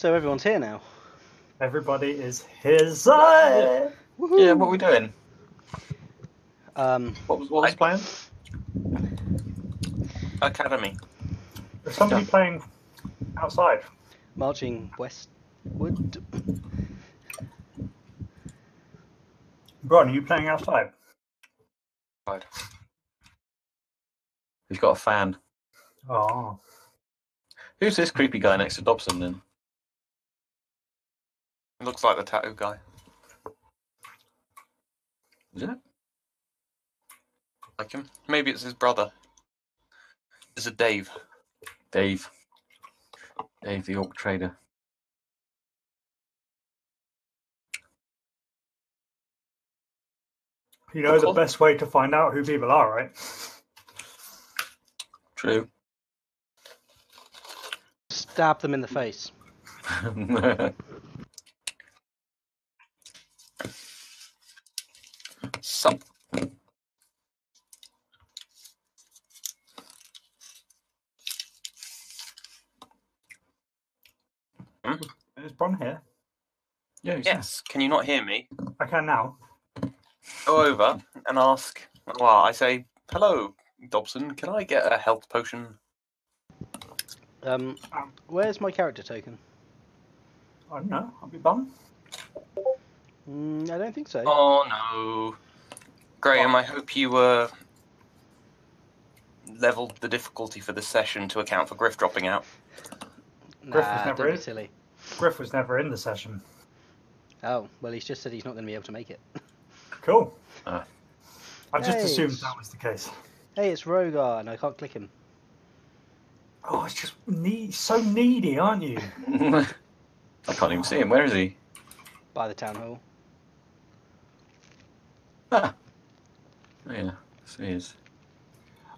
So everyone's here now. Everybody is his side. Yeah, what are we doing? Um, What was what was the plan? Academy. There's somebody playing outside. marching westward. Bron, are you playing outside? Right. He's got a fan. Oh. Who's this creepy guy next to Dobson then? It looks like the tattoo guy. Is it? Like him. Maybe it's his brother. Is it Dave? Dave. Dave the Orc Trader. You know the best way to find out who people are, right? True. Stab them in the face. Sup. Is Bron here? yeah, he's Yes. Can you not hear me? I can now. Go over and ask. Well, I say, hello, Dobson. Can I get a health potion? Um, where's my character token? I don't know. I'll be bummed. Mm, I don't think so. Oh no, Graham. I hope you uh, leveled the difficulty for the session to account for Griff dropping out. Griff was never don't be in. silly. Griff was never in the session. Oh, well, he's just said he's not going to be able to make it. Cool. Ah. I just Hey, assumed that was the case. hey, it's Rhogar, and I can't click him. Oh, it's just need- so needy, aren't you? I can't even see him. Where is he? By the town hall. Ah. Oh, yeah, so is.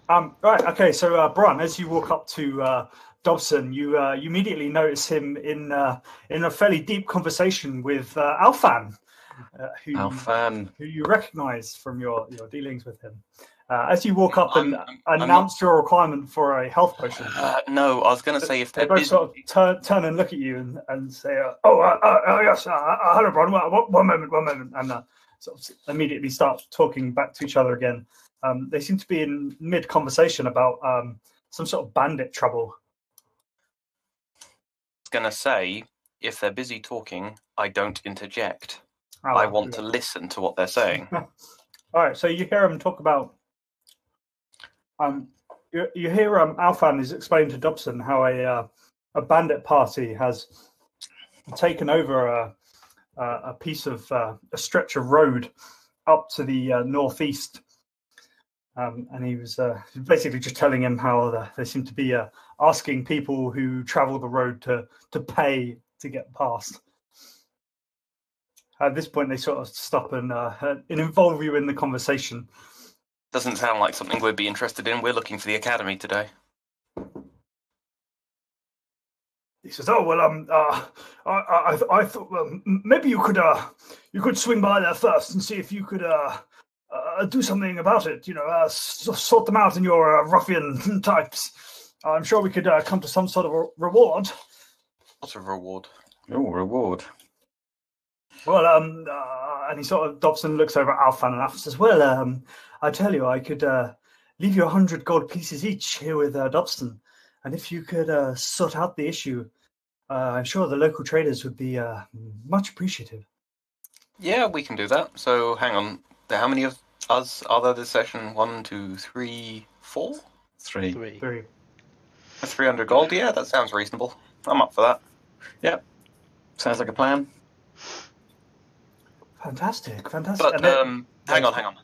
Um, right. Okay. So, uh, Bron, as you walk up to uh, Dobson, you uh, you immediately notice him in uh, in a fairly deep conversation with uh, Alfan, uh, who Alfan. who you recognise from your your dealings with him. Uh, as you walk up and I'm- I'm- I'm announce your requirement for a health potion, Uh, no, I was going to say if they both busy. sort of turn, turn and look at you and, and say, uh, "Oh, uh, uh, uh, yes, uh, uh, hello, Bron. One, one- one moment, one moment," and uh, sort of immediately start talking back to each other again. Um, they seem to be in mid conversation about um, some sort of bandit trouble. To say if they're busy talking, I don't interject. Oh, I want to listen to what they're saying. All right, so you hear them talk about. Um, you, you hear um, Alfan is explaining to Dobson how a uh, a bandit party has taken over a a, a piece of uh, a stretch of road up to the uh, northeast, um, and he was uh, basically just telling him how the, they seem to be uh, asking people who travel the road to to pay to get past. At this point, they sort of stop and uh, and involve you in the conversation. Doesn't sound like something we'd be interested in. We're looking for the academy today. He says, "Oh well, um, uh, I, I, I- I thought well, maybe you could, uh, you could swing by there first and see if you could, uh, uh do something about it. You know, uh, s- sort them out in your uh, ruffian types. I'm sure we could uh, come to some sort of a reward. What a reward. Oh, reward. Well, um, uh, and he sort of Dobson looks over at Alfan and Alfan says, "Well, um, I tell you, I could uh, leave you a hundred gold pieces each here with uh, Dobson, and if you could uh, sort out the issue, uh, I'm sure the local traders would be uh, much appreciative." Yeah, we can do that. So hang on. How many of us are there this session? One, two, three, four? Three. Three. Three. Three hundred gold. Yeah, that sounds reasonable. I'm up for that. Yep. Sounds like a plan. Fantastic, fantastic. But And then- um, hang on, hang on.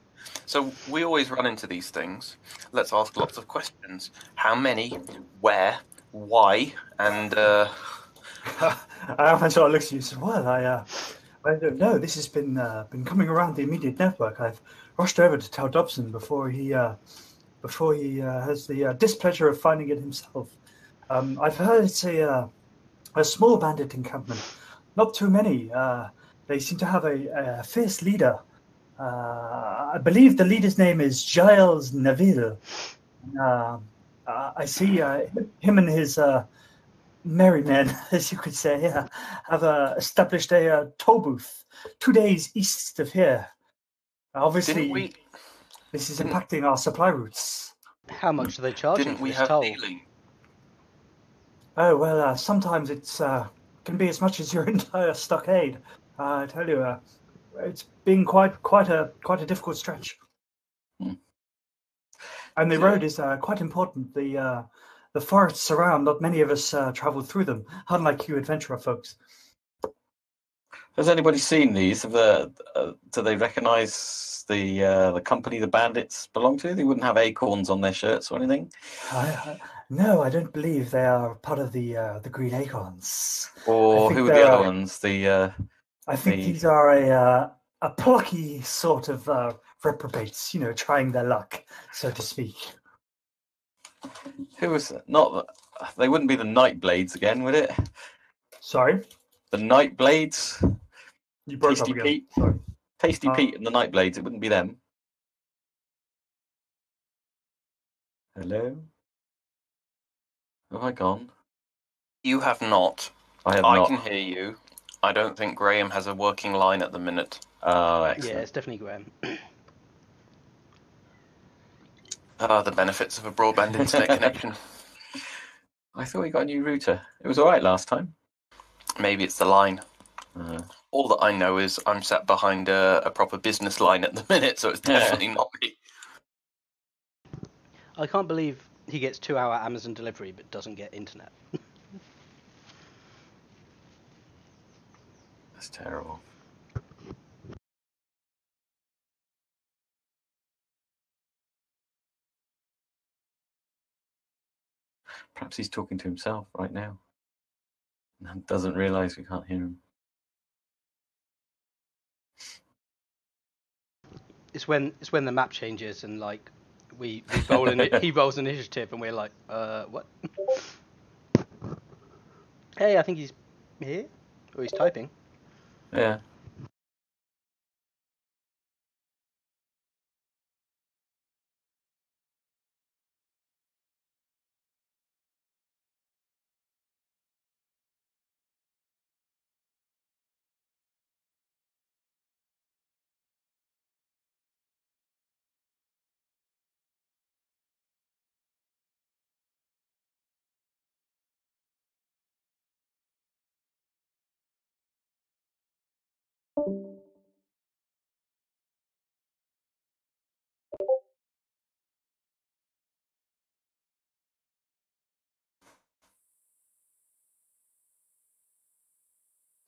So we always run into these things. Let's ask lots of questions. How many? Where? Why? And uh, Alfan sort of looks at you and says, "Well, I, uh, I don't know. This has been uh, been coming around the immediate network. I've rushed over to tell Dobson before he uh, before he uh, has the uh, displeasure of finding it himself. Um, I've heard it's a uh, a small bandit encampment, not too many. They seem to have a, a fierce leader. Uh, I believe the leader's name is Giles Neville. Uh, uh, I see uh, him and his uh, merry men, as you could say, uh, have uh, established a uh, toll booth two days east of here. Obviously, we? this is didn't- impacting our supply routes. How much are they charging Didn't for we this have toll? dealing? Oh well, uh, sometimes it's uh, can be as much as your entire stockade. Uh, I tell you, uh, it's been quite quite a quite a difficult stretch. Hmm. And the So- road is uh, quite important. The uh, the forests around, not many of us uh, travel through them, unlike you adventurer folks. Has anybody seen these? The, uh, do they recognise the uh, the company the bandits belong to? They wouldn't have acorns on their shirts or anything. I, no, I don't believe they are part of the uh, the Green Acorns. Or who are the other uh, ones? The uh, I think The- these are a uh, a plucky sort of uh, reprobates, you know, trying their luck, so to speak. who was not? They wouldn't be the Nightblades again, would it? Sorry, The Nightblades. You broke Tasty up again. Pete. Sorry. Tasty Uh, Pete, and the Nightblades. It wouldn't be them. Hello. Have I gone? You have not. I have not I not. can hear you. I don't think Graham has a working line at the minute. Oh, excellent. Yeah, it's definitely Graham. Ah, the benefits of a broadband internet connection. I thought we got a new router. It was all right last time. Maybe it's the line. Uh, All that I know is I'm sat behind a, a proper business line at the minute, so it's Yeah. definitely not me. I can't believe he gets two-hour Amazon delivery but doesn't get internet. that's terrible. Perhaps he's talking to himself right now. And doesn't realise we can't hear him. It's when it's when the map changes and like we, we roll in he rolls initiative and we're like, uh, what? hey, I think he's here, or he's typing. Yeah.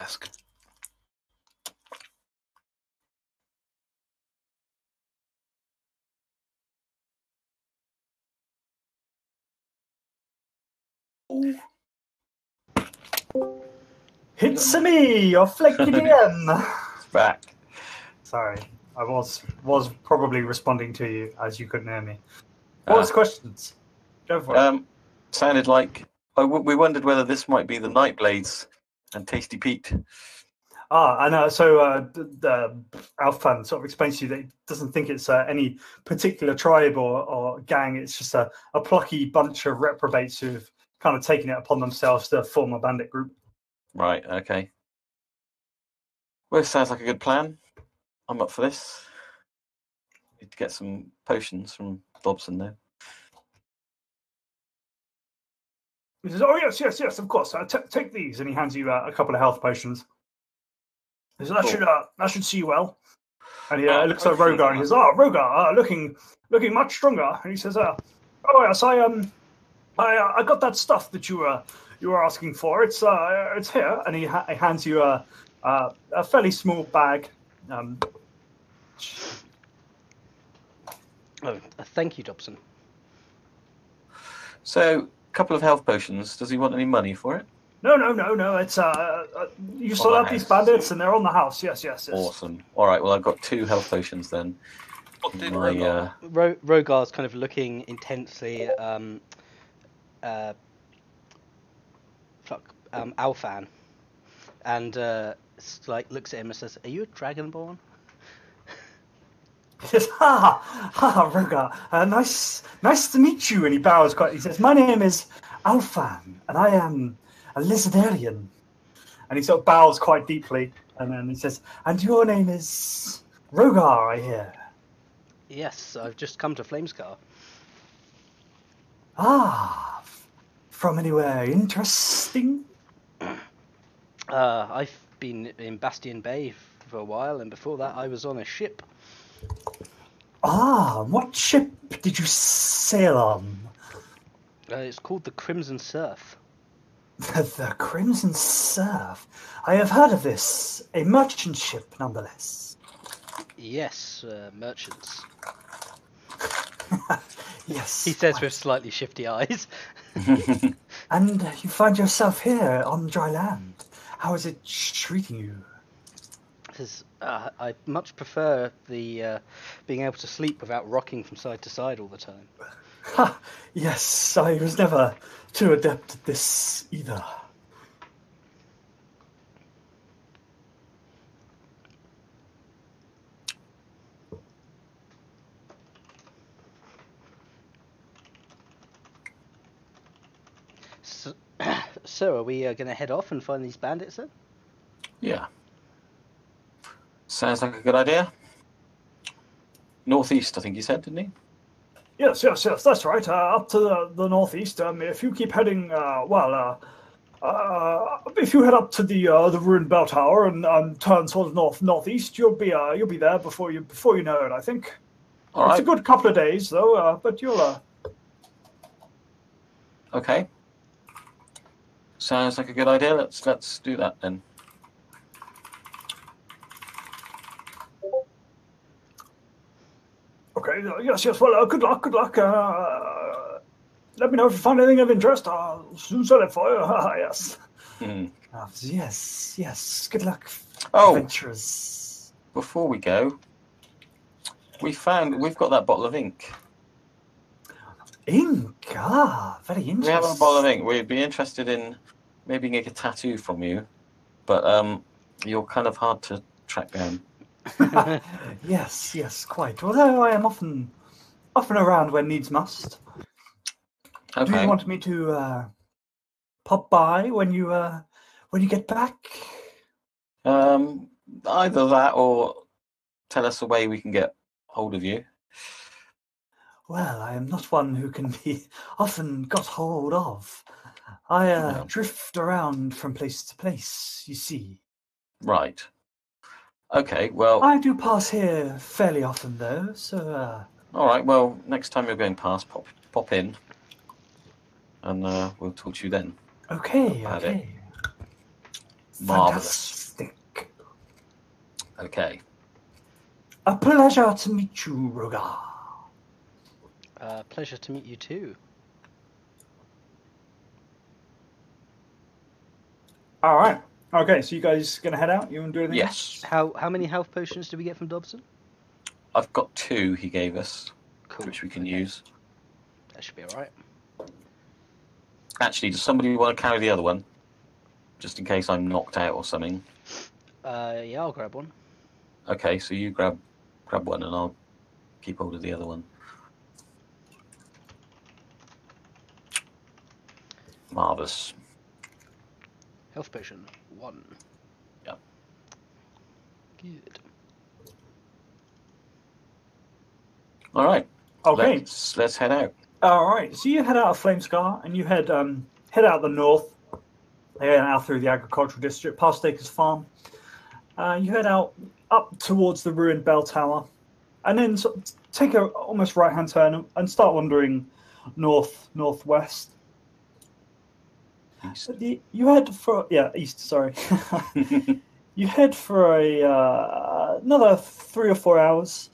Ask. It's me, your flaky DM. It's back. Sorry, I was was probably responding to you as you couldn't hear me. What was Ah. questions? Go for it. Um, sounded like oh, w- we wondered whether this might be the Night Blades and Tasty Pete. Ah, I know. So uh, the, the Alfan sort of explains to you that he doesn't think it's uh, any particular tribe or, or gang. It's just a, a plucky bunch of reprobates who've kind of taken it upon themselves to form a bandit group. Right. Okay. Well, sounds like a good plan. I'm up for this. Need to get some potions from Dobson there. He says, "Oh yes, yes, yes, of course. Uh, t- take these," and he hands you uh, a couple of health potions. He says, "That Cool. should uh, that should see you well." And he uh, Oh, looks at excellent. Rhogar and he says, "Oh, Rhogar, uh, looking looking much stronger." And he says, uh, "Oh yes, I um, I uh, I got that stuff that you were you were asking for. It's uh, it's here." And he, ha- he hands you a a, a fairly small bag. Um, Oh, thank you, Dobson. So, a couple of health potions. Does he want any money for it? no, no, no, no. It's uh, uh you still the have these bandits, and they're on the house. Yes, yes, yes. Awesome. All right. Well, I've got two health potions then. What did My, Rhogar- uh, Ro- Rhogar's kind of looking intensely um, uh, fuck, um, Alfan, and uh, like looks at him and says, "Are you a dragonborn?" He says, "Ha, ha, Rhogar, uh, nice, nice to meet you." And he bows quite. He says, "My name is Alfan, and I am a lizardarian. And he sort of bows quite deeply, and then he says, "And your name is Rhogar, I hear." Yes, I've just come to Flamescar. Ah, from anywhere interesting? Uh, I've been in Bastion Bay for a while, and before that, I was on a ship. Ah, what ship did you sail on? Uh, it's called the Crimson Surf. The, the Crimson Surf. I have heard of this. A merchant ship, nonetheless. Yes, uh, merchants. Yes. He says quite. with slightly shifty eyes. And you find yourself here on dry land. How is it treating you? Says, uh, I much prefer the uh, being able to sleep without rocking from side to side all the time. Ha! Yes, I was never too adept at this either. So, so are we uh, going to head off and find these bandits then? yeah. Sounds like a good idea. Northeast, I think you said, didn't he? Yes, yes, yes, that's right. Uh, up to the, the northeast. Um, if you keep heading, uh, well, uh, uh, if you head up to the uh, the ruined bell tower and um, turn sort of north northeast, you'll be uh, you'll be there before you before you know it. I think All it's right. a good couple of days though, uh, but you'll. Uh, Okay. Sounds like a good idea. Let's let's do that then. Okay, uh, yes, yes. Well, uh, good luck, good luck. Uh, let me know if you find anything of interest. I'll soon sell it for you. yes. Hmm. Uh, yes, yes. Good luck, Oh, adventurers. before we go, we found we've got that bottle of ink. Ink. Ah, very interesting. We have a bottle of ink. We'd be interested in maybe getting a tattoo from you, but um, you're kind of hard to track down. yes, yes, quite. Although I am often, often around when needs must. Do you want me to uh, pop by when you uh, when you get back? Um, either that or tell us a way we can get hold of you. Well, I am not one who can be often got hold of. I uh, No. drift around from place to place. You see, Right. Okay. Well, I do pass here fairly often, though. So uh, all right. Well, next time you're going past, pop pop in, and uh, we'll talk to you then. okay, About it. okay. Marvelous. Fantastic. Okay. A pleasure to meet you, Rhogar. Uh, pleasure to meet you too. All right. Okay, so you guys gonna head out? You want to do anything? Yes. How how many health potions do we get from Dobson? I've got two he gave us, Cool. which we can okay. use. That should be all right. Actually, does somebody want to carry the other one, just in case I'm knocked out or something? Uh, yeah, I'll grab one. Okay, so you grab grab one, and I'll keep hold of the other one. Marvelous. Health potion one. Yep. Good. All right. Okay. Let's let's head out. All right. So you head out of Flamescar and you head um head out the north, head out through the agricultural district, past Acres Farm. Uh, you head out up towards the ruined bell tower, and then sort of take a almost right hand turn and start wandering north northwest. East. You, you head for yeah east. Sorry. you head for a uh, another three or four hours.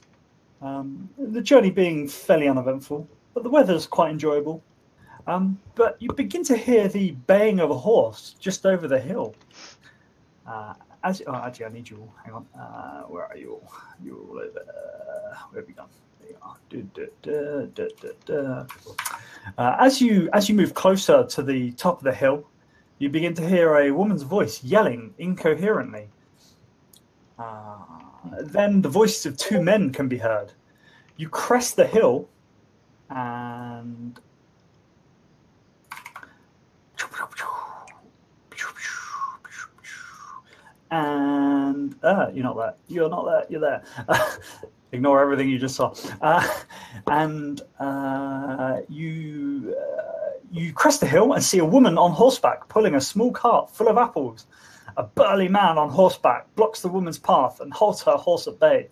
Um, the journey being fairly uneventful, but the weather's quite enjoyable. Um, but you begin to hear the baying of a horse just over the hill. Uh, as oh, actually, I need you. Hang on. Uh, where are you? You all over? Uh, where have you gone? There you are. Du- du- du. Uh, as you as you move closer to the top of the hill, you begin to hear a woman's voice yelling incoherently. Uh, then the voices of two men can be heard. You crest the hill, and and uh, you're not there. You're not there. You're there. Ignore everything you just saw. Uh, and uh, you uh, you crest the hill and see a woman on horseback pulling a small cart full of apples. A burly man on horseback blocks the woman's path and holds her horse at bay.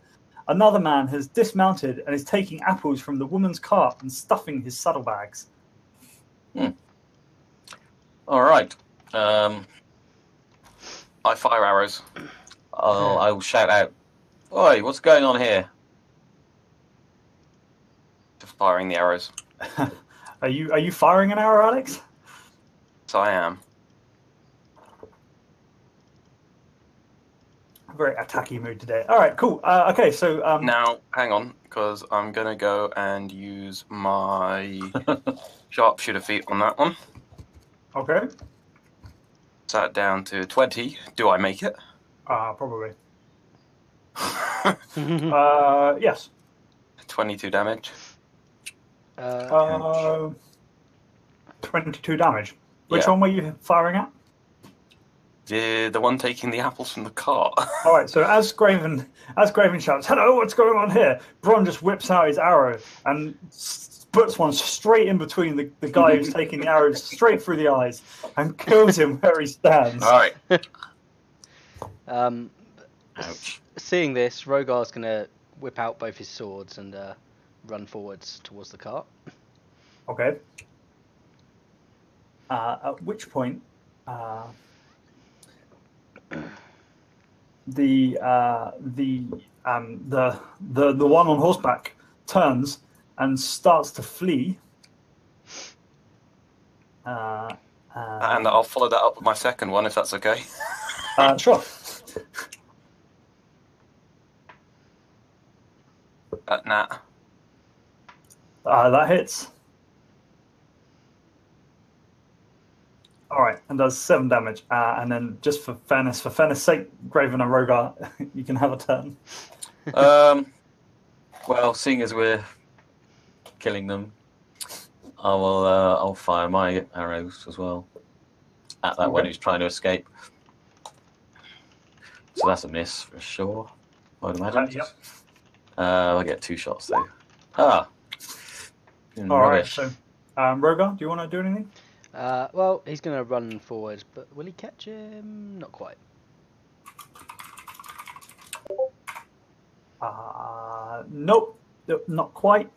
Another man has dismounted and is taking apples from the woman's cart and stuffing his saddlebags. Hmm. All right. Um, I fire arrows. I'll, I'll shout out, Oi, what's going on here? To firing the arrows. Are you are you firing an arrow, Alex? So I am. Very attacky mood today. All right, cool. Uh, okay, so um, Now, hang on, because I'm going to go and use my sharpshooter feat on that one. okay, Sat down to 20. Do I make it? uh, probably. Uh, yes. 22 damage. uh, Uh, Twenty-two damage. Which Yeah. one were you firing at? The, the one taking the apples from the cart. All right. So as Graven as Graven shouts, "Hello, what's going on here?" Bron just whips out his arrow and s- puts one straight in between the, the guy who's taking the arrows straight through the eyes and kills him where he stands. All right. um, Ouch. seeing this, Rhogar's gonna whip out both his swords and uh, run forwards towards the cart. Okay. Uh, at which point, uh, the uh, the um, the the the one on horseback turns and starts to flee. Uh, uh, And I'll follow that up with my second one, if that's okay. uh, sure. At Nat. Uh, that hits. All right, and does seven damage. Uh, and then, just for fairness, for fairness' sake, Graven and Rhogar, you can have a turn. Um, well, seeing as we're killing them, I will. Uh, I'll fire my arrows as well at that one Okay. who's trying to escape. So that's a miss for sure. I'd imagine. Uh, yep. Uh, I get two shots though. Ah. All right, rubbish. so um, Rhogar, do you want to do anything? Uh, well, he's gonna run forward, but will he catch him? Not quite. Uh, nope, nope, not quite.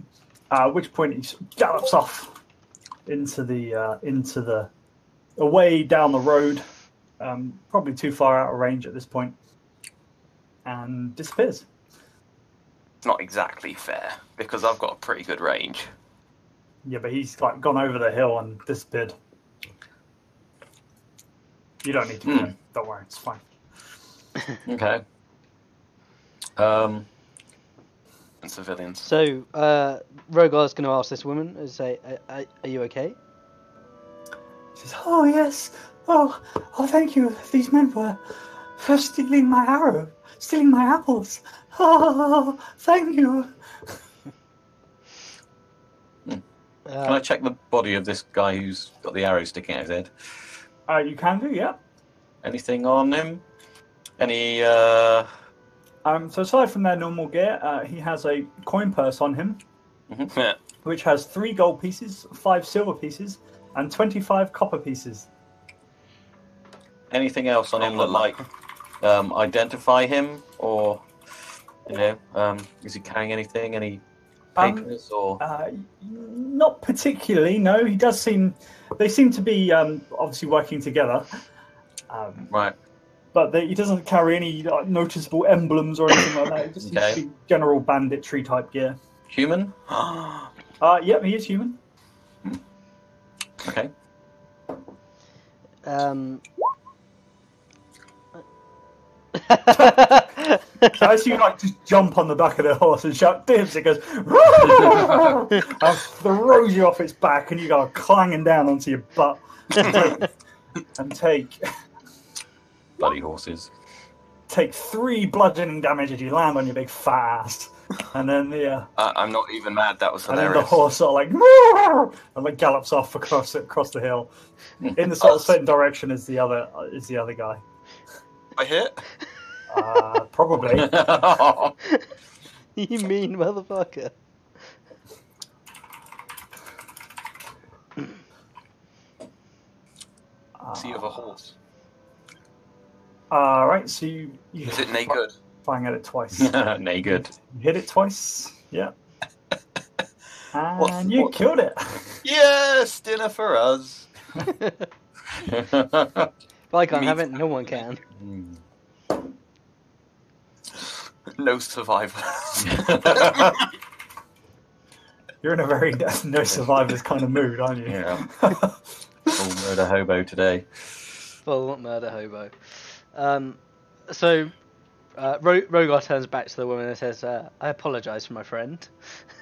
Uh, at which point he gallops off into the uh, into the away down the road, um, probably too far out of range at this point, and disappears. It's not exactly fair, because I've got a pretty good range. Yeah, but he's like gone over the hill and disappeared. You don't need to kill Hmm. Don't worry, it's fine. Okay. Um. And civilians. So, uh, Rhogar's gonna ask this woman and say, "Are- "Are, are you okay?" She says, "Oh yes, oh, oh, thank you. These men were for stealing my arrow, stealing my apples. Oh, thank you." Can I Uh, check the body of this guy who's got the arrow sticking out his head? Uh, you can do, yeah. Anything on him? Any? uh Um, so aside from their normal gear, uh, he has a coin purse on him, Yeah. which has three gold pieces, five silver pieces, and twenty-five copper pieces. Anything else on him that like um, identify him, or you know, um, is he carrying anything? Any Um, papers or? Uh, not particularly. No, he does seem. They seem to be um, obviously working together. Um, Right. But they, he doesn't carry any like, noticeable emblems or anything like that. It just seems Okay. to be general banditry type gear. Human? Uh, yep, he is human. Okay. um. So as you like just jump on the back of the horse and shout dibs, it goes and throws you off its back, and you go clanging down onto your butt and take, and take Bloody horses. take three bludgeoning damage as you land on your big fat ass. And then the uh, Uh, I'm not even mad. That was hilarious. and then the horse sort of like and like gallops off across across the hill in the sort of same direction as the other as the other guy. I hit? Uh, probably. you mean motherfucker. See of a horse. All right, so you, you Is it nay good? flying at it twice. Nay, good. You hit it twice. Yeah. And What's- you what- killed it. Yes, dinner for us. If I can't Me- have it, no one can. No survivors. You're in a very no survivors kind of mood, aren't you? Yeah. Full murder hobo today. Full murder hobo. Um, so, uh, Ro- Rhogar turns back to the woman and says, uh, "I apologise for my friend."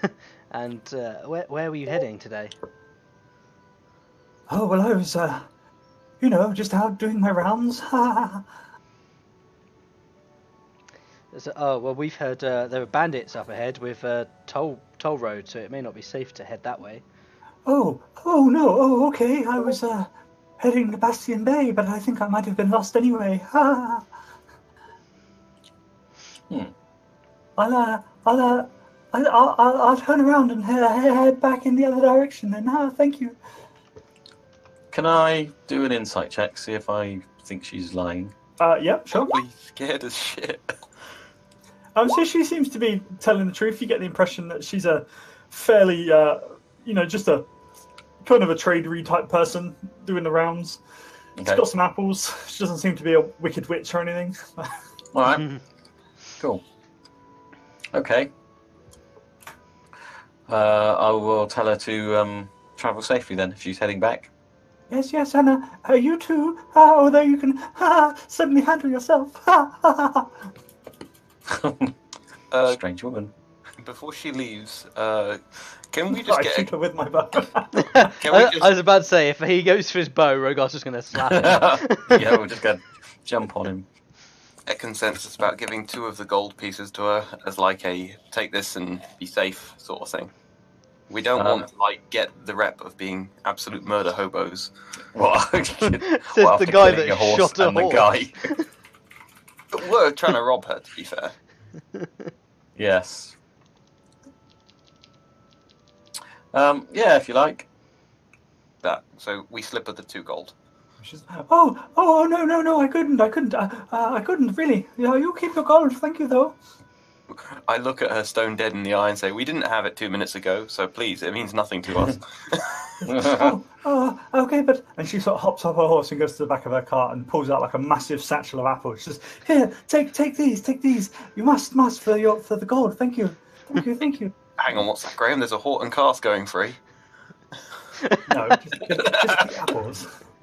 and uh, where where were you heading today? oh well, I was, uh, you know, just out doing my rounds. So, oh well, we've heard uh, there are bandits up ahead with uh, toll toll road, so it may not be safe to head that way. oh, oh no, oh okay. I was uh, heading to Bastion Bay, but I think I might have been lost anyway. Hmm. I'll, uh, I'll, uh, I'll, I'll, I'll, I'll turn around and head, head back in the other direction. Then, ah, thank you. Can I do an insight check, see if I think she's lying? Uh, yeah, sure. Probably scared as shit. Um, so she seems to be telling the truth. You get the impression that she's a fairly, uh, you know, just a kind of a tradery type person doing the rounds. She's got some apples. She doesn't seem to be a wicked witch or anything. All right. Cool. Okay. Uh, I will tell her to um, travel safely then if she's heading back. yes, yes, Anna. uh, you too. Uh, although you can uh, suddenly handle yourself. Ha, ha, ha, ha. Uh, Strange woman. before she leaves, uh, can we just I get shoot her with my bow. Can we I, just- I was about to say if he goes for his bow, Rhogar's just going to slap him. yeah, we're just going to jump on him. a consensus about giving two of the gold pieces to her as like a take this and be safe sort of thing? We don't Uh, want to like get the rep of being absolute murder hobos. What? Says Well, the guy that a horse shot a and the guy. But we're trying to rob her, to be fair. Yes. Um, yeah, if you like. That so we slip her the two gold. She's, oh, oh, no, no, no! I couldn't, I couldn't, uh, uh, I couldn't really. You, know, you keep your gold, thank you, though. I look at her stone dead in the eye and say, "We didn't have it two minutes ago, so please, it means nothing to us." oh, oh, okay, but and she sort of hops off her horse and goes to the back of her cart and pulls out like a massive satchel of apples. She says, "Here, take, take these, take these. You must, must for your for the gold. Thank you, thank you, thank you." Hang on, what's that, Graham? There's a Horton cast going free. No, just, just, just the apples.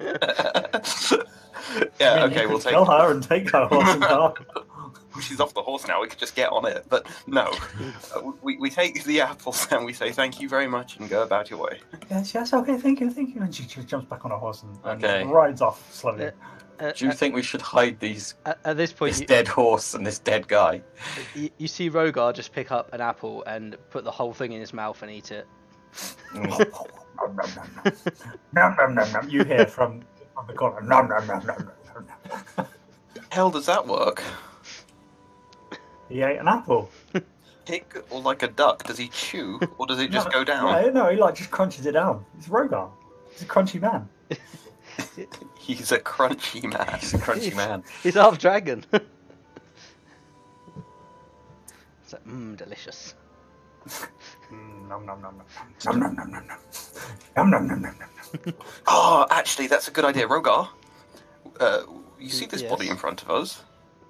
yeah, I mean, okay, you we'll take. Tell her and take her horse and cart. She's off the horse now. We could just get on it, but no. Uh, we we take the apples and we say thank you very much and go about your way. Yes, yes, okay, thank you, thank you. And she, she jumps back on her horse and, and Okay. rides off slowly. Yeah. Uh, Do you think we should hide these at, at this point, this you, dead horse and this dead guy? you, you see Rhogar just pick up an apple and put the whole thing in his mouth and eat it. Nom, nom, nom. You hear from, from the corner. Nom, nom, nom, nom, nom, nom. Hell, does that work? He ate an apple. Pig or like a duck? Does he chew or does it just no, go down? No, no, he like just crunches it down. He's Rhogar. He's a crunchy man. He's a crunchy man. He's a crunchy man. He's half dragon. it's like, mmm, delicious. Mm, nom, nom, nom, nom. Nom, nom, nom, nom, nom. Nom, nom, nom, nom, nom. Oh, actually, that's a good idea, Rhogar. Uh, you see this Yes. body in front of us?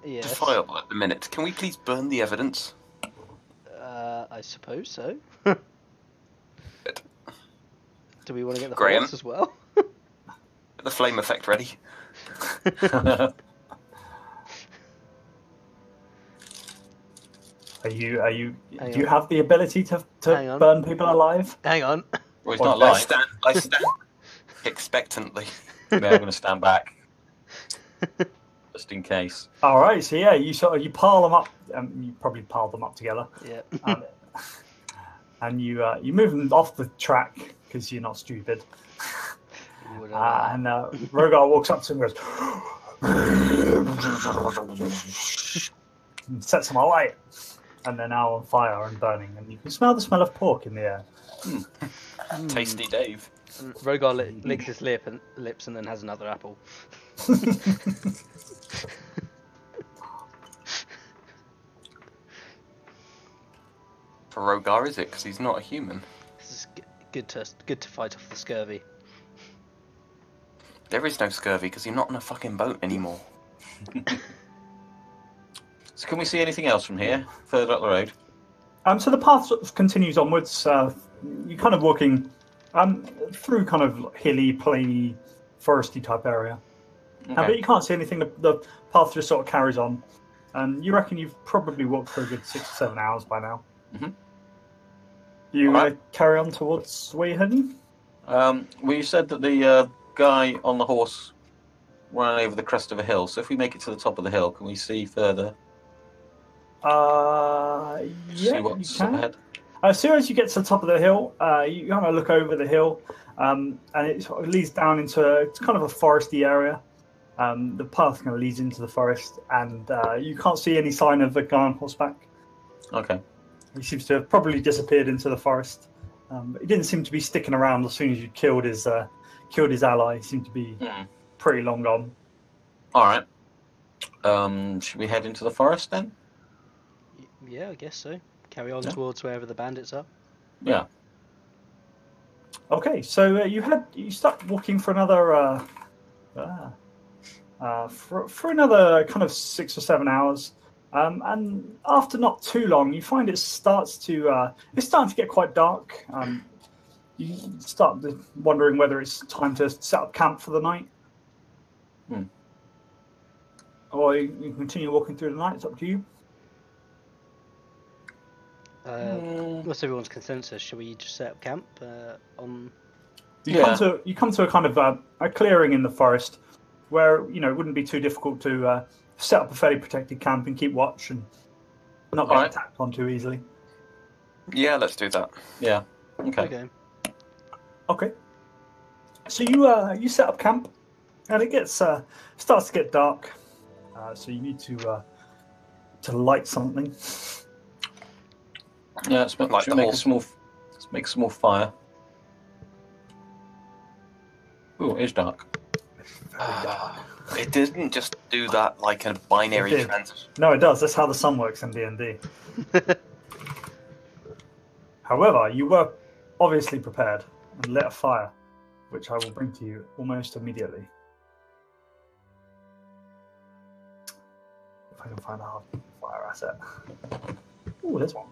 Yes. Defiable at the minute. Can we please burn the evidence? Uh, I suppose so. Do we want to get the Graham? horse as well? The flame effect ready. Are you? Are you? Hang do you on. have the ability to, to burn people alive? Hang on. well, he's Or not I lying. stand, I stand expectantly. Yeah, I'm going to stand back. Just in case. All right. So yeah, you sort of you pile them up. Um, you probably pile them up together, Yeah. um, and you uh, you move them off the track because you're not stupid. Would, Uh, uh, and uh, Rhogar walks up to him and goes, and sets them alight, and they're now on fire and burning. And you can smell the smell of pork in the air. Tasty Dave. And Rhogar li- licks his lip and lips and then has another apple. For Rhogar, is it? Because he's not a human. This is g- good to good to fight off the scurvy. There is no scurvy because you're not on a fucking boat anymore. So can we see anything else from here, further up the road? Um, so the path sort of continues onwards. Uh, you're kind of walking um, through kind of hilly, plainy, foresty type area. Uh, but you can't see anything. The, the path just sort of carries on. And you reckon you've probably walked for a good six or seven hours by now. Mhm. You Alright. uh, carry on towards where you're heading? Um, well, you said that the uh, guy on the horse ran over the crest of a hill. So if we make it to the top of the hill, can we see further? Uh, yeah, see you what's up can. ahead? As soon as you get to the top of the hill, uh, you kind of look over the hill, um, and it sort of leads down into it's kind of a foresty area. Um, the path kind of leads into the forest, and uh, you can't see any sign of the guy on horseback. Okay. He seems to have probably disappeared into the forest. Um, but he didn't seem to be sticking around as soon as you killed his uh, killed his ally. He seemed to be Hmm. pretty long gone. All right. Um, should we head into the forest then? Yeah, I guess so. Carry on Yeah. towards wherever the bandits are. Yeah. Okay, so uh, you had you start walking for another uh, uh, uh, for for another kind of six or seven hours, um, and after not too long, you find it starts to uh, it's starting to get quite dark. Um, you start wondering whether it's time to set up camp for the night, Hmm. or you, you continue walking through the night. It's up to you. Uh, Hmm. what's everyone's consensus? Shall we just set up camp uh, on? You Yeah. come to you come to a kind of uh, a clearing in the forest where you know it wouldn't be too difficult to uh, set up a fairly protected camp and keep watch and not get Alright. attacked on too easily. Yeah, let's do that. Yeah. Okay. Okay. Okay. So you uh, you set up camp, and it gets uh, starts to get dark. Uh, so you need to uh, to light something. Yeah. Let's make, Like should the make whole- a small. Let's make a small fire. Ooh, it is dark. It didn't just do that like a binary did. transition. No, it does. That's how the sun works in D and D. However, you were obviously prepared and lit a fire, which I will bring to you almost immediately. If I can find a hard fire asset. Oh, there's one.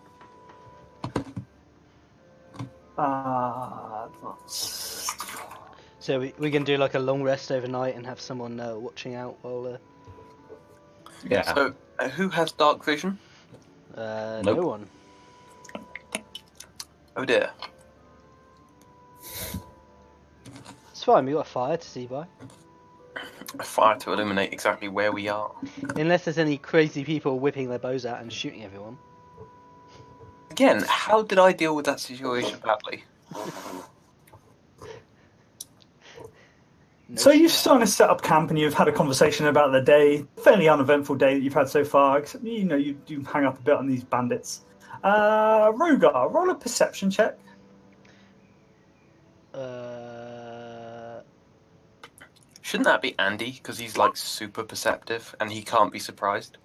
Ah, Uh, advanced. So we we can do like a long rest overnight and have someone uh, watching out while Yeah. So, uh, who has dark vision? uh, uh, Nope. no one. Oh dear. It's fine. We got a fire to see by. A fire to illuminate exactly where we are. Unless there's any crazy people whipping their bows out and shooting everyone. Again, how did I deal with that situation badly? No So you've started to set up camp and you've had a conversation about the day, fairly uneventful day that you've had so far. Except you know you do hang up a bit on these bandits. Uh, Rhogar, roll a perception check. Uh, Shouldn't that be Andy? Because he's like super perceptive and he can't be surprised.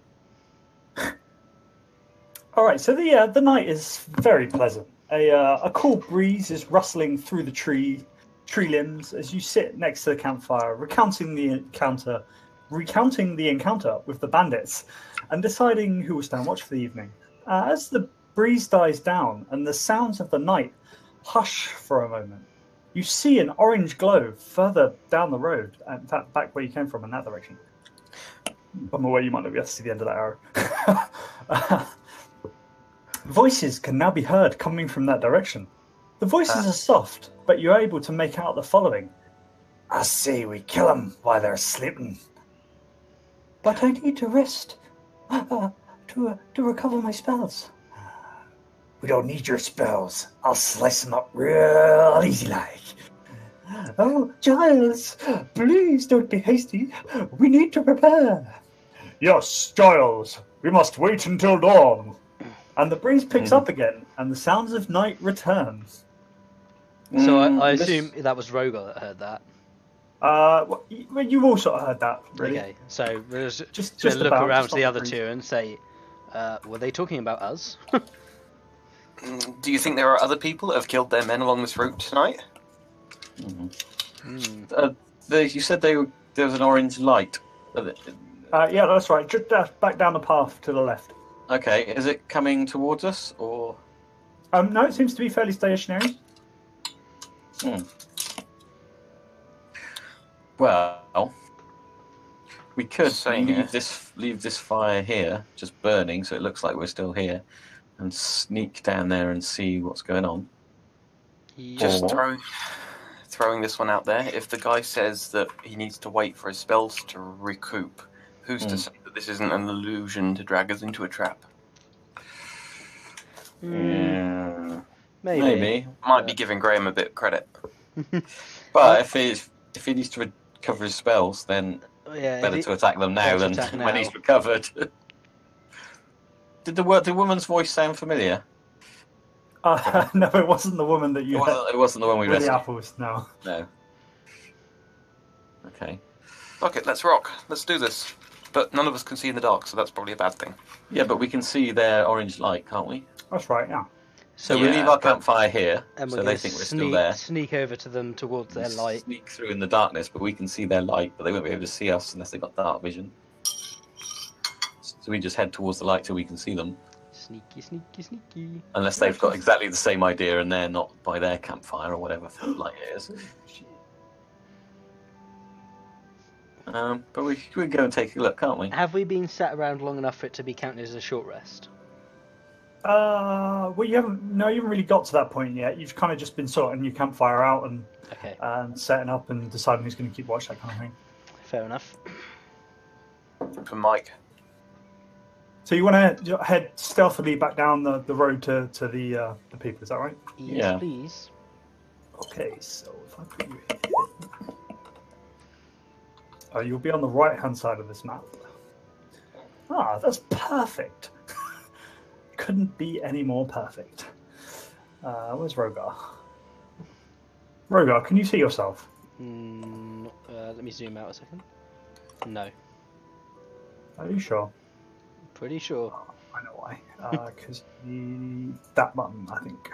All right, so the uh, the night is very pleasant. A uh, a cool breeze is rustling through the tree tree limbs as you sit next to the campfire, recounting the encounter, recounting the encounter with the bandits, and deciding who will stand watch for the evening. Uh, as the breeze dies down and the sounds of the night hush for a moment, you see an orange glow further down the road. In fact, back where you came from in that direction. I'm aware you might not be able to see the end of that arrow. Voices can now be heard coming from that direction. The voices Ah. are soft, but you're able to make out the following. I say we kill them while they're sleeping. But I need to rest uh, to, uh, to recover my spells. We don't need your spells. I'll slice them up real easy like. Oh, Giles, please don't be hasty. We need to prepare. Yes, Giles, we must wait until dawn. And the breeze picks Hmm. up again, and the sounds of night returns. So Mm, I, I this- assume that was Rogar that heard that. Uh, well, you, well, you all sort of heard that, really. Okay, so we'll just, Just, just look about, around just to the not other breeze. two and say, uh, were they talking about us? Mm, Do you think there are other people that have killed their men along this route tonight? Mhm. Hmm. Uh, they, you said they were, there was an orange light. Uh, Uh, yeah, that's right. Just uh, back down the path to the left. Okay, is it coming towards us or? Um, no, it seems to be fairly stationary. Well, we could leave it. this leave this fire here, just burning, so it looks like we're still here, and sneak down there and see what's going on. Yeah. Just Or- throw, throwing this one out there. If the guy says that he needs to wait for his spells to recoup, who's to Hmm. say that this isn't an illusion to drag us into a trap? Hmm, Yeah, maybe. maybe. Might be giving Graham a bit of credit. But if he's if he needs to recover his spells, then Yeah, better if to attack them now than to attack when he's recovered. Did the wo- the woman's voice sound familiar? Uh, no, it wasn't the woman that you had wasn't, it wasn't the one we with the apples. No. No. Okay. Okay, let's rock. Let's do this. But none of us can see in the dark, so that's probably a bad thing. Yeah, but we can see their orange light, can't we? That's right. Yeah. So Yeah, we leave our but- campfire here, and we're so gonna they think we're sneak, still there. Sneak over to them towards their light. Sneak through in the darkness, but we can see their light, but they won't be able to see us unless they've got dark vision. So we just head towards the light till we can see them, Sneaky, sneaky, sneaky. unless they've got exactly the same idea and they're not by their campfire or whatever light it is. Um, but we we can go and take a look, can't we? Have we been sat around long enough for it to be counted as a short rest? Uh, well, you haven't. No, you haven't really got to that point yet. You've kind of just been sorting your campfire out and Okay, and setting up and deciding who's going to keep watch, that kind of thing. fair enough. For Mike. So you want to head stealthily back down the, the road to, to the uh, the people, is that right? Yes, Yeah. please. Okay, so if I put you here, uh, you'll be on the right hand side of this map. Ah, that's perfect. Couldn't be any more perfect. Uh, where's Rhogar? Rhogar, can you see yourself? Mm, uh, let me zoom out a second. No, Are you sure? Pretty sure. I know why. Because the that button, I think.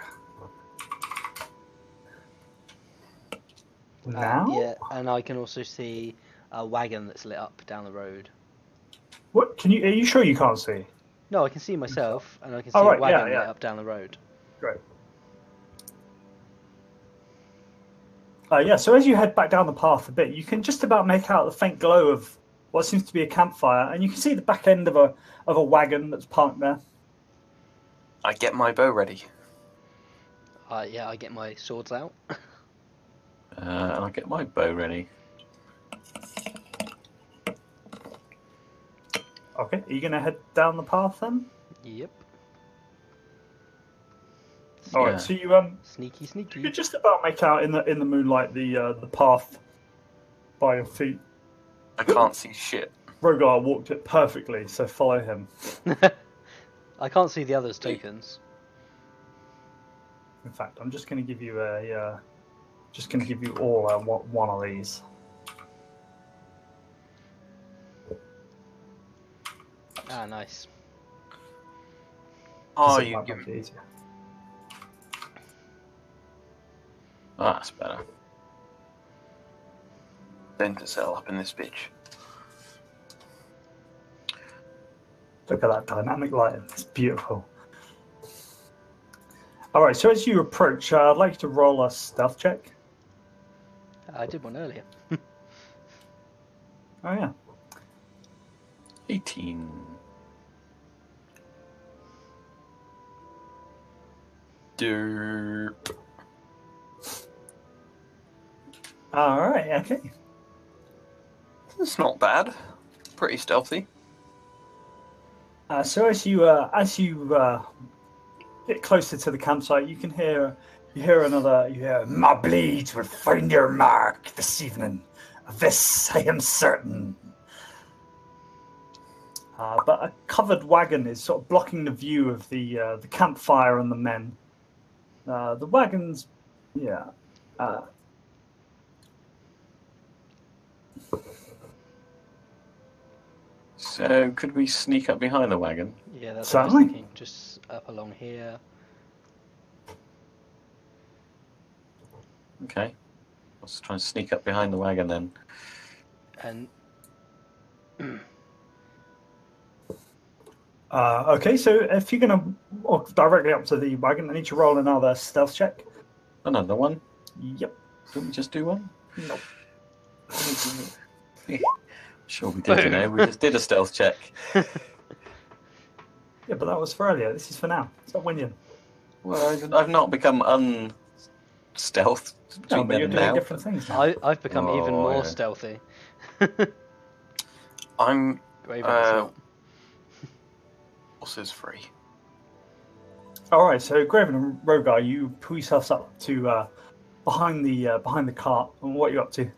Uh, Now? yeah, and I can also see a wagon that's lit up down the road. What? Can you? Are you sure you can't see? No, I can see myself, and I can see Oh, a right, yeah, wagon yeah. lit up down the road. Great. Uh, yeah, so as you head back down the path a bit, you can just about make out the faint glow of what seems to be a campfire, and you can see the back end of a of a wagon that's parked there. I get my bow ready. Uh, yeah, I get my swords out. Uh, and I'll get my bow ready. Okay, are you going to head down the path then? yep. All right, Yeah. so you um Sneaky, you sneaky. can just about make out in the in the moonlight the uh, the path by your feet. I can't see shit. Rhogar walked it perfectly, so follow him. I can't see the others' tokens. In fact, I'm just going to give you a uh, just going to give you all uh, one one of these. Ah, nice. Oh, you might give make it easier. Ah, that's better. Them to settle up in this bitch. Look at that dynamic lighting. It's beautiful. All right, so as you approach, uh, I'd like you to roll a stealth check. I did one earlier. Oh yeah. 18. Derp. All right. Okay. It's not bad. Pretty stealthy. Uh, so as you uh, as you uh, get closer to the campsite, you can hear you hear another. You hear my blades will find your mark this evening. This I am certain. Uh, but a covered wagon is sort of blocking the view of the uh, the campfire and the men. Uh, the wagon's, yeah. So could we sneak up behind the wagon? Yeah, that's what I was Certainly. thinking. Just up along here. Okay. Let's try and sneak up behind the wagon then. And uh, okay, so if you're going to walk directly up to the wagon, I need to roll another stealth check. Another one? Yep. Didn't we just do one? Nope. Sure, we did. You know, we just did a stealth check. Yeah, but that was for earlier. This is for now. It's not Winion. Well, I've, I've not become unstealth No, but you're doing now. different things now. I, I've become even Oh, more yeah. stealthy. I'm. Graven is Uh, not. Boss is free. All right, so Graven and Rhogar, you pull yourselves up to uh, behind the uh, behind the cart. And what are you up to?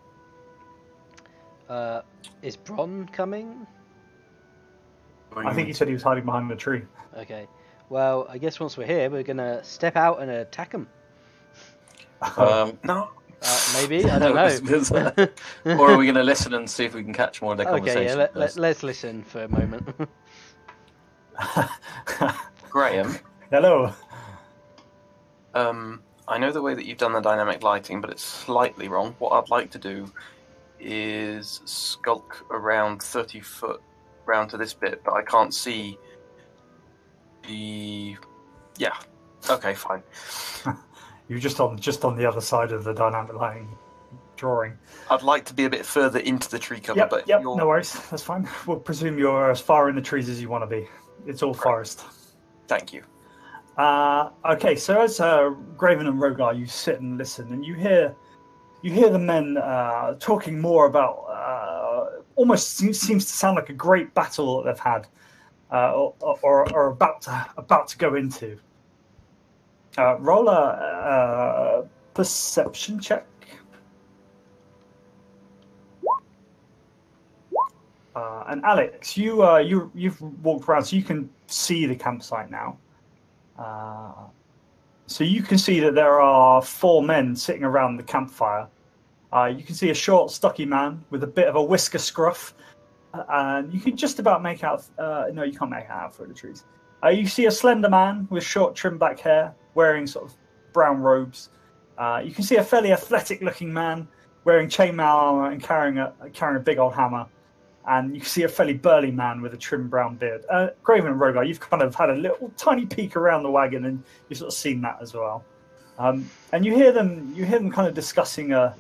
Uh, is Bron coming? I think he said he was hiding behind the tree. Okay. Well, I guess once we're here, we're gonna step out and attack him. Um, No. Uh, maybe I don't know. or are we going to listen and see if we can catch more of their okay, conversation? yeah. let, let, let's listen for a moment. Graham, Hello. um, I know the way that you've done the dynamic lighting, but it's slightly wrong. What I'd like to do is skulk around 30 foot round to this bit, but I can't see the. Yeah. Okay, fine. You're just on just on the other side of the dynamic line drawing. I'd like to be a bit further into the tree cover, Yep, but yep, you're... no worries. That's fine. We'll presume you're as far in the trees as you want to be. It's all forest. Thank you. Uh, okay, so as uh, Graven and Rhogar, you sit and listen, and you hear you hear the men uh, talking more about. Uh, almost seems, to sound like a great battle that they've had, uh, or, or, about to about to go into. Uh, roll a uh, perception check. Uh, and Alex, you you you've walked around, so you can see the campsite now. So you can see that there are four men sitting around the campfire. Uh, you can see a short, stocky man with a bit of a whisker scruff, uh, and you can just about make out. Uh, no, you can't make out through the trees. Uh, you see a slender man with short, trim back hair, wearing sort of brown robes. Uh, you can see a fairly athletic-looking man wearing chainmail armor and carrying a carrying a big old hammer and you can see a fairly burly man with a trim brown beard. Uh, Graven and Rhogar, you've kind of had a little tiny peek around the wagon, and you've sort of seen that as well. Um, and you hear them, you hear them kind of discussing a,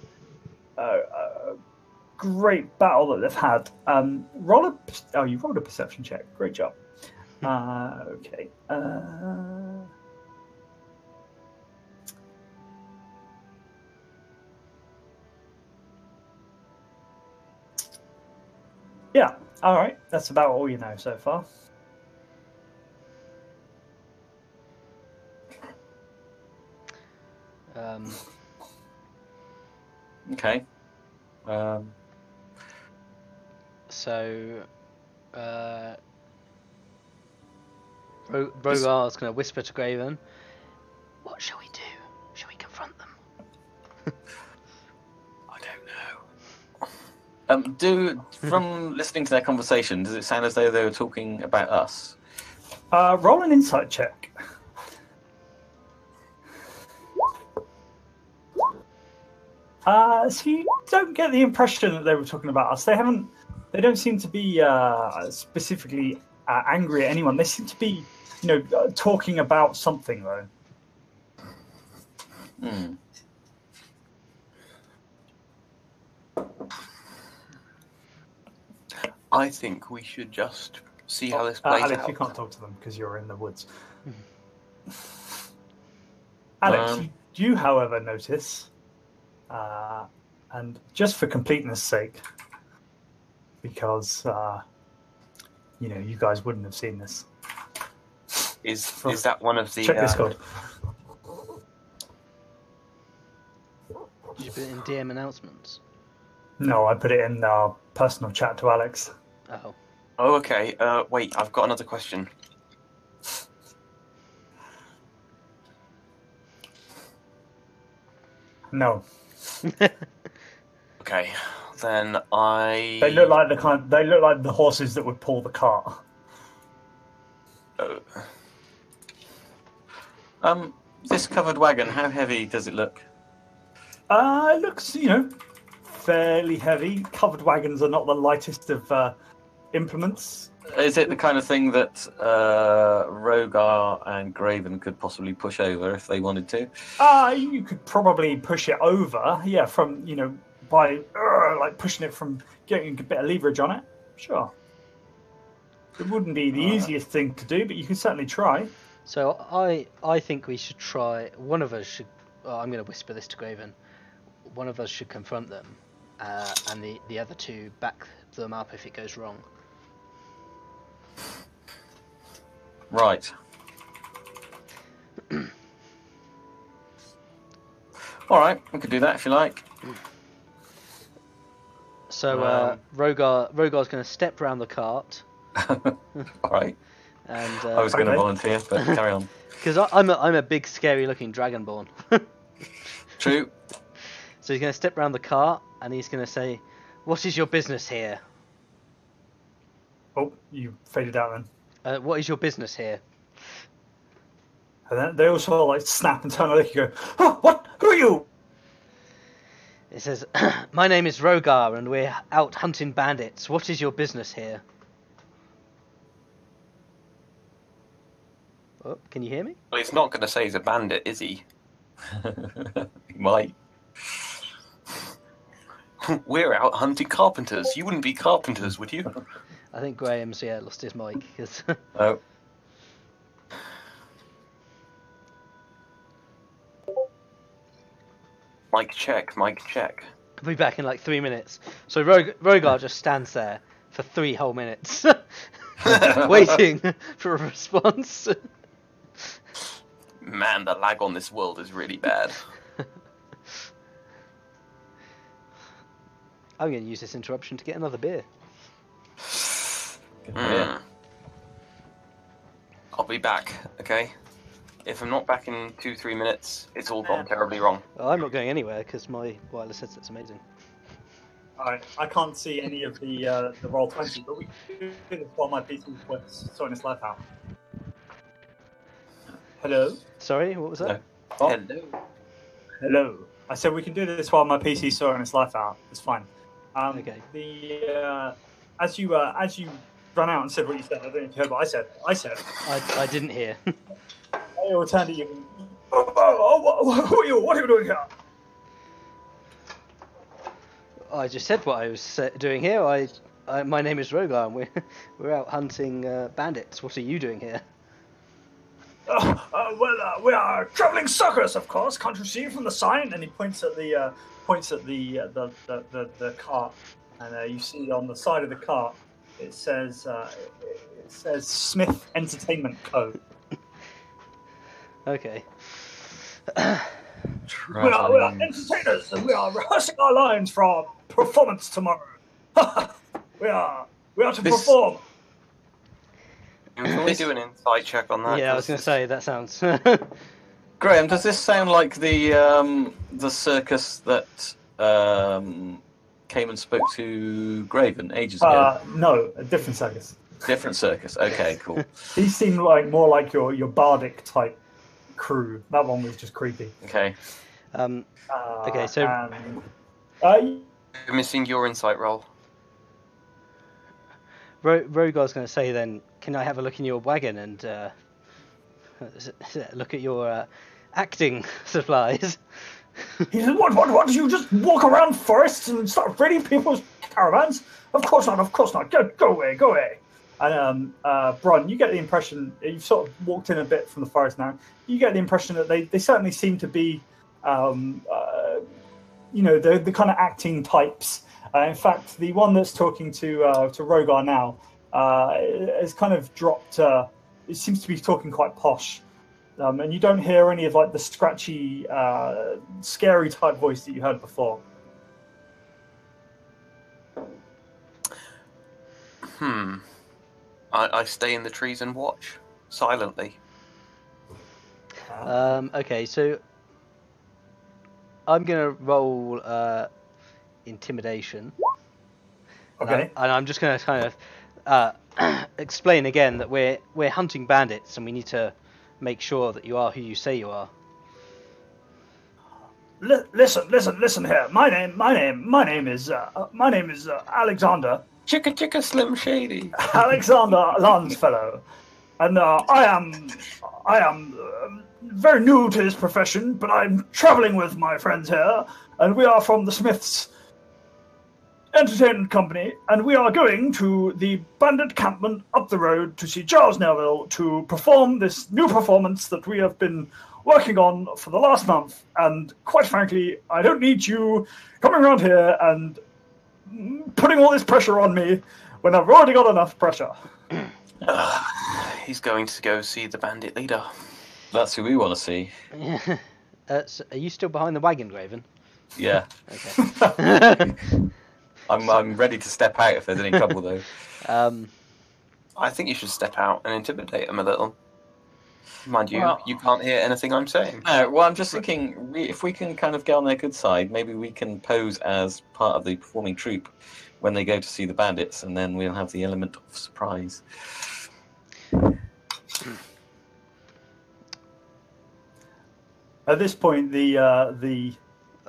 a, a great battle that they've had. Um, roll a, oh, you rolled a perception check. Great job. Uh, okay. Uh, yeah. All right. That's about all you know so far. um, Okay. Um, so, uh, Ro- Rhogar's gonna whisper to Graven, "What shall we do? Shall we um, do from listening to their conversation, does it sound as though they were talking about us? Uh, roll an insight check. Uh, so you don't get the impression that they were talking about us. They haven't. They don't seem to be uh, specifically uh, angry at anyone. They seem to be, you know, uh, talking about something though. Hmm. I think we should just see how this Uh, plays Alex, out. you can't talk to them because you're in the woods. Alex, Um, you do, however, notice, uh, and just for completeness' sake, because uh, you know you guys wouldn't have seen this. Is is that one of the? Check uh, Discord. put it in DM announcements? No, I put it in our personal chat to Alex. Oh. Oh, okay. Uh, wait, I've got another question. No, Okay, then I. they look like the kind. They look like the horses that would pull the cart. Uh, Um, this covered wagon, how heavy does it look? Uh, it looks, you know, fairly heavy. Covered wagons are not the lightest of uh, implements. Is it the kind of thing that uh, Rhogar and Graven could possibly push over if they wanted to? Uh, you could probably push it over, yeah, from, you know, by uh, like pushing it from getting a bit of leverage on it. Sure. It wouldn't be the Alright. easiest thing to do, but you could certainly try. So I I think we should try. One of us should. Well, I'm going to whisper this to Graven. One of us should confront them, uh, and the the other two back them up if it goes wrong. Right. All right, we could do that if you like. So uh, Um. Rhogar Rhogar's going to step round the cart, All right. and I was going to volunteer, but carry on. because I'm a, I'm a big scary looking dragonborn. True. So he's going to step round the cart, and he's going to say, "What is your business here? Oh, you faded out then. Uh, what is your business here?" And then they all sort of like snap and turn and look. You go, oh, what? Who are you? It says, "My name is Rhogar, and we're out hunting bandits. What is your business here?" Oh, can you hear me? well, he's not going to say he's a bandit, is he? You Might. We're out hunting carpenters. You wouldn't be carpenters, would you? I think Graham's yeah lost his mic. Oh, Mike check, Mike check. I'll be back in like three minutes. So Rog- Rhogar just stands there for three whole minutes, waiting for a response. Man, the lag on this world is really bad. I'm going to use this interruption to get another beer. Yeah. Hmm. I'll be back, okay? If I'm not back in two, three minutes, it's all gone terribly wrong. Well, I'm not going anywhere because my wireless headset's amazing. Alright, I can't see any of the uh, the roll twenty, but we can do this while my PC was sorting its life out. Hello, Sorry, what was that? No. Oh. Hello. hello. I said we can do this while my PC sorting its life out. It's fine. Um, Okay. The uh, as you uh, as you ran out and said what you said, I don't know if you heard what I said. I said I, I didn't hear. I returned at you. Oh, oh, oh, who are you? What are you doing here? I just said what I was doing here. I, I my name is Rhogar, and we're we're out hunting uh, bandits. What are you doing here? Uh, uh, well, uh, we are traveling suckers, of course. Can't you see from the sign? And he points at the uh, points at the, uh, the, the the the cart, and uh, you see on the side of the cart it says uh, it, it says Smith Entertainment Co. Okay. We are, we are entertainers, and we are rehearsing our lines for our performance tomorrow. we are we are to This- perform. Can we do an insight check on that? yeah, I was 'Cause going to say that sounds. Graham, does this sound like the um, the circus that um, came and spoke to Graven ages ago? Uh, no, a different circus. Different circus. Okay, cool. These seem like more like your your bardic type crew. That one was just creepy. Okay. um, Uh, Okay, so- and, uh, You're missing your insight roll. Ro- Rhogar's going to say then, can I have a look in your wagon and uh, look at your uh, acting supplies? He said, "What? What? What? You just walk around forests and start raiding people's caravans? Of course not. Of course not. Go, go away. Go away." And um, uh, Bron, you get the impression you've sort of walked in a bit from the forest now. You get the impression that they, they certainly seem to be, um, uh, you know, the the kind of acting types. Uh, in fact, the one that's talking to uh, to Rhogar now uh, has kind of dropped. Uh, it seems to be talking quite posh. Um, and you don't hear any of like the scratchy, uh, scary type voice that you heard before. Hmm. I, I stay in the trees and watch silently. Um, okay, so I'm gonna roll uh, intimidation. And I'm- Okay. and I'm just gonna kind of uh, explain again that we're we're hunting bandits and we need to make sure that you are who you say you are. Li- listen, listen, listen here. My name, my name, my name is, uh, my name is uh, Alexander. Chicka chicka slim shady. Alexander Lonsfellow, and uh, I am, I am uh, very new to this profession, but I'm traveling with my friends here, and we are from the Smiths Entertainment Company, and we are going to the bandit campment up the road to see Charles Neville to perform this new performance that we have been working on for the last month. And quite frankly, I don't need you coming around here and putting all this pressure on me when I've already got enough pressure. He's going to go see the bandit leader. That's who we want to see. uh, so are you still behind the wagon, Graven? Yeah. Okay. I'm, I'm ready to step out if there's any trouble, though. um, I think you should step out and intimidate them a little. Mind you, Well- you can't hear anything I'm saying. No, well, I'm just thinking re- if we can kind of get on their good side, maybe we can pose as part of the performing troupe when they go to see the bandits, and then we'll have the element of surprise. At this point, the uh, the,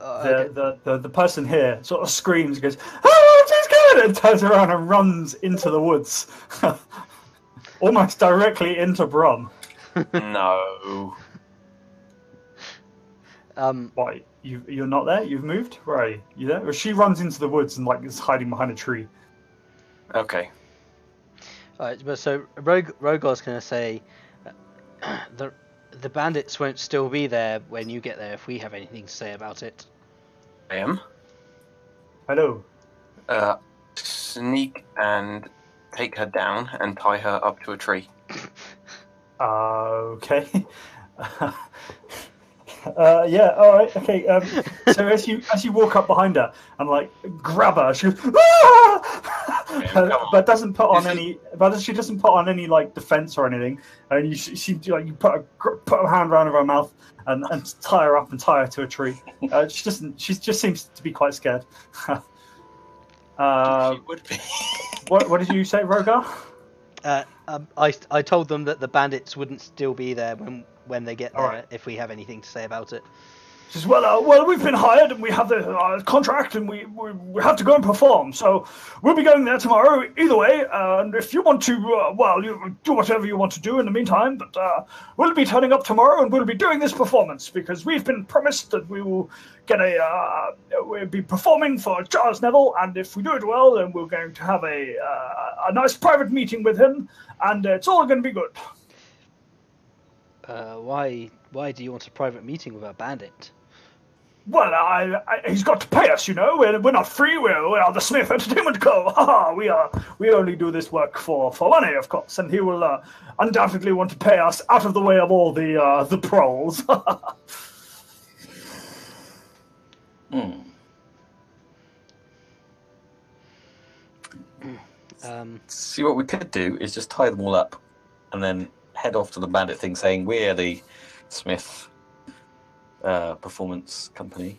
uh, the, okay. the, the the person here sort of screams goes, "Oh, she's coming!" and turns around and runs into the woods, almost directly into Bron. no. um, Why you you're not there? You've moved. Where are you? You there? Or she runs into the woods and like is hiding behind a tree. Okay. Alright, but so Rog- Rhogar's gonna say uh, the the bandits won't still be there when you get there if we have anything to say about it. I am. Hello. Uh, sneak and take her down and tie her up to a tree. Uh, okay. uh, yeah. All right. Okay. Um, so as you as you walk up behind her and like grab her, she goes, "Ah!" Come on. but doesn't put on This is- any. But she doesn't put on any like defense or anything. And you she, she like you put a put a hand around her mouth and, and tie her up and tie her to a tree. Uh, she doesn't. She just seems to be quite scared. uh, she would be. what what did you say, Rhogar? Uh, um, I I told them that the bandits wouldn't still be there when when they get there Alright. if we have anything to say about it. Says, well, uh, well, we've been hired and we have the uh, contract and we, we we have to go and perform. So we'll be going there tomorrow either way. Uh, and if you want to, uh, well, you do whatever you want to do in the meantime. But uh, we'll be turning up tomorrow and we'll be doing this performance because we've been promised that we will get a uh, we'll be performing for Charles Neville. And if we do it well, then we're going to have a a nice private meeting with him, and it's all going to be good. Why why do you want a private meeting with a bandit? Well, I, I, he's got to pay us, you know. We're, we're not free. We're, we are the Smith Entertainment Co. Ha ha! We are. We only do this work for, for money, of course, and he will uh, undoubtedly want to pay us out of the way of all the uh, the proles. Hmm. Um, See, what we could do is just tie them all up and then head off to the bandit thing saying we're the Smith uh, Performance Company.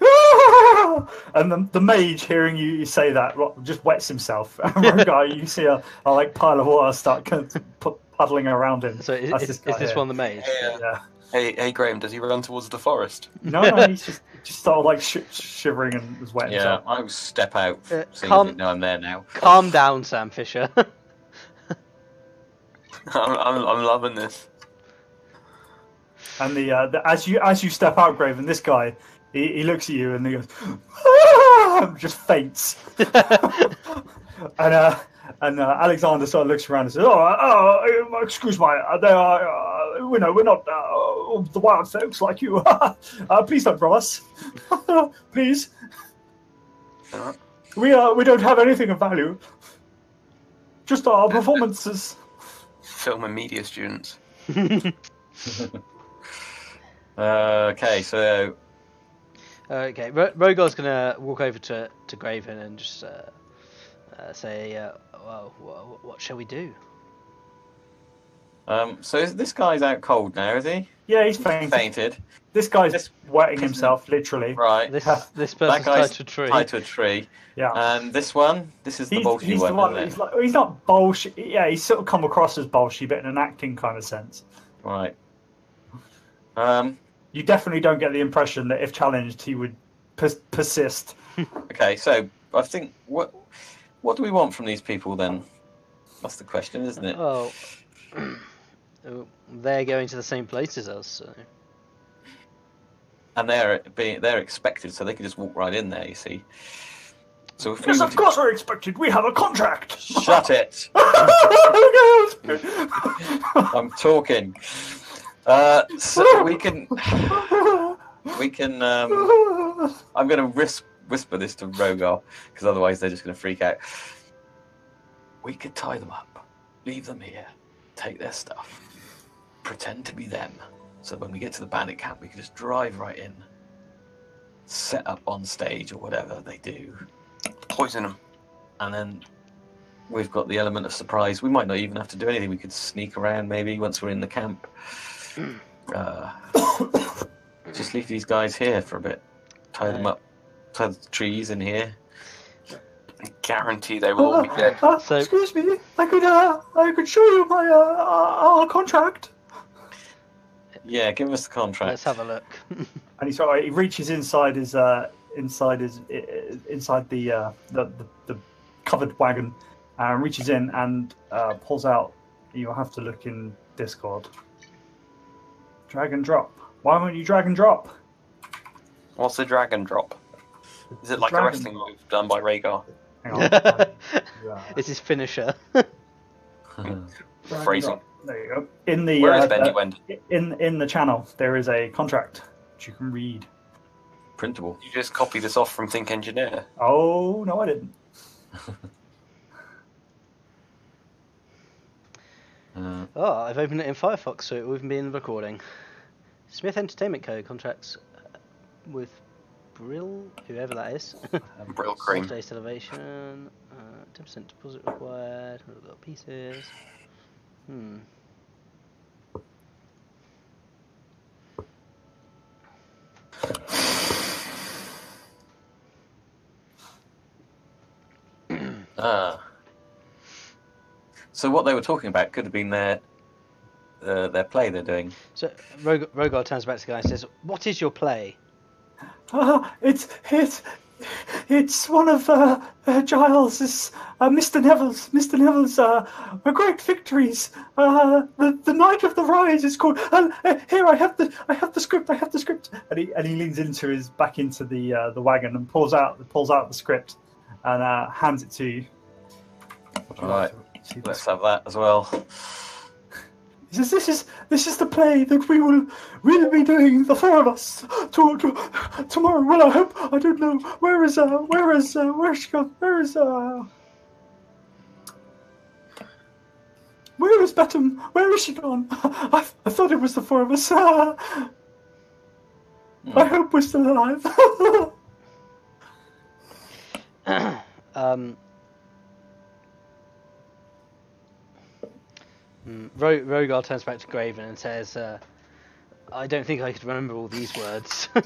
and the, the mage, hearing you say that, just wets himself. And guy, you see a, a like pile of water start kind of pu- puddling around him. so is, That's is, this is this one the mage? Yeah. Yeah. Hey, hey, Graham, does he run towards the forest? No, no, he's just just started like sh- shivering and was wet Yeah, himself. I will step out, Uh, seeing calm- as they know I'm there now. Calm down, Sam Fisher. I'm, I'm, I'm loving this. And the, uh, the as you as you step out, Graven, this guy he, he looks at you and he goes, "Ah!" just faints. and uh, and uh, Alexander sort of looks around and says, "Oh, uh, uh, excuse me, uh, they are, uh, you know, we're not uh, the wild folks like you. uh, please don't rob us, please. Alright. We uh, we don't have anything of value. Just our performances." Film and media students. Uh, okay, so Okay, Ro- Rhogar's gonna walk over to to Graven and just uh, uh, say, uh, "Well, wha- what shall we do?" um, so is, this guy's out cold now, is he? Yeah, he's fainted. Fainted, This guy's This- wetting himself, literally. right? This Yeah. this That person's guy's tied to a tree. Tied to a tree, Yeah. and this one, this is the he's, bullshit he's one. the one. He's, like, he's not bullshit. Yeah, he's sort of come across as bullshit, but in an acting kind of sense. Right. Um. You definitely don't get the impression that if challenged, he would pers- persist. Okay, so I think what what do we want from these people then? That's the question, isn't it? Oh, oh, they're going to the same place as us. So. And they're being they're expected, so they can just walk right in there. You see. So if Yes, were of to- course we're expected. We have a contract. shut it. I'm talking. Uh, so we can we can. Um, I'm going to whisper, whisper this to Rhogar because otherwise they're just going to freak out. We could tie them up, leave them here, take their stuff, pretend to be them. So when we get to the bandit camp, we can just drive right in, set up on stage or whatever they do, Poison them. and then we've got the element of surprise. We might not even have to do anything. We could sneak around maybe once we're in the camp. Uh, just leave these guys here for a bit. Tie them up. Tie the trees in here. I guarantee they will all be dead. Uh, So- excuse me, I could uh, I could show you my uh, our our contract. Yeah, give us the contract. Let's have a look. And he sort of he reaches inside his uh inside his i- i- inside the uh the the, the covered wagon, and reaches in and uh, pulls out. You'll have to look in Discord. Drag and drop. Why won't you drag and drop? What's the and drop? Is it like a wrestling drop. move done by Rhaegar? Hang on. Yeah. it's his finisher. Phrasing. There you go. In the Where is uh, Bendy uh, Wendy? in in the channel there is a contract which you can read. Printable. You just copy this off from Think Engineer. Oh no, I didn't. Uh, oh, I've opened it in Firefox, so it will even be in the recording. Smith Entertainment Co. contracts with Brill, whoever that is. Brylcreem. Soft elevation, uh, 10% deposit required, we've got pieces. Hmm. ah. So what they were talking about could have been their uh, their play they're doing. So Rog- Rhogar turns back to the guy and says, "What is your play?" Ah, it's it's it's one of uh, uh, Giles's, uh, Mr. Neville's, Mr. Neville's uh, uh, great victories. Uh, the the night of the rise is called. Uh, uh, here, I have the I have the script. I have the script. And he and he leans into his back into the uh, the wagon and pulls out pulls out the script and uh, hands it to you. Would you like to see Let's have that as well. He says, "This is this is the play that we will will be doing, the four of us, to, to, tomorrow. Well, I hope. I don't know. Where is uh? Where is uh? Where's she gone? Where is uh? Where is Betum? Where is she gone? I, I thought it was the four of us. I hope we're still alive. um, mm, Ro- Rhogar turns back to Graven and says, uh, "I don't think I could remember all these words."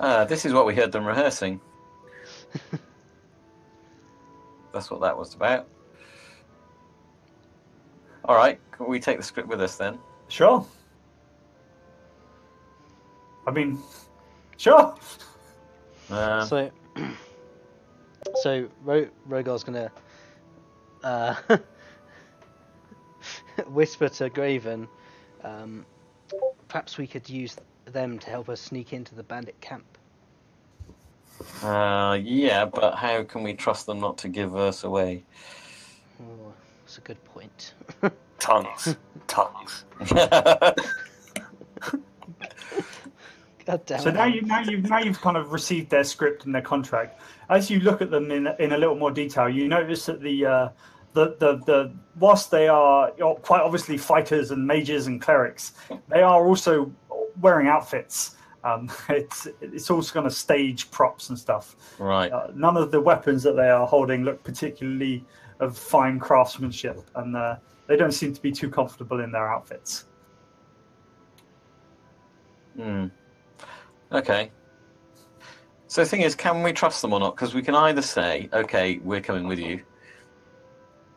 Ah, this is what we heard them rehearsing. That's what that was about. All right, can we take the script with us then? sure. I mean, sure. Uh, so, so Ro- Rogar's gonna uh, whisper to Graven. Um, perhaps we could use them to help us sneak into the bandit camp. uh, yeah, but how can we trust them not to give us away? Oh, that's a good point. Tongues. Tongues. God damn So it. now you now you've now you've kind of received their script and their contract. As you look at them in in a little more detail, you notice that the uh, the, the the whilst they are quite obviously fighters and mages and clerics, they are also wearing outfits. Um, it's it's also kind of stage props and stuff. Right. Uh, none of the weapons that they are holding look particularly of fine craftsmanship, and uh, they don't seem to be too comfortable in their outfits. Hmm. Okay. So the thing is, can we trust them or not? Because we can either say, okay, we're coming with you,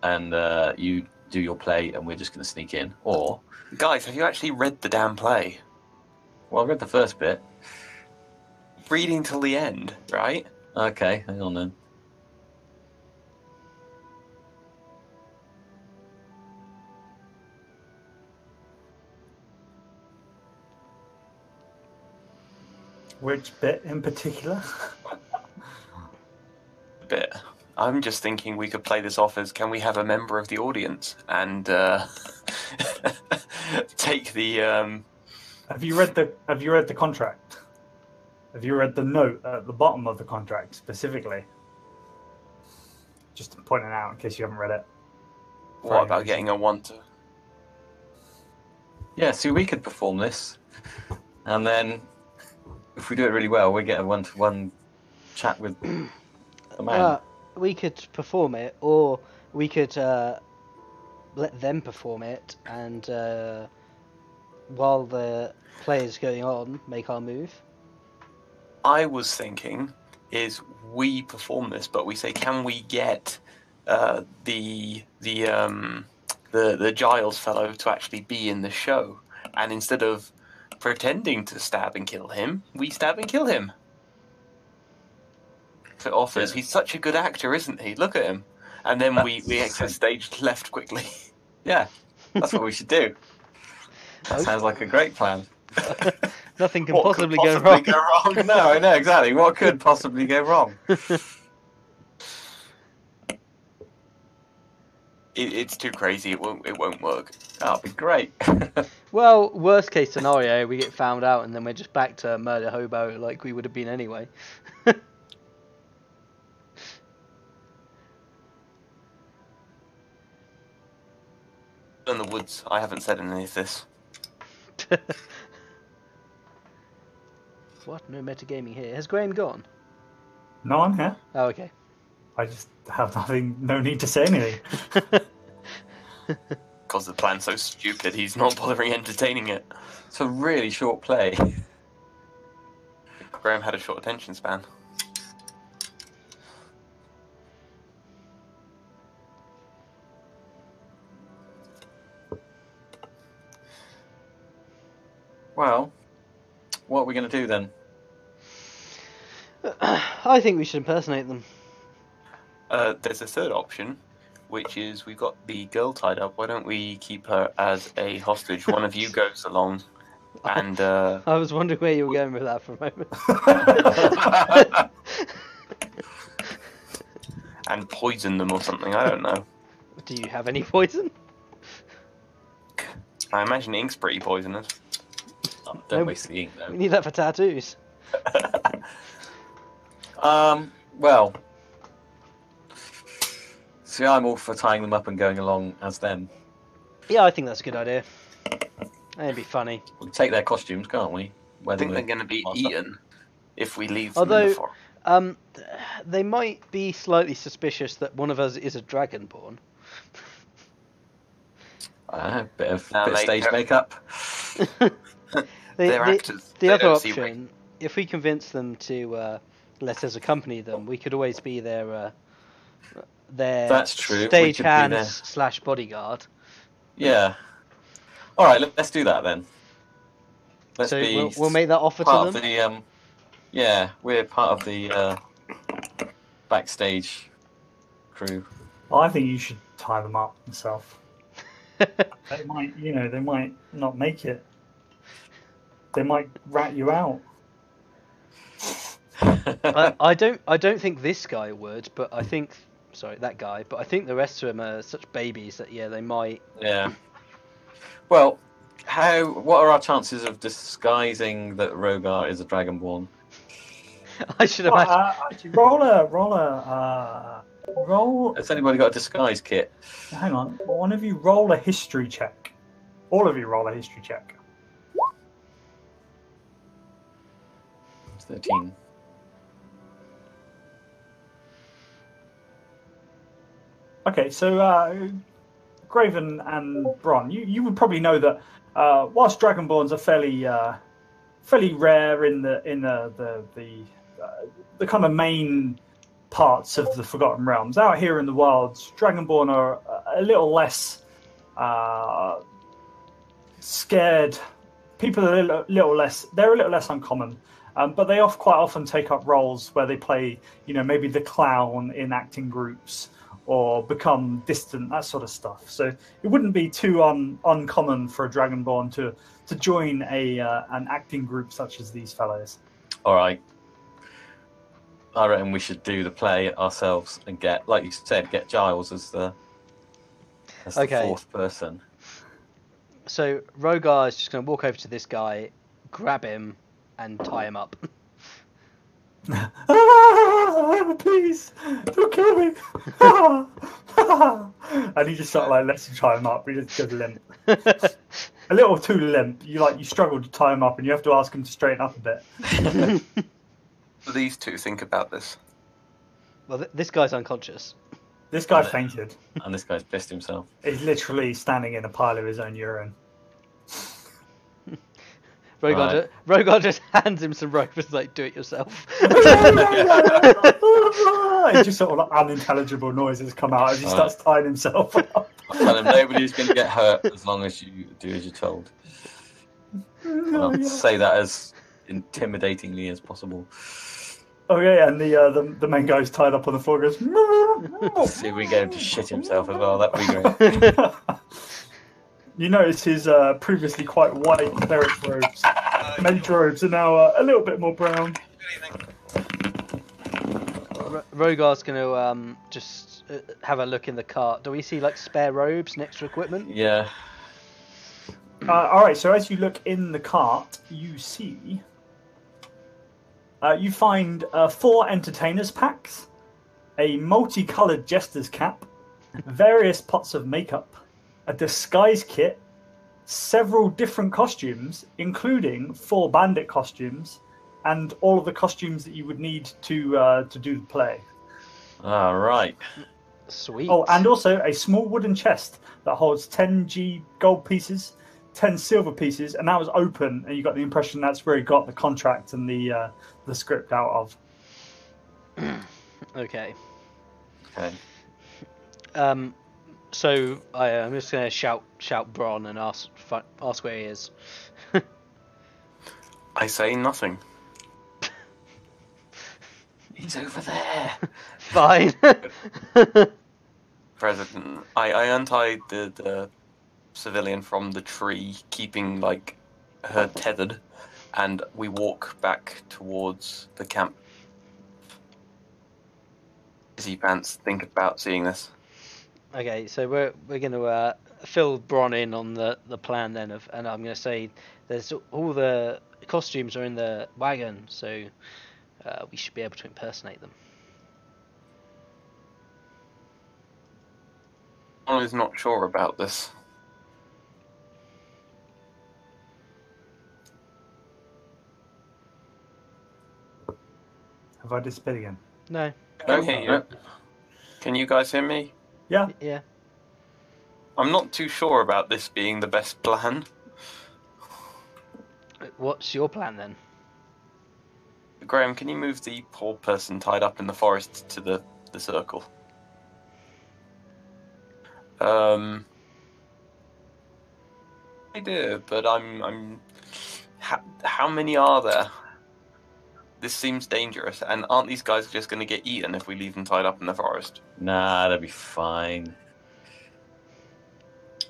and uh, you do your play, and we're just going to sneak in, or Guys, have you actually read the damn play? well, I read the first bit. Reading till the end, right? Okay, hang on then. Which bit in particular? Bit. I'm just thinking we could play this off as can we have a member of the audience and uh, take the um, Have you read the Have you read the contract? Have you read the note at the bottom of the contract specifically? Just to point it out in case you haven't read it. what about getting a one to Yeah, see, we could perform this, and then if we do it really well, we get a one-to-one chat with the man. Uh, we could perform it, or we could uh, let them perform it, and uh, while the play is going on, make our move. I was thinking is we perform this, but we say, can we get uh, the the um, the the Giles fellow to actually be in the show? And instead of pretending to stab and kill him, we stab and kill him. Offers, Yeah. he's such a good actor, isn't he? Look at him. And then we we exit stage left quickly. yeah, that's what we should do. That Okay. sounds like a great plan. Nothing can What could possibly, go wrong. go wrong? no, I know exactly. What could possibly go wrong? It, it's too crazy. It won't it won't work. That'd be great. Well, worst case scenario, we get found out, and then we're just back to murder hobo like we would have been anyway. In the woods, I haven't said any of this. what? No metagaming here. Has Graham gone? No one here. Oh, okay. I just have nothing. No need to say anything. Because the plan's so stupid, he's not bothering entertaining it. it's a really short play. Graham had a short attention span. Well, what are we going to do then? I think we should impersonate them. Uh, there's a third option, which is we've got the girl tied up. Why don't we keep her as a hostage? One of you goes along and uh, I was wondering where you were going with that for a moment. and poison them or something. I don't know. Do you have any poison? I imagine ink's pretty poisonous. Don't No. waste the ink, We need that for tattoos. Um, well, see, I'm all for tying them up and going along as them. Yeah, I think that's a good idea. It'd be funny. We can take their costumes, can't we? I think they're going to be Master. eaten if we leave them Although- the forest. Um, they might be slightly suspicious that one of us is a dragonborn. I don't bit of, Now bit of stage makeup. The, They're the, actors. the They other don't option, if we convince them to uh, let us accompany them, we could always be their uh, their That's true, we stage could their- slash bodyguard. Yeah. All right, let- let's do that then. Let's so be we'll, we'll make that offer part to of them. the. Um, yeah, we're part of the uh, backstage crew. Well, I think you should tie them up yourself. They might, you know, they might not make it. They might rat you out. I, I don't I don't think this guy would, but I think sorry that guy, but I think the rest of them are such babies that yeah they might. yeah. Well, how? What are our chances of disguising that Rhogar is a dragonborn? I should Well, imagine. uh, actually, roll a roll a uh, roll. Has anybody got a disguise kit? Hang on. One of you roll a history check. All of you roll a history check. Thirteen. Okay, so uh, Graven and Bron, you, you would probably know that uh, whilst Dragonborns are fairly uh, fairly rare in the in the the the, uh, the kind of main parts of the Forgotten Realms, out here in the wilds, Dragonborn are a little less uh, scared. People are a little, little less. They're a little less uncommon. Um, but they off quite often take up roles where they play, you know, maybe the clown in acting groups, or become distant, that sort of stuff. So it wouldn't be too un- uncommon for a Dragonborn to to join a uh, an acting group such as these fellows. All right. I reckon we should do the play ourselves and get, like you said, get Giles as the as the fourth person. So Rhogar is just going to walk over to this guy, grab him, and tie him up. ah, please don't kill me. Ah, ah. and he just sort of like lets him tie him up. He just goes limp, a little too limp. You like you struggle to tie him up, and you have to ask him to straighten up a bit. These two think about this? well, th- this guy's unconscious. This guy fainted. And this guy's pissed himself. He's literally standing in a pile of his own urine. Rhogar, Right. ju- Rhogar just hands him some rope and is like, do it yourself. It just sort of like unintelligible noises come out as he Right. starts tying himself up. I tell him nobody's going to get hurt as long as you do as you're told. And Oh, I'll yeah. say that as intimidatingly as possible. Oh yeah, and the, uh, the the main guy's tied up on the floor. Goes. See if we get him to shit himself as well. That'd be great. you notice his uh, previously quite white cleric robes, mage robes, are now uh, a little bit more brown. Ro- Rhogar's going to um, just uh, have a look in the cart. Do we see like spare robes and extra equipment? Yeah. Uh, all right, so as you look in the cart, you see. Uh, you find uh, four entertainers packs, a multicolored jester's cap, various pots of makeup, a disguise kit, several different costumes, including four bandit costumes, and all of the costumes that you would need to uh, to do the play. All right. Sweet. Oh, and also a small wooden chest that holds 10 G gold pieces, 10 silver pieces, and that was open, and you got the impression that's where he got the contract and the uh, the script out of. Okay. Okay. Um, so I, uh, I'm just going to shout shout Bron and ask ask where he is. I say nothing. He's over there. Fine. President, I, I untied the, the civilian from the tree, keeping like her tethered, and we walk back towards the camp. Izzy Pants think about seeing this. Okay, so we're we're going to uh, fill Bron in on the, the plan then of, and I'm going to say there's all the costumes are in the wagon, so uh, we should be able to impersonate them. I is not sure about this. Have I disappeared again? No. I don't hear you. Can you guys hear me? Yeah. Yeah. I'm not too sure about this being the best plan. What's your plan then? Graham, can you move the poor person tied up in the forest to the, the circle? Um, I do, but I'm I'm. How, how many are there? This seems dangerous, and aren't these guys just going to get eaten if we leave them tied up in the forest? Nah, that'll be fine.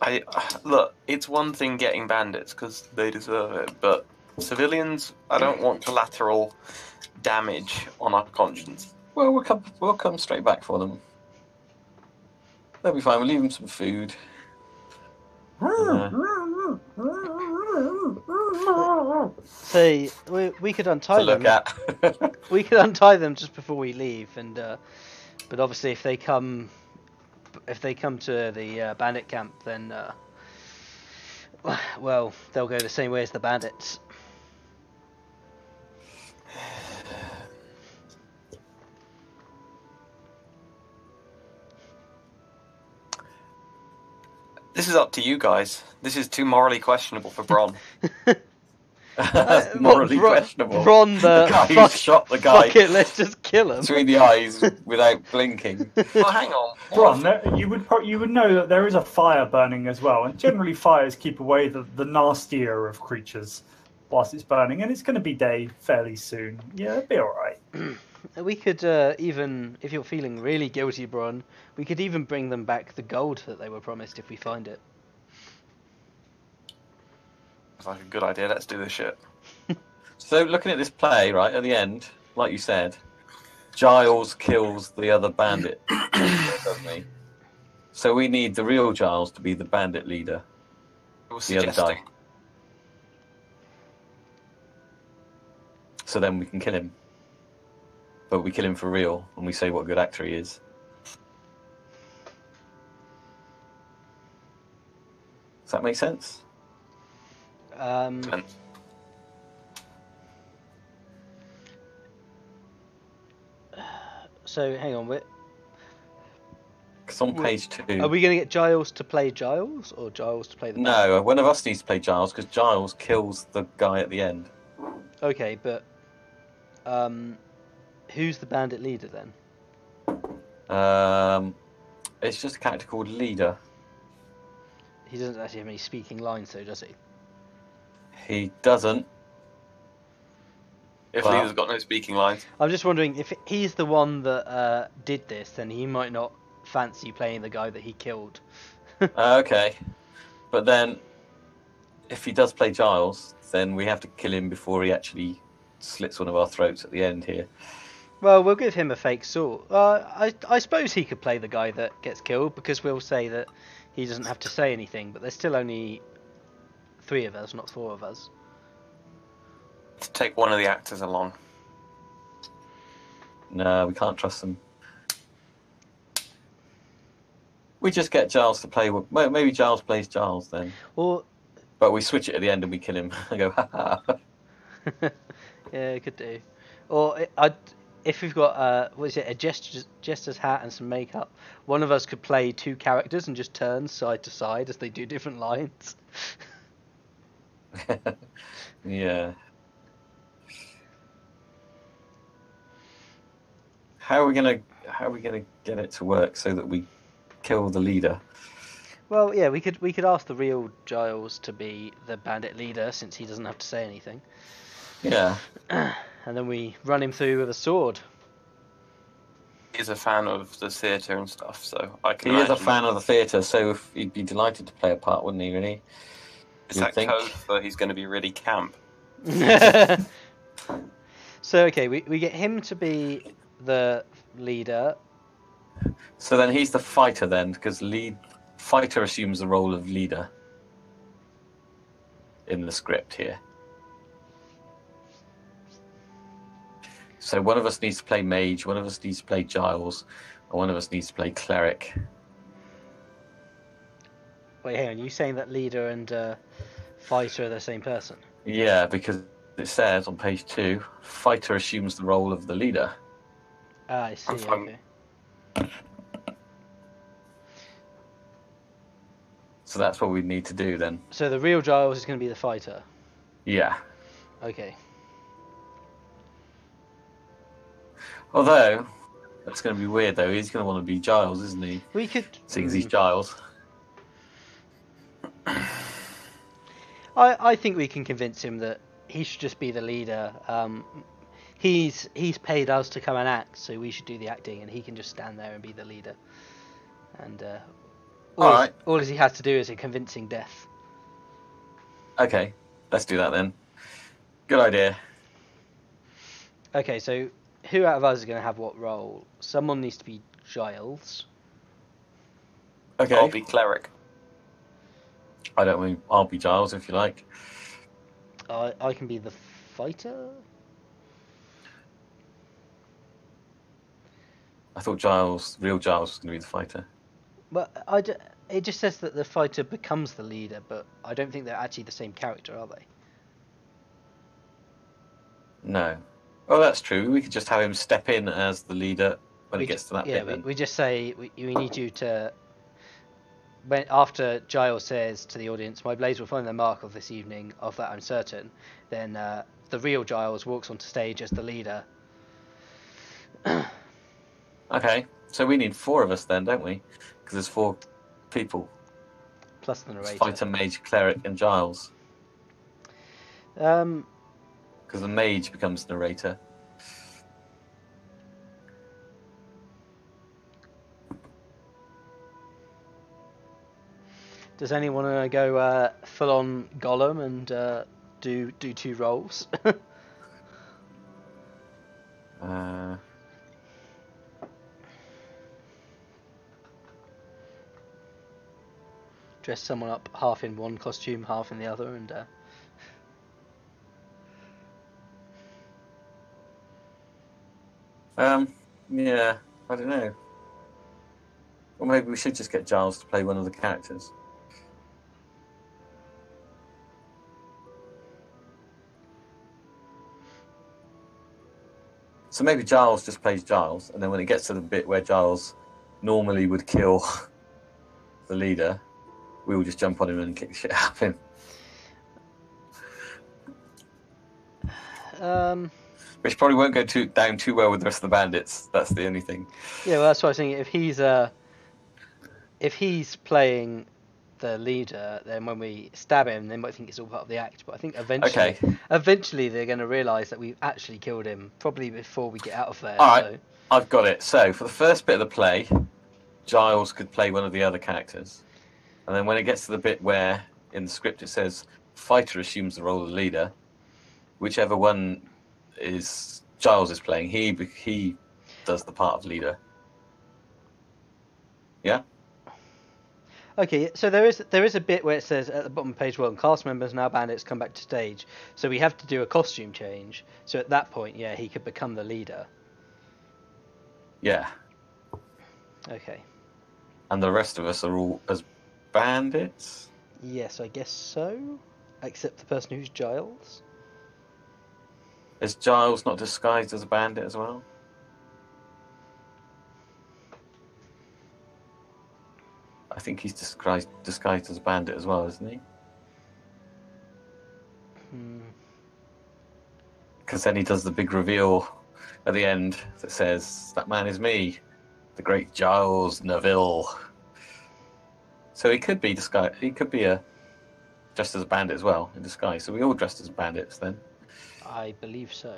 I look. It's one thing getting bandits because they deserve it, but civilians, I don't want collateral damage on our conscience. Well, we'll come. We'll come straight back for them. They'll be fine. We'll leave them some food. So we, we could to untie look them. at. We could untie them just before we leave, and uh, But obviously, if they come, if they come to the uh, bandit camp, then uh, well, they'll go the same way as the bandits. This is up to you guys. This is too morally questionable for Bron. That's morally Ron- questionable. Ron the, the guy who shot the guy fuck it, let's just kill him. between the eyes without blinking. well, hang on. Bron, there- you would pro- you would know that there is a fire burning as well, and generally fires keep away the, the nastier of creatures whilst it's burning, and it's going to be day fairly soon. Yeah, it'll be all right. We could uh, even, if you're feeling really guilty, Bron, we could even bring them back the gold that they were promised if we find it. It's like a good idea. Let's do this shit. So looking at this play, right at the end, like you said, Giles kills the other bandit, doesn't he? So we need the real Giles to be the bandit leader. The other guy. So then we can kill him. But we kill him for real, and we say what a good actor he is. Does that make sense? Um, Depends. so hang on, we Because on page two. are we going to get Giles to play Giles or Giles to play the? No, one of us needs to play Giles because Giles kills the guy at the end. Okay, but um, who's the bandit leader then? Um, it's just a character called Leader. He doesn't actually have any speaking lines, though, does he? He doesn't. If Well- leader's got no speaking lines, I'm just wondering if he's the one that uh, did this, then he might not fancy playing the guy that he killed. Uh, okay, but then if he does play Giles, then we have to kill him before he actually slits one of our throats at the end here. Well, we'll give him a fake sword. Uh, I, I suppose he could play the guy that gets killed because we'll say that he doesn't have to say anything. But there's still only three of us, not four of us. to take one of the actors along. No, we can't trust them. We just get Giles to play. with- well, Maybe Giles plays Giles then, Or but we switch it at the end and we kill him. I go, ha ha. yeah, could do. Or I, I'd, if we've got uh, what is it, a jester's, jester's hat and some makeup, one of us could play two characters and just turn side to side as they do different lines. yeah. How are we gonna how are we gonna get it to work so that we kill the leader? Well, yeah, we could we could ask the real Giles to be the bandit leader since he doesn't have to say anything, Yeah. and then we run him through with a sword. He's a fan of the theatre and stuff, so I can. He can. is a fan of the theatre, so he'd be delighted to play a part, wouldn't he? Really? Is you'd that think. code for he's going to be really camp? so okay, we we get him to be the leader. So then he's the fighter then, because lead fighter assumes the role of leader in the script here. So one of us needs to play mage, one of us needs to play Giles, and one of us needs to play cleric. Wait, hang on, you saying that leader and uh, fighter are the same person? Yeah, because it says on page two, fighter assumes the role of the leader. Ah, I see. Okay. So that's what we need to do then. So the real Giles is going to be the fighter. Yeah. Okay. Although that's going to be weird though. He's going to want to be Giles, isn't he? We could. Seeing as he's Mm. Giles. I I think we can convince him that he should just be the leader. Um, he's he's paid us to come and act, so we should do the acting, and he can just stand there and be the leader. And uh, all, All he's- all he has to do is a convincing death. Okay, let's do that then. Good idea. Okay, so who out of us is going to have what role? Someone needs to be Giles. Okay. I'll be cleric. I don't mean I'll be Giles if you like. I I can be the fighter. I thought Giles, real Giles, was going to be the fighter. Well, I d- it just says that the fighter becomes the leader, but I don't think they're actually the same character, are they? No. Oh, that's true. We could just have him step in as the leader when We it gets to that yeah, bit. but we just say we, we need you to. When after Giles says to the audience, "My blades will find their mark of this evening," of that I'm certain. Then uh, the real Giles walks onto stage as the leader. Okay, so we need four of us then, don't we? Because there's four people. Plus the It's narrator. fighter, mage, cleric, and Giles. Um, Because the mage becomes narrator. Does anyone want to go uh, full on Gollum and uh, do do two roles? Uh, Dress someone up half in one costume, half in the other, and uh, um, yeah, I don't know. Or maybe we should just get Giles to play one of the characters. So maybe Giles just plays Giles, and then when it gets to the bit where Giles normally would kill the leader, we will just jump on him and kick the shit out of him. um, Which probably won't go too down too well with the rest of the bandits. That's the only thing. Yeah, well, that's what I was thinking. If he's uh, if he's playing the leader, then when we stab him, they might think it's all part of the act. But I think eventually, Okay, eventually they're going to realise that we've actually killed him, probably before we get out of there. All right. So, I've got it. So for the first bit of the play, Giles could play one of the other characters, and then when it gets to the bit where in the script it says fighter assumes the role of the leader, whichever one is Giles is playing, he he does the part of leader. Okay, so there is there is a bit where it says at the bottom of page one, cast members now bandits come back to stage. So we have to do a costume change. So at that point, yeah, he could become the leader. Yeah, Okay. and the rest of us are all as bandits. Yes, I guess so. Except the person who's Giles. Is Giles not disguised as a bandit as well? I think he's disguised disguised as a bandit as well, isn't he? Hmm. Because then he does the big reveal at the end that says, "That man is me, the great Giles Neville." So he could be disguised. He could be a dressed as a bandit as well in disguise. So we all dressed as bandits then. I believe so.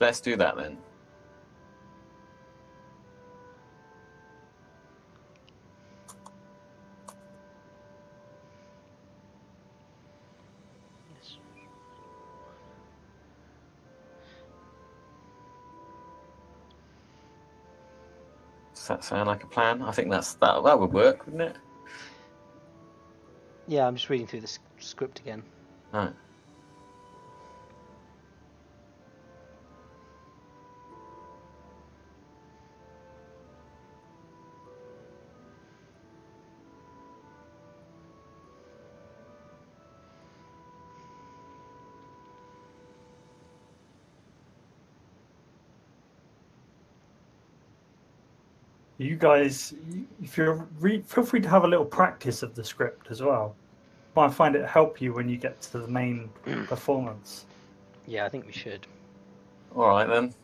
Let's do that then. Does that sound like a plan? I think that's that. That would work, wouldn't it? Yeah, I'm just reading through the script again. Right. You guys, if you're re- feel free to have a little practice of the script as well. Might find it help you when you get to the main mm. performance. Yeah, I think we should. All right then.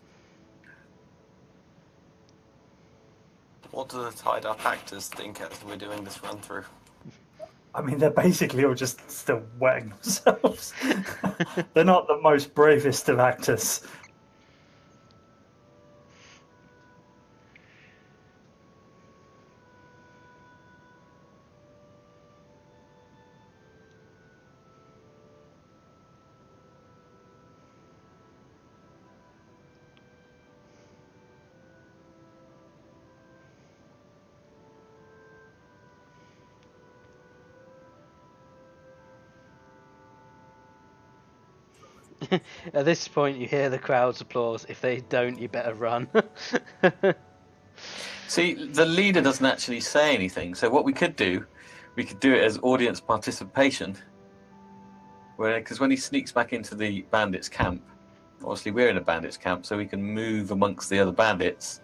What do the tied up actors think as we're doing this run through? I mean, they're basically all just still wetting themselves. they're not the most bravest of actors. At this point, you hear the crowd's applause. If they don't, you better run. See, the leader doesn't actually say anything. So what we could do, we could do it as audience participation. Where, because when he sneaks back into the bandits' camp, obviously we're in a bandits' camp, so we can move amongst the other bandits.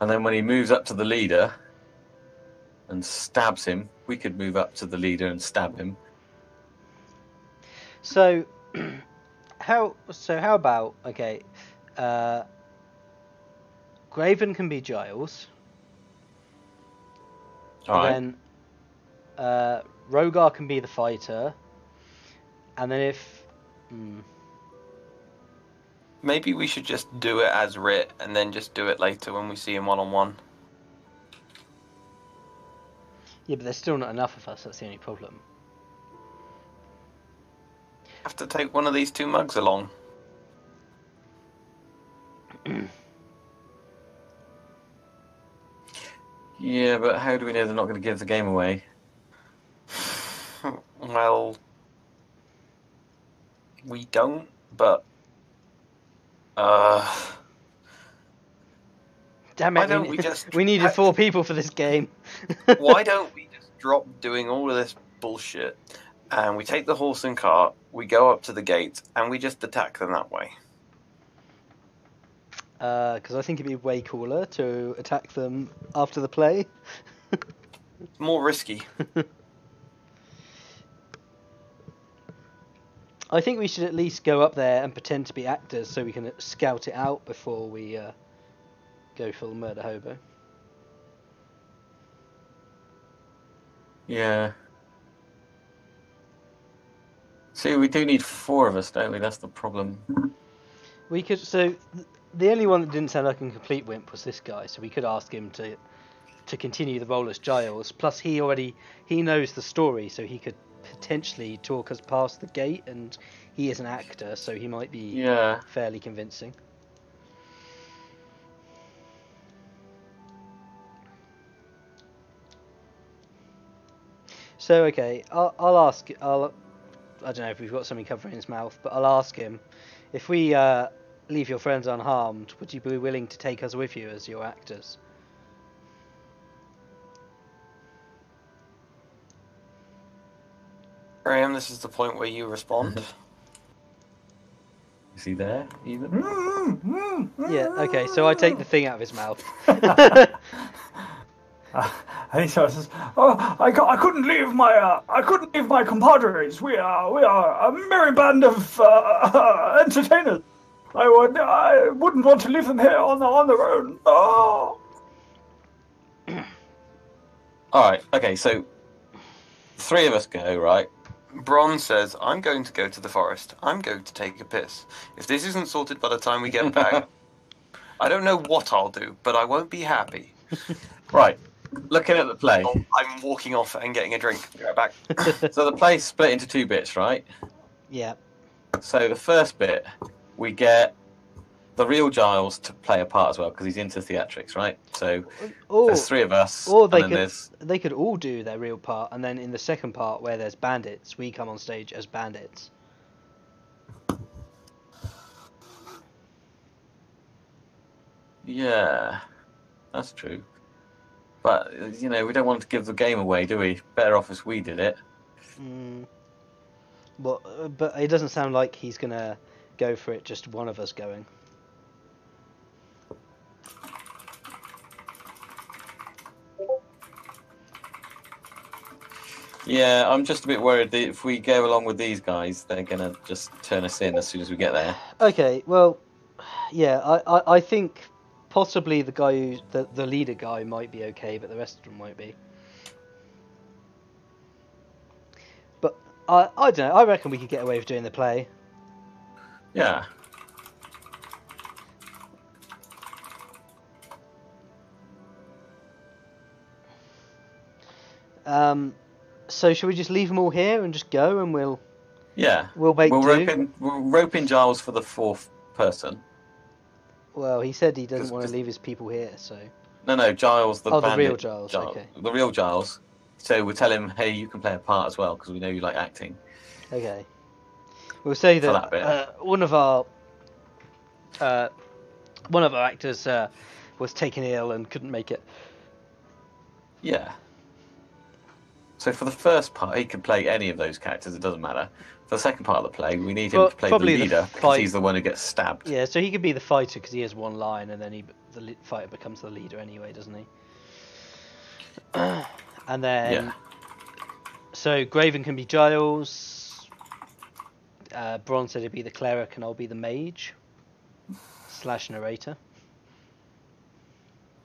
And then when he moves up to the leader and stabs him, we could move up to the leader and stab him. So, how so? How about okay? Uh, Graven can be Giles. All right. Then uh, Rhogar can be the fighter, and then if hmm, Maybe we should just do it as writ and then just do it later when we see him one on one. yeah, but there's still not enough of us. That's the only problem. Have to take one of these two mugs along. Yeah, but how do we know they're not going to give the game away? Well, we don't, but uh, Damn it! Why don't we, we just- we needed four people for this game. why don't we just drop doing all of this bullshit and we take the horse and cart, we go up to the gate, and we just attack them that way? Because Uh, I think it'd be way cooler to attack them after the play. It's more risky. I think we should at least go up there and pretend to be actors so we can scout it out before we uh, go full murder hobo. Yeah. See, we do need four of us, don't we? That's the problem. We could so the only one that didn't sound like a complete wimp was this guy, so we could ask him to to continue the role as Giles. Plus, he already he knows the story, so he could potentially talk us past the gate, and he is an actor, so he might be Yeah. fairly convincing. So okay, I'll, I'll ask. I'll. I don't know if we've got something covering his mouth, but I'll ask him if we uh, leave your friends unharmed. Would you be willing to take us with you as your actors? Graham, this is the point where you respond. Is he there? Even? Yeah. Okay. So I take the thing out of his mouth. Uh, and he says, "Oh, I, I couldn't leave my uh, I couldn't leave my compadres. We are we are a merry band of uh, entertainers. I would I wouldn't want to leave them here on the, on their own. Oh, All right. Okay. So three of us go. Right. Bron says, I'm going to go to the forest. I'm going to take a piss. If this isn't sorted by the time we get back, I don't know what I'll do, but I won't be happy. Right. Looking at the play. Oh, I'm walking off and getting a drink. Be right back. So the play's split into two bits, right? yeah. So the first bit, we get the real Giles to play a part as well because he's into theatrics, right? So Or there's three of us, or they and could- there's they could all do their real part, and then in the second part where there's bandits, we come on stage as bandits. yeah, that's true. But you know, we don't want to give the game away, do we? Better off if we did it. Mm. Well, uh, but it doesn't sound like he's gonna go for it. Just one of us going. Yeah, I'm just a bit worried that if we go along with these guys, they're gonna just turn us in as soon as we get there. Okay, well, yeah, I, I, I think possibly the guy who the, the leader guy might be okay, but the rest of them won't be. But I I don't know. I reckon we could get away with doing the play. Yeah. Um, so should we just leave them all here and just go, and we'll Yeah. we'll make we'll do? rope in we'll rope in Giles for the fourth person. Well, he said he doesn't 'Cause- want to leave his people here, so No, no, Giles the Oh, the real Giles, okay. The real Giles. So we tell him, hey, you can play a part as well because we know you like acting. okay. We'll say that, that bit. Uh, one of our uh, one of our actors uh, was taken ill and couldn't make it. Yeah. So for the first part, he can play any of those characters. It doesn't matter. The second part of the play, we need him Well, to play the leader because he's the one who gets stabbed. Yeah, so he could be the fighter because he has one line, and then he the fighter becomes the leader anyway, doesn't he? and then Yeah. so Graven can be Giles. Uh, Bron said he'd be the cleric, and I'll be the mage slash narrator.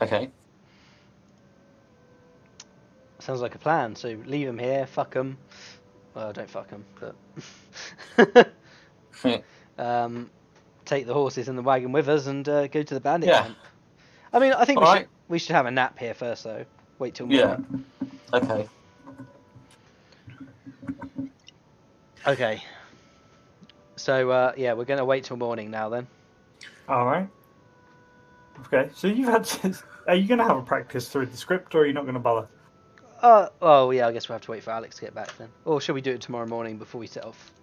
Okay. Sounds like a plan. So leave him here. Fuck him. Well, don't fuck them, but um, take the horses and the wagon with us and uh, go to the bandit Yeah. camp. I mean, I think we should, we should have a nap here first, though. Wait till Yeah. morning. Okay. Okay. So uh, yeah, we're gonna wait till morning now then. All right. Okay, so you've had. Are you going to have a practice through the script, or are you not going to bother? Uh, oh yeah, I guess we'll have to wait for Alex to get back then. Or shall we do it tomorrow morning before we set off?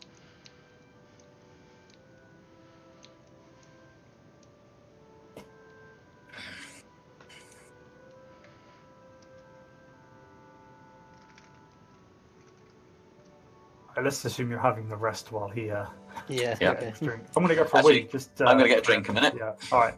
Let's assume you're having the rest while he uh, Yeah. Yeah. Okay. I'm going to go for Actually, a week. Just. Uh, I'm going to get a drink a minute. Yeah. All right.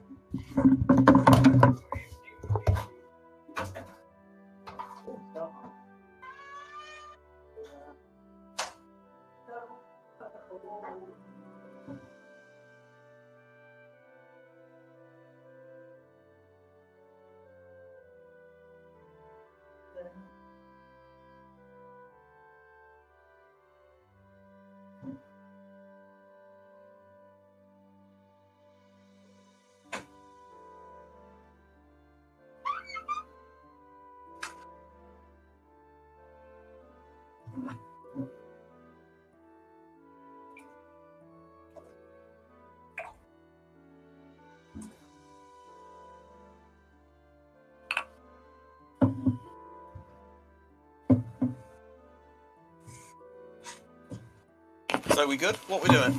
So we good? What we doing?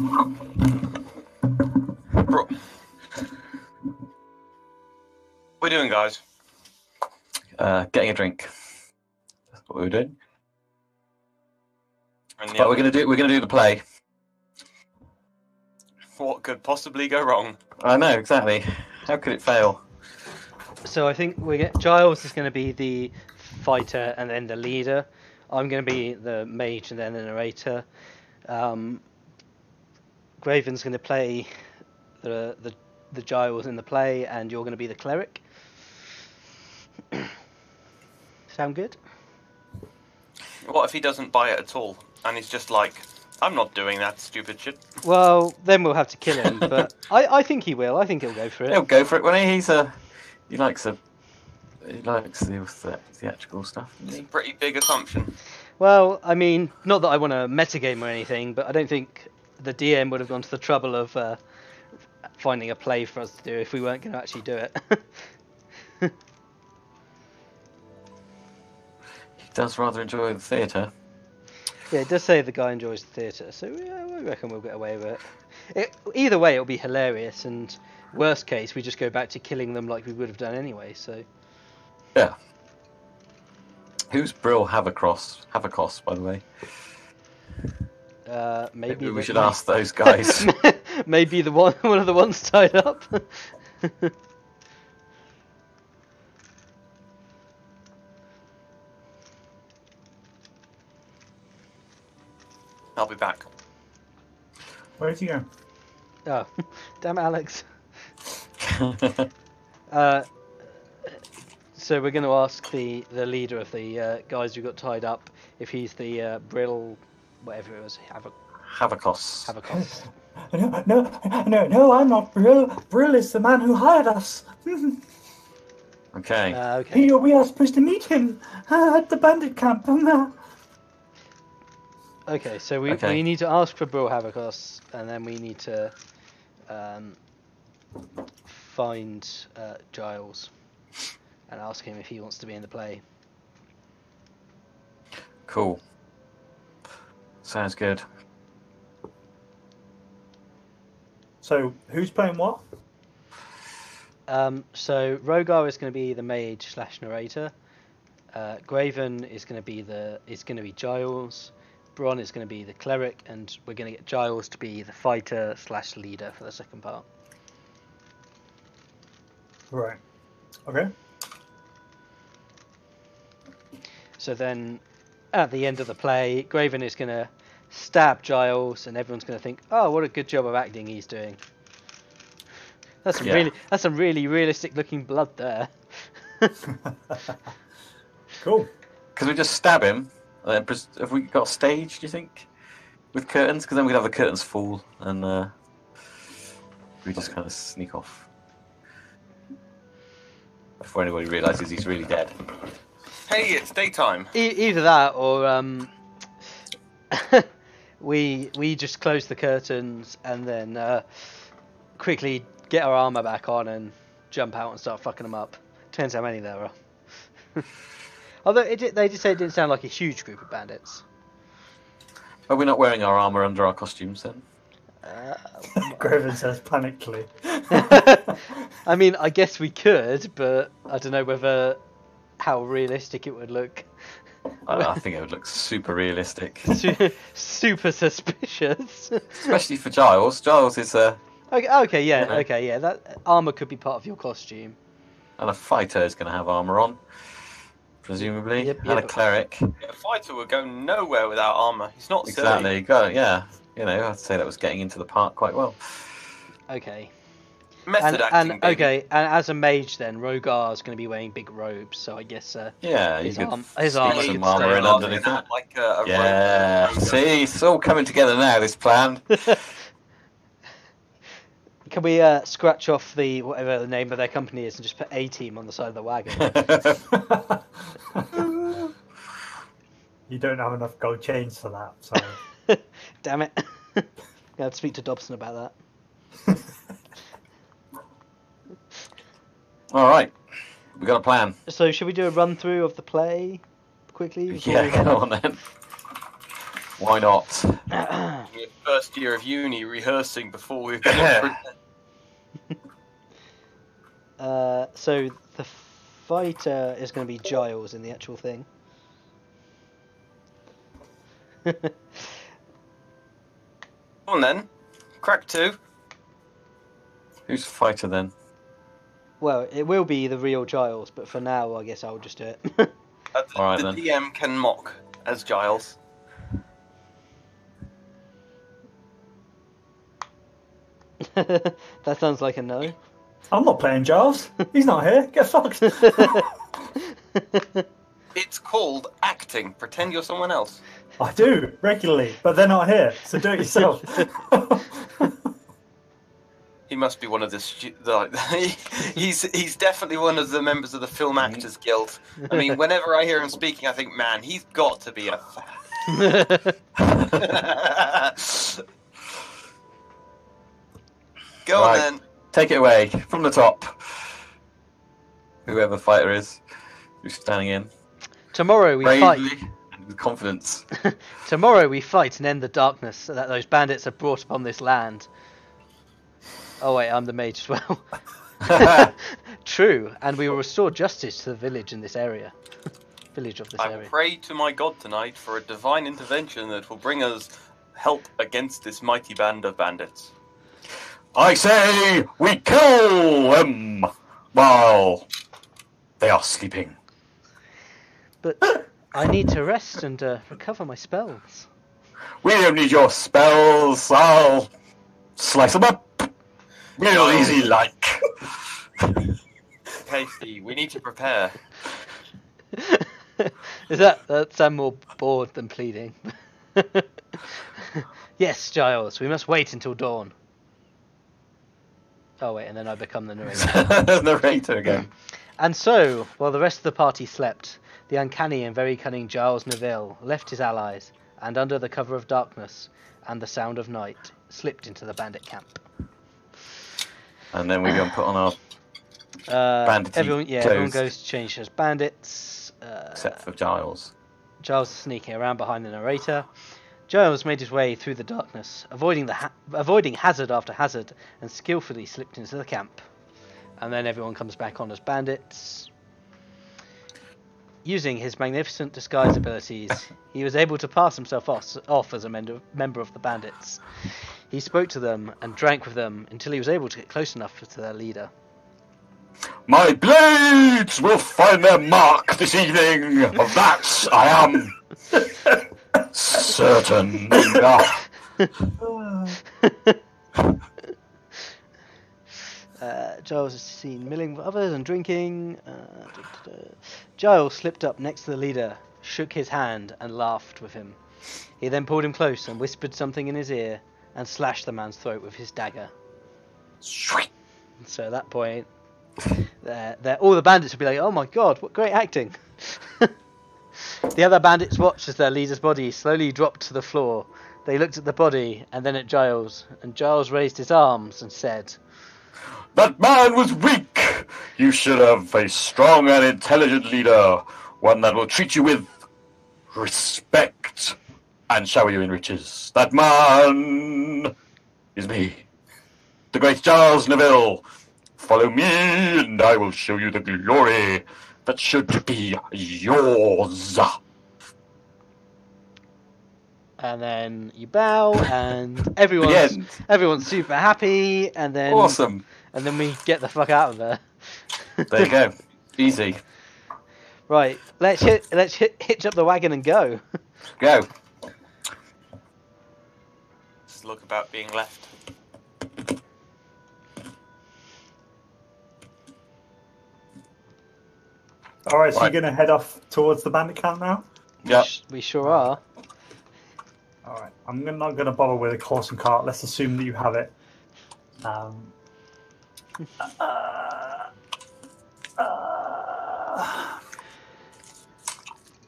Bro. What we doing, guys? Uh, getting a drink. That's what we were doing. And the But we're going to do. We're going to do the play. What could possibly go wrong? I know exactly. How could it fail? So I think we get Giles is going to be the fighter and then the leader. I'm going to be the mage and then the narrator. Um, Graven's going to play the the the Giles in the play, and you're going to be the cleric. Sound good? What if he doesn't buy it at all? And he's just like, I'm not doing that stupid shit. Well, then we'll have to kill him, but I, I think he will. I think he'll go for it. He'll go for it when he, he's a. He likes a. He likes the, the theatrical stuff. It's a pretty big assumption. Well, I mean, not that I want to metagame or anything, but I don't think the DM would have gone to the trouble of uh, finding a play for us to do if we weren't going to actually do it. He does rather enjoy the theatre. yeah, it does say the guy enjoys the theatre, so yeah, I reckon we'll get away with it. it. Either way, it'll be hilarious, and worst case, we just go back to killing them like we would have done anyway. So Yeah. Who's Brill Havacross? Havacross, by the way. uh, maybe Maybe we the- should ask those guys. maybe the one one of the ones tied up. I'll be back. Where's he going? oh, damn it, Alex. Uh, so we're going to ask the, the leader of the uh, guys who got tied up if he's the uh, Brill, whatever it was, have a Havacross. have a cost. No, no, no, no, I'm not Brill. Brill is the man who hired us. Okay. Uh, okay. He, we are supposed to meet him uh, at the bandit camp. Okay, so we, Okay. we need to ask for Brill Havacos, and then we need to um, find uh, Giles and ask him if he wants to be in the play. Cool. Sounds good. So, who's playing what? Um, so Rhogar is going to be the mage slash narrator. Uh, Graven is going to be the is going to be Giles. Bron is going to be the cleric, and we're going to get Giles to be the fighter slash leader for the second part. Right. Okay. So then, at the end of the play, Graven is going to stab Giles, and everyone's going to think, "Oh, what a good job of acting he's doing." That's some Yeah. really that's some really realistic looking blood there. Cool. Because we just stab him. Then have we got a stage? Do you think with curtains? Because then we'd have the curtains fall, and uh, we just kind of sneak off before anybody realizes he's really dead. Hey, it's daytime. E- either that, or um, we we just close the curtains and then uh, quickly get our armor back on and jump out and start fucking them up. Depends how many there are. Although it, did- they did say it didn't sound like a huge group of bandits. Are we not wearing our armor under our costumes then? Uh, Graven says panically. I mean, I guess we could, but I don't know whether how realistic it would look. I, I think it would look super realistic, Super suspicious. especially for Giles. Giles is a okay, okay, yeah, Yeah. okay, yeah. That armor could be part of your costume. and a fighter is going to have armor on, presumably, Yep, and a cleric. A fighter would go nowhere without armor. He's not silly. Exactly. Got it. Yeah. You know, I'd say that was getting into the park quite well. Okay. Method And, acting. and baby. okay, and as a mage, then Rhogar's going to be wearing big robes, so I guess uh, Yeah, you His could arm- his sneak armor some could armor in on. underneath that. Like a, a robe. Yeah. See, it's all coming together now. This plan. can we uh, scratch off the whatever the name of their company is and just put A Team on the side of the wagon? you don't have enough gold chains for that, so Damn it! I have to speak to Dobson about that. All right, we got a plan. So should we do a run through of the play quickly? before Yeah, we head go on then. Why not? first year of uni rehearsing before we were going to. uh, so the fighter is going to be Giles in the actual thing. Come on then. Crack two. Who's the fighter then? Well, it will be the real Giles, but for now, I guess I'll just do it. Uh, the All right, the then. DM can mock as Giles. that sounds like a no. I'm not playing Giles. He's not here. Get fucked. It's called acting. Pretend you're someone else. I do regularly, but they're not here, so do it yourself. He must be one of the. Stu- the he's he's definitely one of the members of the Film mm-hmm. Actors Guild. I mean, whenever I hear him speaking, I think, man, he's got to be a. fan. Go on then. Take it away from the top. Whoever fighter is, who's standing in Tomorrow we bravely fight. and with confidence. Tomorrow we fight and end the darkness that those bandits have brought upon this land. Oh wait, I'm the mage as well. True, and we will restore justice to the village in this area. village of this area. I area. pray to my God tonight for a divine intervention that will bring us help against this mighty band of bandits. I say we kill them while they are sleeping. But I need to rest and uh, recover my spells. We don't need your spells. I'll slice them up real No. easy like. Casey, we need to prepare. Is that that sound more bored than pleading? yes, Giles, we must wait until dawn. Oh wait, and then I become the narrator. Narrator again. And so, while the rest of the party slept, the uncanny and very cunning Giles Neville left his allies, and under the cover of darkness and the sound of night, slipped into the bandit camp. And then we go and put on our, Uh, Bandity everyone, yeah, everyone goes to change as bandits. Uh, except for Giles. Giles is sneaking around behind the narrator. Giles made his way through the darkness, avoiding the ha- avoiding hazard after hazard, and skillfully slipped into the camp. and then everyone comes back on as bandits. Using his magnificent disguise abilities, he was able to pass himself off, off as a mem- member of the bandits. He spoke to them and drank with them until he was able to get close enough to their leader. My blades will find their mark this evening. Of that I am certain. Uh, Giles is seen milling with others and drinking. Uh, da, da, da. Giles slipped up next to the leader, shook his hand, and laughed with him. He then pulled him close and whispered something in his ear and slashed the man's throat with his dagger. So at that point, they're, they're, all the bandits would be like, "Oh my god, what great acting!" the other bandits watched as their leader's body slowly dropped to the floor. They looked at the body and then at Giles, and Giles raised his arms and said, That man was weak. You should have a strong and intelligent leader, one that will treat you with respect and shower you in riches. That man is me, the great Charles Neville. Follow me, and I will show you the glory that should be yours. and then you bow, and everyone's Again. everyone's super happy, and then Awesome. And then we get the fuck out of there. There you go. Easy. Right, let's hit, let's hit, hitch up the wagon and go. Go. Just look about being left. All right, so Right. you're going to head off towards the bandit camp now. Yep. Sh- we sure are. All right, I'm not going to bother with a horse and cart. Let's assume that you have it. Um, uh, uh,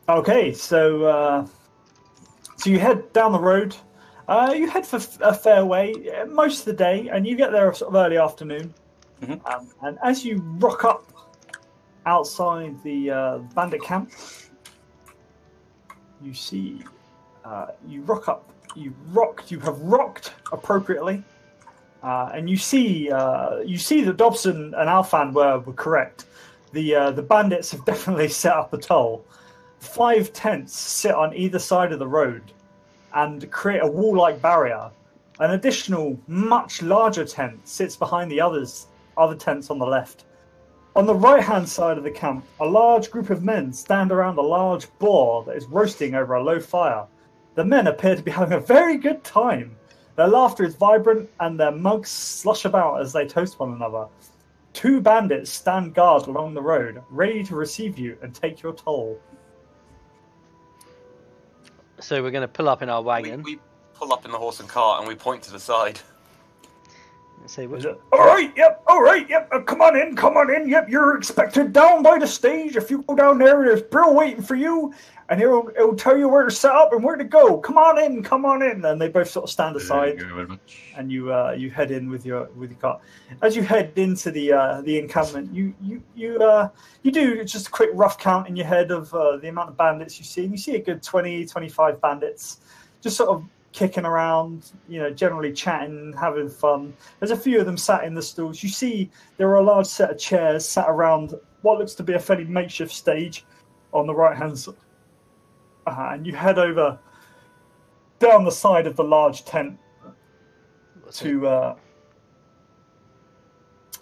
okay, so uh, so you head down the road. Uh, you head for a fair way uh, most of the day, and you get there sort of early afternoon. Mhm. Um, and as you rock up outside the uh, bandit camp, you see uh, you rock up. You rocked. You have rocked appropriately, uh, and you see uh, you see that Dobson and Alfan were, were correct. The uh, the bandits have definitely set up a toll. Five tents sit on either side of the road and create a wall-like barrier. An additional, much larger tent sits behind the others other tents on the left. On the right-hand side of the camp, a large group of men stand around a large boar that is roasting over a low fire. The men appear to be having a very good time. Their laughter is vibrant and their mugs slush about as they toast one another. Two bandits stand guard along the road, ready to receive you and take your toll. So we're going to pull up in our wagon. we pull up in the horse and cart and we point to the side. say, Is it, all right, yep, all right, yep, uh, come on in, come on in, yep, you're expected down by the stage. If you go down there, there's Brill waiting for you, and he'll, he'll tell you where to set up and where to go. Come on in, come on in. And they both sort of stand aside. Thank you very much. and you uh, you head in with your with your cart. As you head into the uh, the encampment, you you you uh, you do just a quick rough count in your head of uh, the amount of bandits you see. And you see a good 20, 25 bandits, just sort of kicking around, you know, generally chatting, having fun. There's a few of them sat in the stalls. You see there are a large set of chairs sat around what looks to be a fairly makeshift stage on the right hand side. Uh, and you head over down the side of the large tent what's to uh,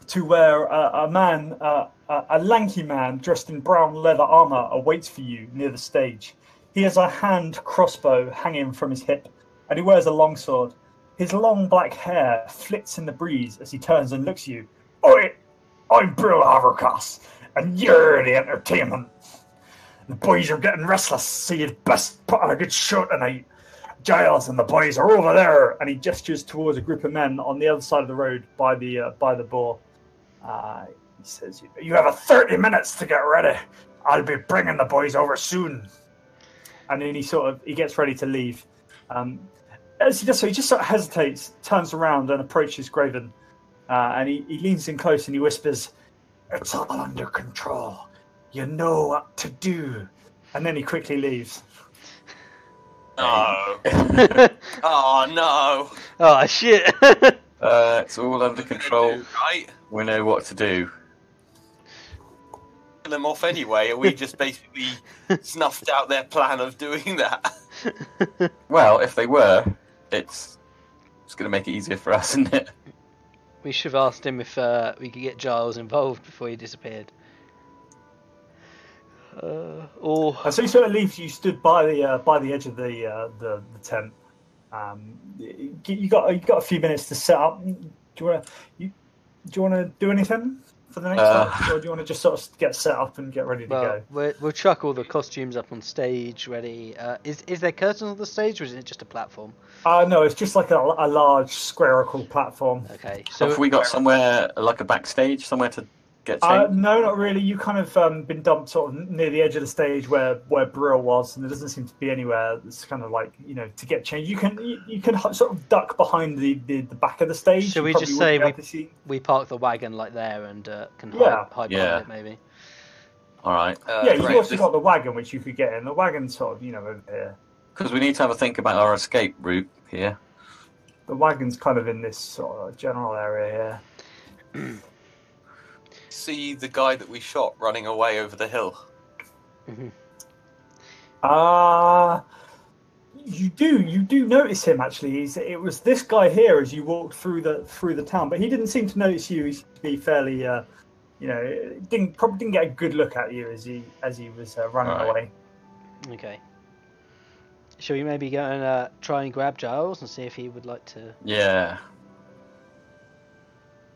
to where uh, a man, uh, a lanky man dressed in brown leather armor, awaits for you near the stage. He has a hand crossbow hanging from his hip, and he wears a longsword. His long black hair flits in the breeze as he turns and looks at you. Oi, I'm Brill Havercross, and you're the entertainment. The boys are getting restless, so you'd best put on a good show tonight. Giles and the boys are over there, and he gestures towards a group of men on the other side of the road by the uh, by the boar. Uh, he says, "You have a thirty minutes to get ready. I'll be bringing the boys over soon." And then he sort of he gets ready to leave. Um, as he does so, he just sort of hesitates, turns around, and approaches Graven. Uh, and he, he leans in close and he whispers, "It's all under control. You know what to do." And then he quickly leaves. No. oh no. oh shit! Uh, it's all under control. Right? We know what to do. them off anyway, and we just basically snuffed out their plan of doing that. Well, if they were, it's it's going to make it easier for us, isn't it? we should have asked him if uh, we could get Giles involved before he disappeared. Uh, or And so he sort of leaves you stood by the uh, by the edge of the uh, the, the tent. Um, you you got you got a few minutes to set up. Do you want to do you want to do anything for the next Uh, one, or do you want to just sort of get set up and get ready to well, go? we're, we'll chuck all the costumes up on stage, ready. Uh, is is there curtains on the stage, or is it just a platform? Uh, no, it's just like a, a large square spherical platform. Okay, So so have we got somewhere like a backstage, somewhere to get Uh, no, not really. You kind of um, been dumped sort of near the edge of the stage where where Brill was, and there doesn't seem to be anywhere that's kind of like you know to get changed. You can you, you can sort of duck behind the, the, the back of the stage. Shall You we just say we- see- we park the wagon like there and uh, can hide, Yeah. hide Yeah. behind it maybe. All right, Uh, yeah, you've right, also this- got the wagon which you could get in. The wagon sort of you know over here. because we need to have a think about our escape route here. The wagon's kind of in this sort of general area here. see the guy that we shot running away over the hill. Uh you do you do notice him actually. He's, it was this guy here as you walked through the through the town, but he didn't seem to notice you. He seemed to be fairly, uh, you know, didn't probably didn't get a good look at you as he as he was uh, running Right. away. Okay. Shall we maybe go and uh, try and grab Giles and see if he would like to? Yeah.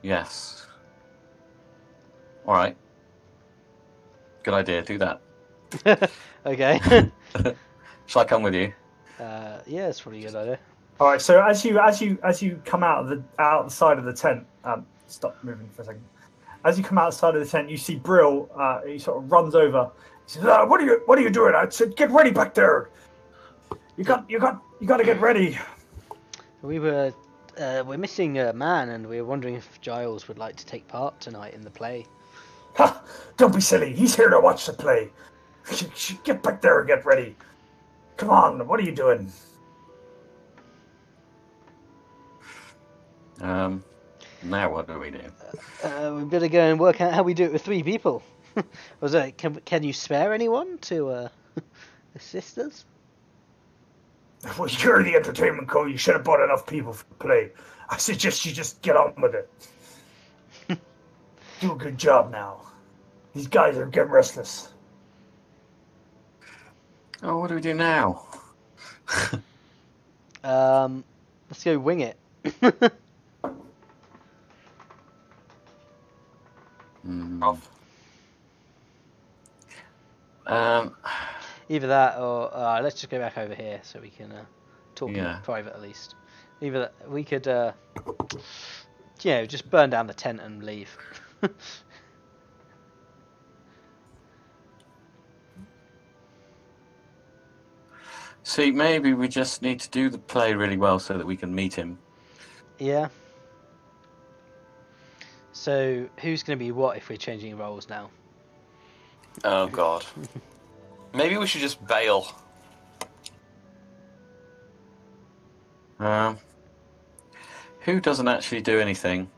Yes. All right. Good idea. Do that. okay. Shall I come with you? uh, yeah, it's probably a good idea. All right. So as you as you as you come out of the out the side of the tent, um, stop moving for a second. As you come outside of the tent, you see Brill. Uh, he sort of runs over. He says, uh, "What are you What are you doing?" I said, "Get ready back there. You got you got you got to get ready." We were uh, we're missing a man, and we were wondering if Giles would like to take part tonight in the play. Ha! Don't be silly. He's here to watch the play. Get back there and get ready. Come on. What are you doing? Um. Now what do we do? Uh, we better go and work out how we do it with three people. Was it? Can can you spare anyone to uh, assist us? Well, you're the entertainment co. You should have brought enough people for the play. I suggest you just get on with it. Do a good job now. These guys are getting restless. Oh, what do we do now? Um, let's go wing it. Hmm. Um. Either that, or uh, let's just go back over here so we can uh, talk Yeah. in private at least. Either that, we could, uh, you know, just burn down the tent and leave. See, maybe we just need to do the play really well so that we can meet him. yeah. So who's going to be what if we're changing roles now? Oh god. Maybe we should just bail. Um. Who doesn't actually do anything?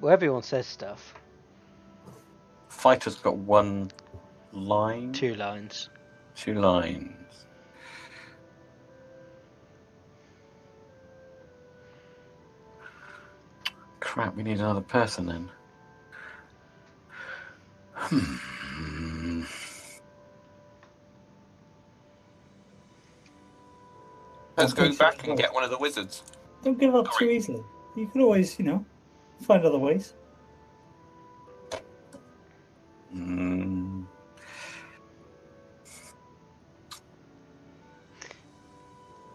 Well, everyone says stuff. Fighter's got one line. Two lines. Two lines. Crap, we need another person then. Hmm. Let's go back and get one of the wizards. Don't give up too easily. You can always, you know, find other ways. Hmm.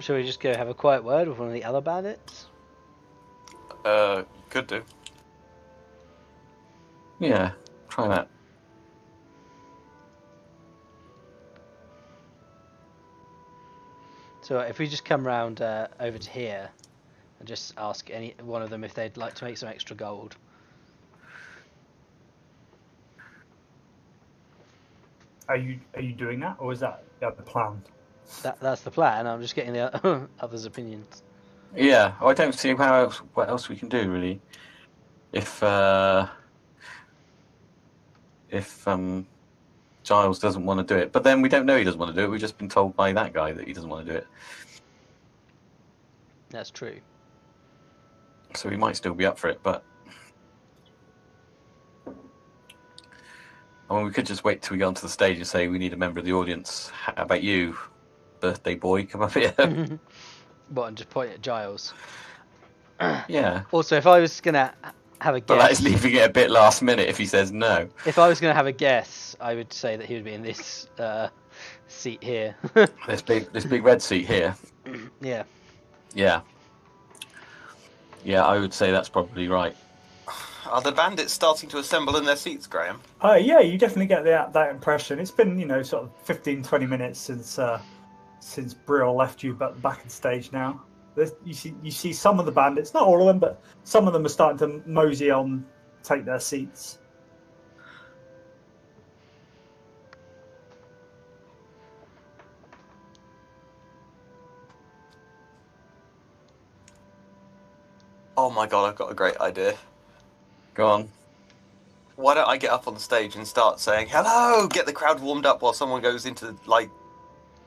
Shall we just go have a quiet word with one of the other bandits? Uh, could do. Yeah, try that. So if we just come round uh, over to here and just ask any one of them if they'd like to make some extra gold. Are you are you doing that, or is that the plan? That that's the plan. I'm just getting the others' opinions. Yeah, I don't see how else, what else we can do really. If uh, if um, Giles doesn't want to do it. But then we don't know he doesn't want to do it. We've just been told by that guy that he doesn't want to do it. That's true. So he might still be up for it. But I mean, we could just wait till we get onto the stage and say we need a member of the audience. How about you, birthday boy? Come up here. what, and just point at Giles. yeah. Also, if I was gonna have a guess, But that guess, is leaving it a bit last minute if he says no. if I was gonna have a guess, I would say that he would be in this uh, seat here. This big, this big red seat here. yeah. Yeah. Yeah, I would say that's probably right. Are the bandits starting to assemble in their seats, Graham? Uh, yeah, you definitely get that that impression. It's been you know sort of 15, 20 minutes since uh, since Brill left you, but back on stage now. There's, you see you see some of the bandits, not all of them, but some of them are starting to mosey on, take their seats. Oh my god, I've got a great idea. Go on. Why don't I get up on the stage and start saying hello, get the crowd warmed up while someone goes into like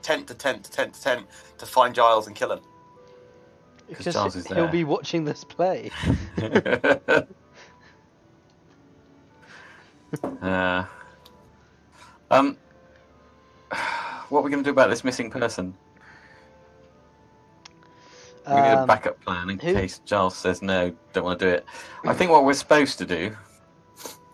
tent to tent to tent to tent to find Giles and kill him. Because Giles is there. he'll be watching this play. uh, um, what are we going to do about this missing person? We need a Um, backup plan in who- case Giles says no, don't want to do it. I think what we're supposed to do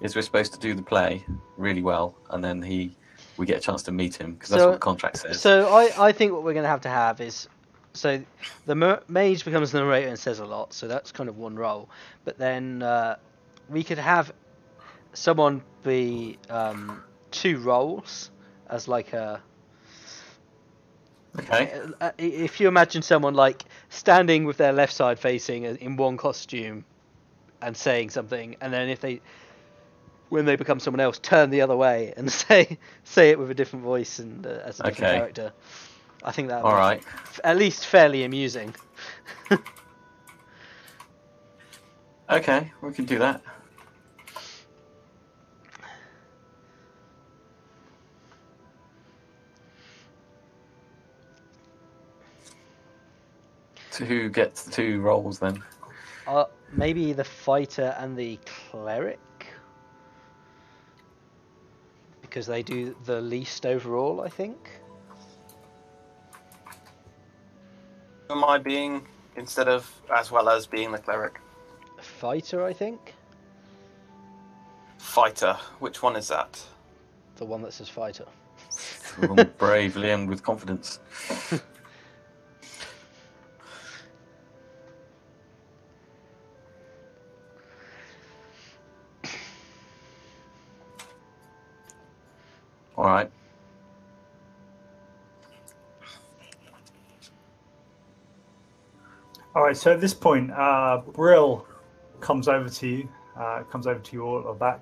is we're supposed to do the play really well, and then he, we get a chance to meet him because that's So- what the contract says. So I, I think what we're going to have to have is so the mage becomes the narrator and says a lot, so that's kind of one role. But then uh, we could have someone be um, two roles as like a. okay. uh, If you imagine someone like standing with their left side facing in one costume and saying something, and then if they when they become someone else, turn the other way and say say it with a different voice and uh, as a different Okay. character. I think that All right. at least fairly amusing. Okay, we can do that. So who gets the two roles then? Uh, maybe the fighter and the cleric, because they do the least overall. I think. Who am I being instead of as well as being the cleric? Fighter, I think. Fighter. Which one is that? The one that says fighter. Everyone bravely and with confidence. All right. All right, so at this point, uh, Brill comes over to you, uh, comes over to you all at the back.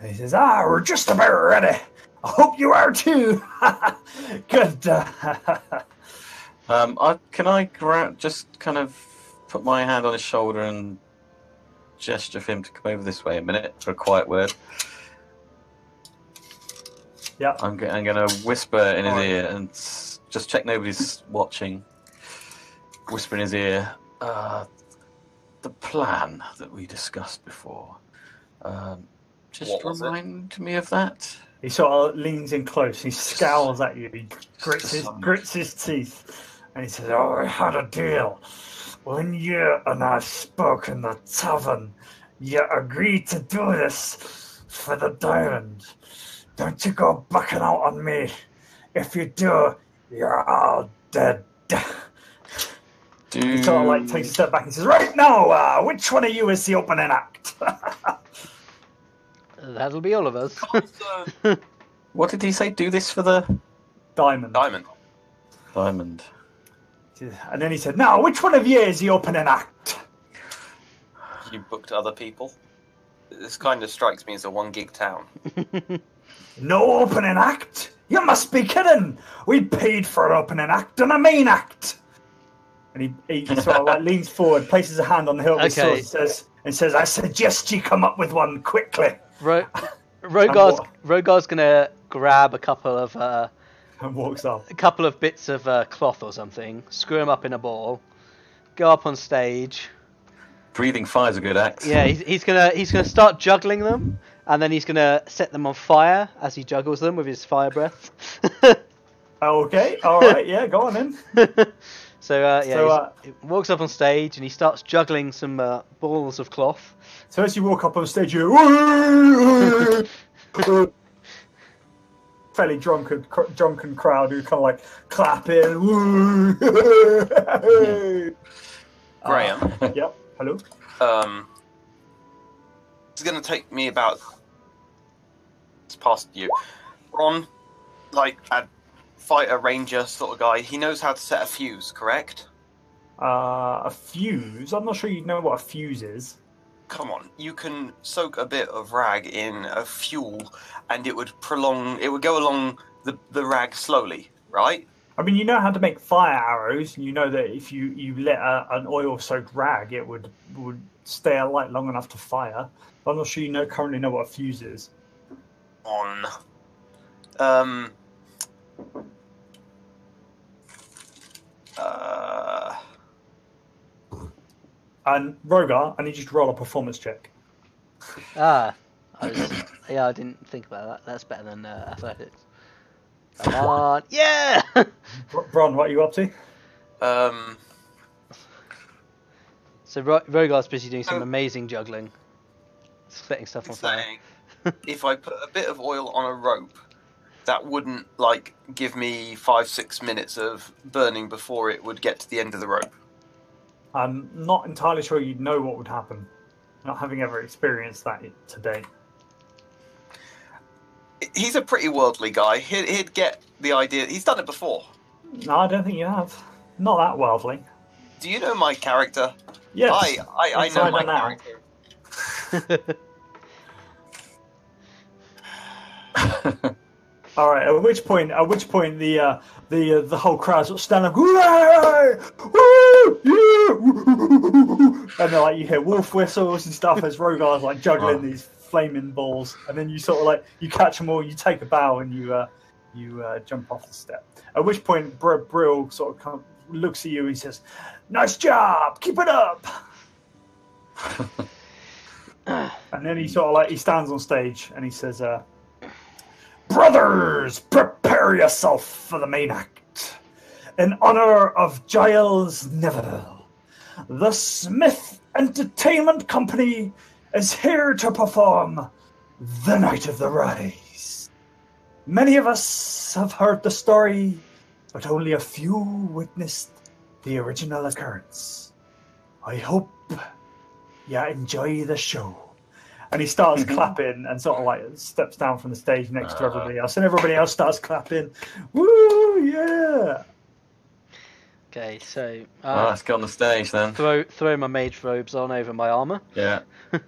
And he says, Ah, we're just about ready. I hope you are too. Good. uh, Um, I, can I gra- just kind of put my hand on his shoulder and gesture for him to come over this way a minute for a quiet word? Yeah. I'm, g- I'm going to whisper in his Alright. ear and s- just check nobody's watching. Whisper in his ear, uh, the plan that we discussed before. Um, just What was it? remind me of that. He sort of leans in close. He scowls at you. He grits his, some- grits his teeth. And he says, Oh, I had a deal. When you and I spoke in the tavern, you agreed to do this for the diamond. Don't you go backing out on me. If you do, you're all dead. Do He sort of like takes a step back and says, Right now, uh, which one of you is the opening act? That'll be all of us. what did he say? Do this for the Diamond. Diamond. diamond. And then he said, Now, which one of you is the opening act? You booked other people. This kind of strikes me as a one gig town. No opening act? You must be kidding! We paid for an opening act and a main act! And he, he sort of like leans forward, places a hand on the hilt of his sword, and says, and says, I suggest you come up with one quickly. Ro- Rhogar's? Rhogar's gonna grab a couple of uh, and walks up. a couple of bits of uh, cloth or something, screw them up in a ball, go up on stage. Breathing fire's a good axe. Yeah, he's, he's gonna he's gonna start juggling them, and then he's gonna set them on fire as he juggles them with his fire breath. Okay, all right, yeah, go on then. so uh, yeah, So, uh, he walks up on stage and he starts juggling some uh, balls of cloth. So as you walk up on stage, you fairly drunken, cr- drunken crowd who kind of like clapping. Graham, Uh, yep. Hello. um, it's going to take me about. It's past you. Ron, like a fighter ranger sort of guy, he knows how to set a fuse, correct? Uh, a fuse. I'm not sure you know what a fuse is. Come on, you can soak a bit of rag in a fuel, and it would prolong. It would go along the the rag slowly, right? I mean, you know how to make fire arrows, and you know that if you you lit a, an oil-soaked rag, it would would stay alight long enough to fire. But I'm not sure you know currently know what a fuse is. On. Um. Uh. And Rhogar, I need you to roll a performance check. Ah, I was, yeah, I didn't think about that. That's better than uh, athletics. Come on, yeah. Br- Bron, what are you up to? Um. so Ro- Rhogar's busy doing some Oh. amazing juggling, setting stuff on fire. if I put a bit of oil on a rope, that wouldn't like give me five six minutes of burning before it would get to the end of the rope. I'm not entirely sure you'd know what would happen, not having ever experienced that to date. He's a pretty worldly guy. He'd, he'd get the idea. He's done it before. No, I don't think you have. Not that worldly. Do you know my character? Yes. I I, I know my character. All right. At which point, at which point, the uh, the uh, the whole crowd sort of stand up, "Hooray! Woo! Yeah! Woo!" and then like you hear wolf whistles and stuff as Rhogar's like juggling Oh. these flaming balls, and then you sort of like you catch them all, you take a bow, and you uh, you uh, jump off the step. At which point, Br- Brill sort of come, looks at you. He says, "Nice job, keep it up." And then he sort of like he stands on stage and he says, uh, "Brothers, prepare yourself for the main act. In honor of Giles Neville, the Smith Entertainment Company is here to perform The Night of the Rise. Many of us have heard the story, but only a few witnessed the original occurrence. I hope you enjoy the show. And he starts clapping and sort of like steps down from the stage next to Uh. everybody else, and everybody else starts clapping. Woo, yeah! Okay, so Well, uh, let's get on the stage then. throw throw my mage robes on over my armor. Yeah.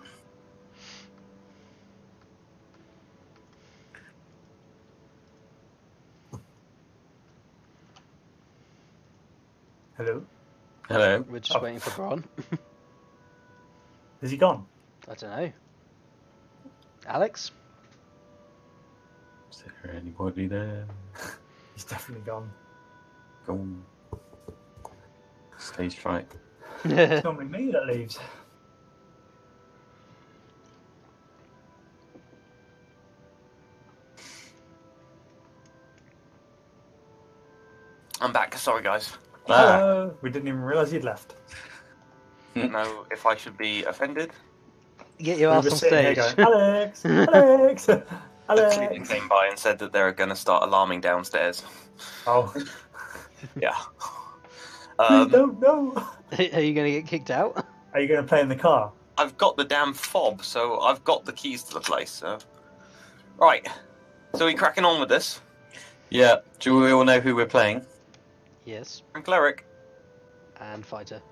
Hello, Hello. We're just Oh. waiting for Bron. is he gone? I don't know. Alex? Is there anybody there? He's definitely gone. Go. Stage fright. It's normally me that leaves. I'm back. Sorry, guys. Ah, Hello. We didn't even realise you'd left. Don't know if I should be offended. Get your We ass were on here stage. going, Alex, Alex, The Cleveland Alex. came by and said that they're going to start alarming downstairs. Oh, Yeah. Please Um, don't know. Are you going to get kicked out? Are you going to play in the car? I've got the damn fob, so I've got the keys to the place. So, right. So we cracking on with this. yeah. Do we all know who we're playing? Yes, And cleric. and fighter.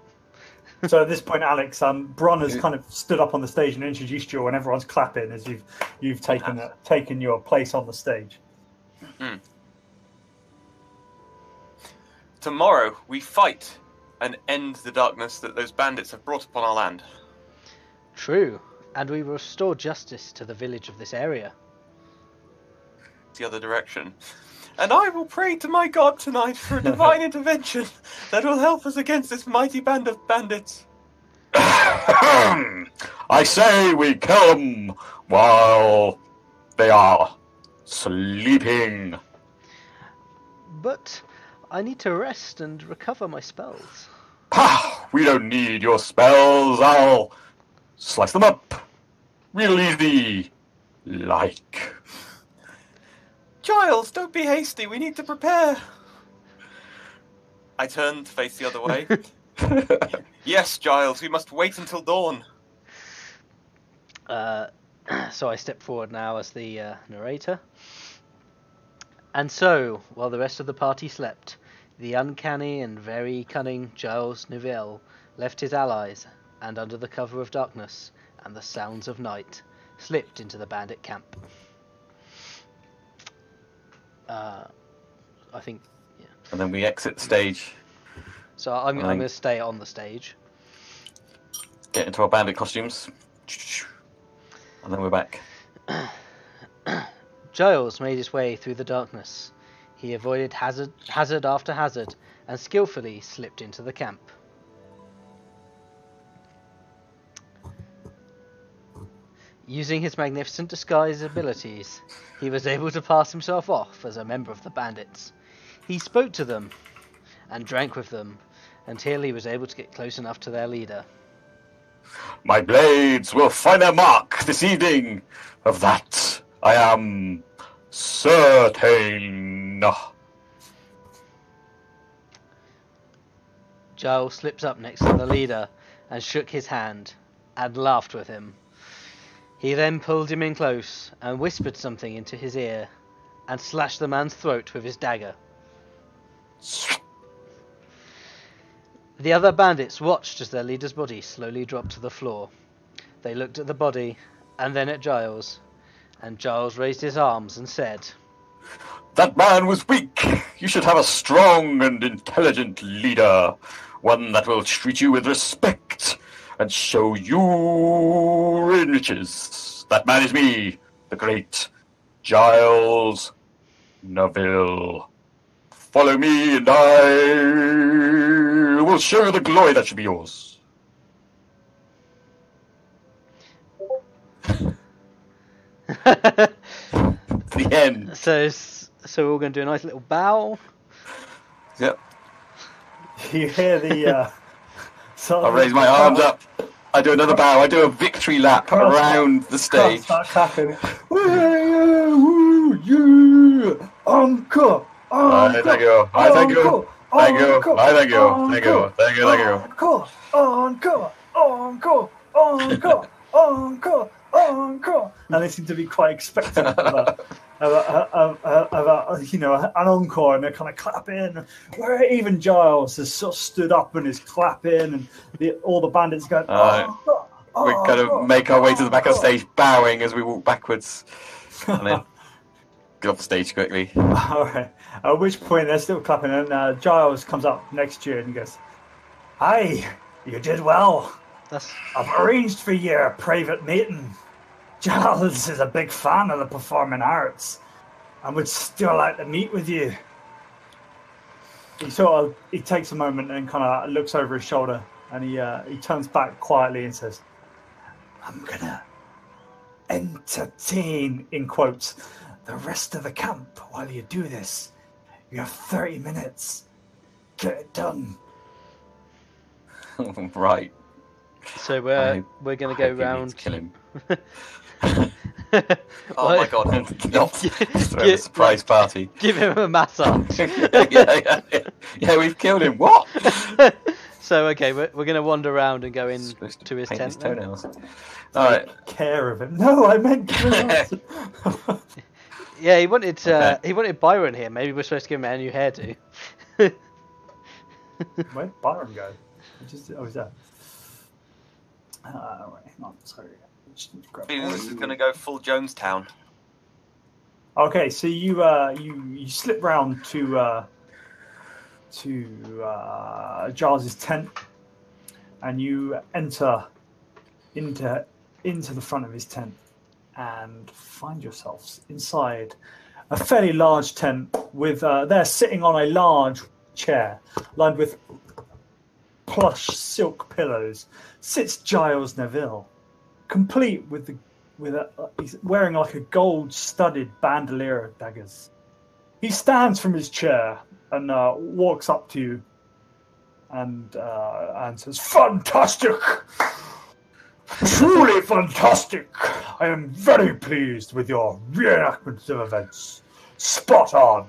So at this point, Alex, um, Bron has kind of stood up on the stage and introduced you, and everyone's clapping as you've you've taken uh, taken your place on the stage. Tomorrow we fight and end the darkness that those bandits have brought upon our land. True, and we will restore justice to the village of this area. the other direction. And I will pray to my God tonight for a divine intervention that will help us against this mighty band of bandits. I say we kill them while they are sleeping. But I need to rest and recover my spells. Pah! We don't need your spells. I'll slice them up real easy, like. Giles, don't be hasty. We need to prepare. I turned to face the other way. yes, Giles, we must wait until dawn. Uh, so I step forward now as the uh, narrator. And so, while the rest of the party slept, the uncanny and very cunning Giles Neville left his allies, and under the cover of darkness and the sounds of night, slipped into the bandit camp. Uh, I think Yeah. and then we exit the stage, so. I'm, I'm going to stay on the stage. get into our bandit costumes, and then we're back. Giles made his way through the darkness. He avoided hazard, hazard after hazard and skillfully slipped into the camp. Using his magnificent disguise abilities, he was able to pass himself off as a member of the bandits. He spoke to them and drank with them until he was able to get close enough to their leader. My blades will find their mark this evening. Of that, I am certain. Giles slipped up next to the leader and shook his hand and laughed with him. He then pulled him in close and whispered something into his ear and slashed the man's throat with his dagger. The other bandits watched as their leader's body slowly dropped to the floor. They looked at the body and then at Giles, and Giles raised his arms and said, That man was weak. You should have a strong and intelligent leader, one that will treat you with respect and show you riches. That man is me, the great Giles Neville. Follow me, and I will show you the glory that should be yours. The end. so, so we're all going to do a nice little bow. Yep. You hear the. Uh, sort I raise my arms up. I do another bow. I do a victory lap around the stage. Start clapping. Woo, yeah, encore, I thank you. I thank you. Thank you. I thank you. Thank you. Thank you. Thank you. Encore, encore, encore, encore, encore, encore. And they seem to be quite expectant of a, of a, of a, of a, you know, an encore, and they're kind of clapping. Where even Giles has sort of stood up and is clapping, and the, all the bandits going. Uh, encore, We're going to make our way to the back of the stage, bowing as we walk backwards, and then get off the stage quickly. All right. At which point they're still clapping, and uh, Giles comes up next to you and goes, "Hi, you did well. That's I've arranged for your private meeting. Giles is a big fan of the performing arts, and would still like to meet with you." He sort of he takes a moment and kind of looks over his shoulder, and he uh, he turns back quietly and says, "I'm gonna entertain in quotes the rest of the camp while you do this. You have 30 minutes. Get it done. right. So we're I we're going to go round. Kill him. Oh my god. Not throw a surprise party. Give him a massage. yeah, yeah, yeah. yeah, we've killed him. What? so okay, we're, we're going to wander around and go in Supposed to his paint tent. his then? toenails. All right. Care of him. No, I meant give him out. Yeah, he wanted uh, Okay. he wanted Byron here. Maybe we're supposed to give him a new hairdo. Where'd Byron go? I just, oh, he's there. Uh, right, hang on. Sorry. Just need to grab- Feeling this is going to go full Jonestown. Okay, so you uh, you you slip round to uh, to uh, Giles's tent, and you enter into into the front of his tent, and find yourselves inside a fairly large tent with uh, they're sitting on a large chair lined with plush silk pillows. Sits Giles Neville, complete with the with a he's wearing like a gold studded bandolier of daggers. He stands from his chair and uh, walks up to you and uh, and says, "Fantastic, truly fantastic! I am very pleased with your reenactment of events. Spot on."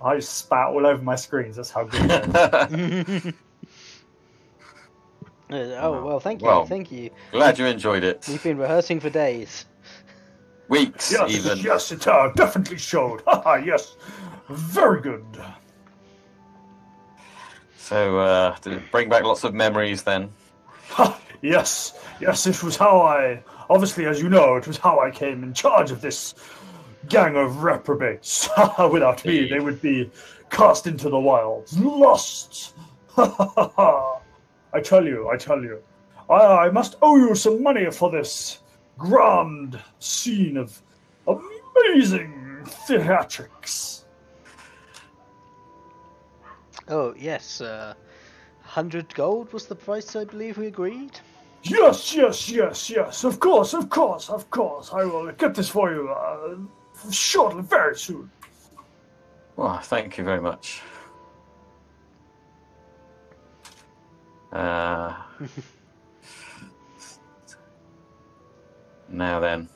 I spat all over my screens. That's how good. it is. Uh, oh well, thank you, Well. thank you. Glad you enjoyed it. We've been rehearsing for days. Weeks, yes, even. yes, it uh, definitely showed. Haha, yes, very good. So, uh, did it bring back lots of memories then? Ha, yes, yes, it was how I. Obviously, as you know, it was how I came in charge of this gang of reprobates. Without me, they would be cast into the wilds, lost. I tell you, I tell you, I, I must owe you some money for this grand scene of amazing theatrics. Oh yes, uh, hundred gold was the price I believe we agreed. Yes, yes, yes, yes. Of course, of course, of course. I will get this for you uh, shortly, very soon. Well, thank you very much. Uh, now then,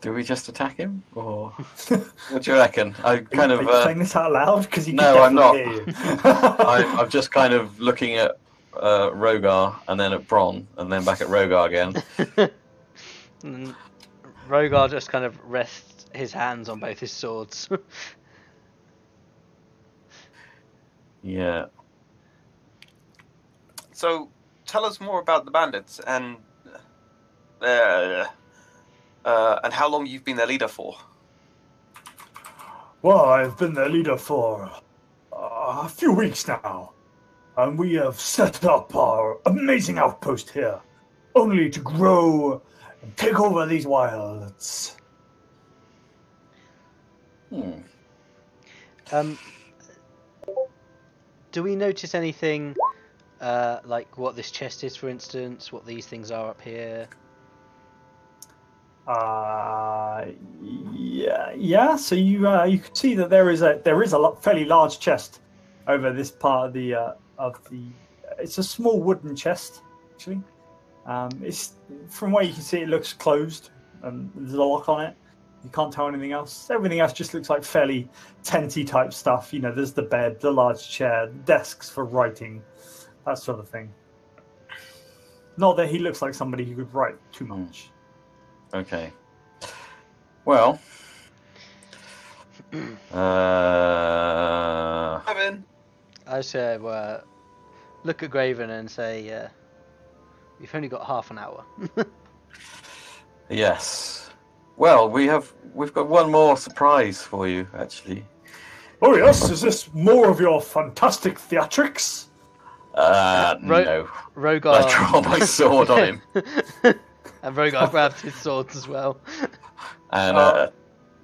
do we just attack him, or what do you reckon? I kind Are of, you uh, saying this out loud? Because you No, can I'm definitely I, I'm just kind of looking at uh, Rhogar and then at Bron and then back at Rhogar again. And Rhogar just kind of rests his hands on both his swords. Yeah. So, tell us more about the bandits and uh, uh, and how long you've been their leader for. Well, I've been their leader for uh, a few weeks now, and we have set up our amazing outpost here, only to grow and take over these wilds. Hmm. um, do we notice anything, uh, like what this chest is, for instance? What these things are up here? Uh, yeah, yeah. So you uh, you can see that there is a there is a fairly large chest over this part of the uh, of the. It's a small wooden chest, actually. Um, it's from where you can see it looks closed and there's a lock on it. You can't tell anything else. Everything else just looks like fairly tenty type stuff. You know, there's the bed, the large chair, desks for writing, that sort of thing. Not that he looks like somebody who could write too much. Okay. Well. Uh, Evan, I say, uh, look at Graven and say, uh, we've only got half an hour. yes. Well, we have we've got one more surprise for you, actually. Oh yes, is this more of your fantastic theatrics? Uh, Ro- no. Rhogar. I draw my sword on him and Rhogar grabs his swords as well. and Oh. uh,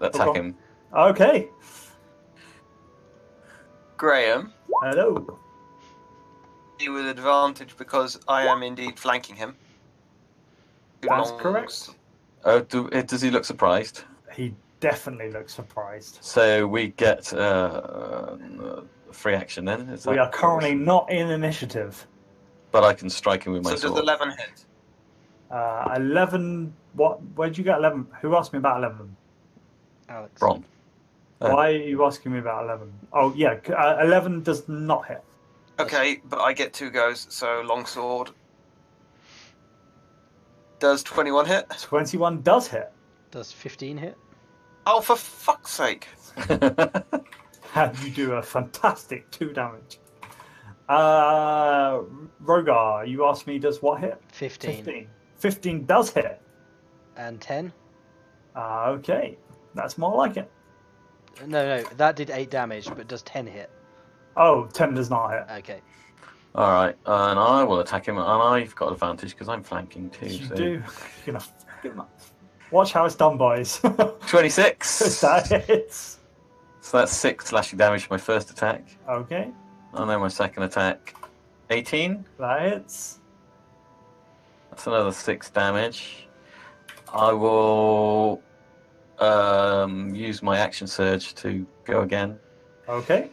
attack Okay. him. Okay. Graham, Hello. you with advantage because I am indeed flanking him. That's correct. Oh, do, eh, does he look surprised? He definitely looks surprised. So we get uh, uh, free action then. Is We are currently not in initiative. But I can strike him with my So does 11 hit? Uh, eleven. What? Where'd you get eleven? Who asked me about eleven? Alex. Bron. Oh. Why are you asking me about eleven? Oh yeah, uh, eleven does not hit. Okay, but I get two goes, so longsword. Does 21 hit? Twenty-one does hit. Does 15 hit? Oh, for fuck's sake. And you do a fantastic two damage. Uh, Rogar, you asked me does what hit? 15. Fifteen. Fifteen does hit. And 10? Uh, okay, that's more like it. No, no, that did 8 damage, but does 10 hit? Oh, 10 does not hit. Okay. All right, and I will attack him, and I've got advantage because I'm flanking too. You so do. You're gonna fuck him up. Watch how it's done, boys. 26. that hits. So that's six slashing damage for my first attack. Okay, And then my second attack, 18. that hits. That's another six damage. I will um, use my action surge to go again. Okay,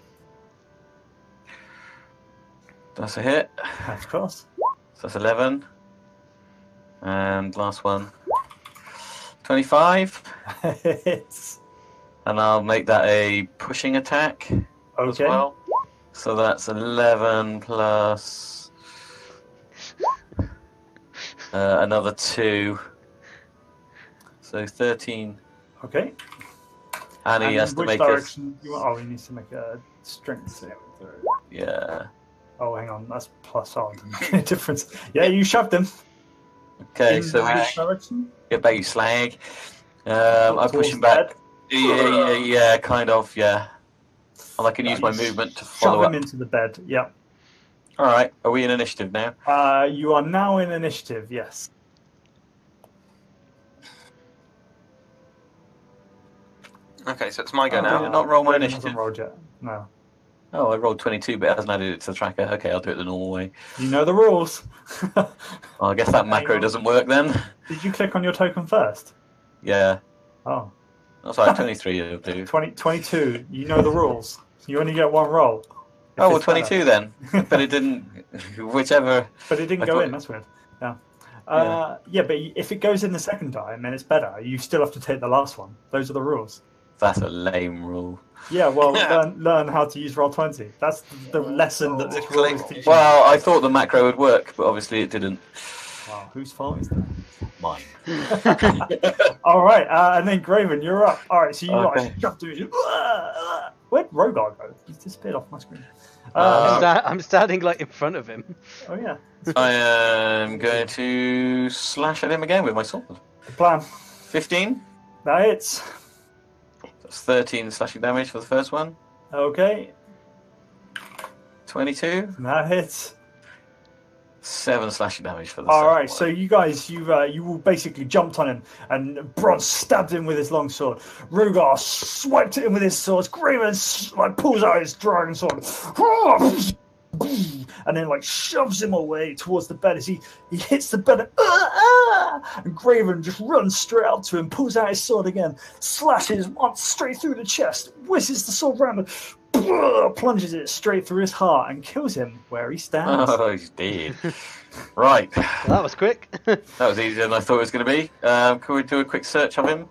That's a hit. of course. So that's 11. And last one, 25. hits. And I'll make that a pushing attack as well. So that's 11 plus uh, another 2. So 13. Okay. And he And has to make a. direction? Oh, he needs to make a strength saving throw. Yeah. Oh, hang on, that's plus odd. difference. Yeah, you shoved him. Okay, In so which direction? get baby slag. Um, I push him back. bed. Yeah, yeah, yeah, kind of, yeah. And I can use my movement to Shove follow him up. into the bed. Yeah. All right, are we in initiative now? Uh, you are now in initiative. Yes. Okay, so it's my go Oh, now. did it not roll my initiative? hasn't rolled yet. No. Oh, I rolled 22, but it hasn't added it to the tracker. Okay, I'll do it the normal way. You know the rules. Well, I guess that macro doesn't work then. Did you click on your token first? Yeah. Oh. That's right, 23 will do. 20, 22. You know the rules. You only get one roll. Oh, well, it's better. 22 then. But it didn't. Whichever. But it didn't I go thought- in. That's weird. Yeah. Uh, yeah, but if it goes in the second time then it's better, you still have to take the last one. Those are the rules. That's a lame rule. Yeah, well, learn, learn how to use Roll20. That's the lesson that this rule is teaching. Well, I thought the macro would work, but obviously it didn't. wow, whose fault is that? Mine. All right, uh, and then Graven, you're up. All right, so you Okay. like jump to it. Where'd Rhogar go? He's disappeared off my screen. Uh, Uh, I'm, sta- I'm standing like in front of him. oh yeah, I am going to slash at him again with my sword. the plan. 15. That hits. That's 13 slashing damage for the first one. Okay, 22. that hits. 7 slashing damage for the All right, so you guys, you uh, you all basically jumped on him, and Bron stabbed him with his long sword. Rhogar swiped at him with his sword. Graven like pulls out his dragon sword, and then like shoves him away towards the bed as he he hits the bed. And, "Ah, ah!" and Graven just runs straight up to him, pulls out his sword again, slashes once straight through the chest, whizzes the sword round, and plunges it straight through his heart, and kills him where he stands. Oh, he's dead. right. Well, that was quick. That was easier than I thought it was going to be. Um, can we do a quick search of him?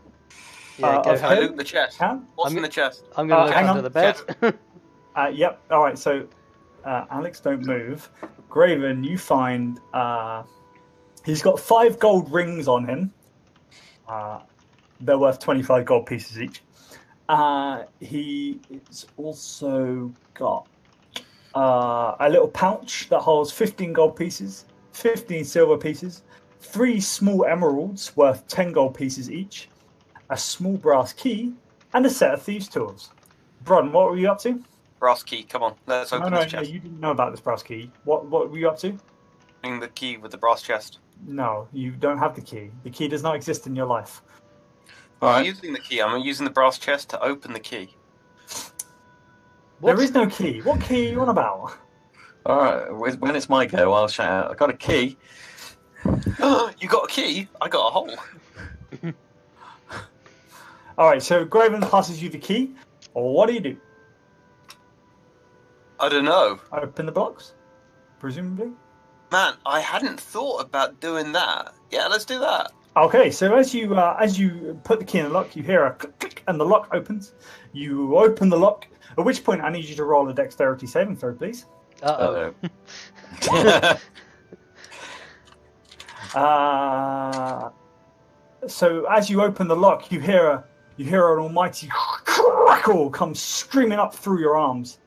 Uh, go of ahead. Loot the chest. Can? What's I'm- in the chest? I'm going to Uh, look under on. the bed. Uh, yep. All right. So, uh, Alex, don't move. Graven, you find uh, he's got five gold rings on him. Uh, they're worth twenty-five gold pieces each. Uh, he's also got uh, a little pouch that holds fifteen gold pieces, fifteen silver pieces, three small emeralds worth ten gold pieces each, a small brass key, and a set of thieves' tools. Bron, what were you up to? Brass key. Come on, let's No, open no, this no, chest. you didn't know about this brass key. What what were you up to? Bring the key with the brass chest. No, you don't have the key. The key does not exist in your life. All I'm right. using the key. I'm using the brass chest to open the key. What? There is no key. What key are you on about? All right. When when it's my go, I'll shout out. I got a key. you got a key? I got a hole. All right, so Graven passes you the key. Or what do you do? I don't know. Open the blocks, presumably. Man, I hadn't thought about doing that. Yeah, let's do that. Okay, so as you uh, as you put the key in the lock, you hear a click, click, and the lock opens. You open the lock. At which point, I need you to roll a dexterity saving throw, please. Uh Uh-oh. Uh, so as you open the lock, you hear a you hear an almighty crackle come screaming up through your arms,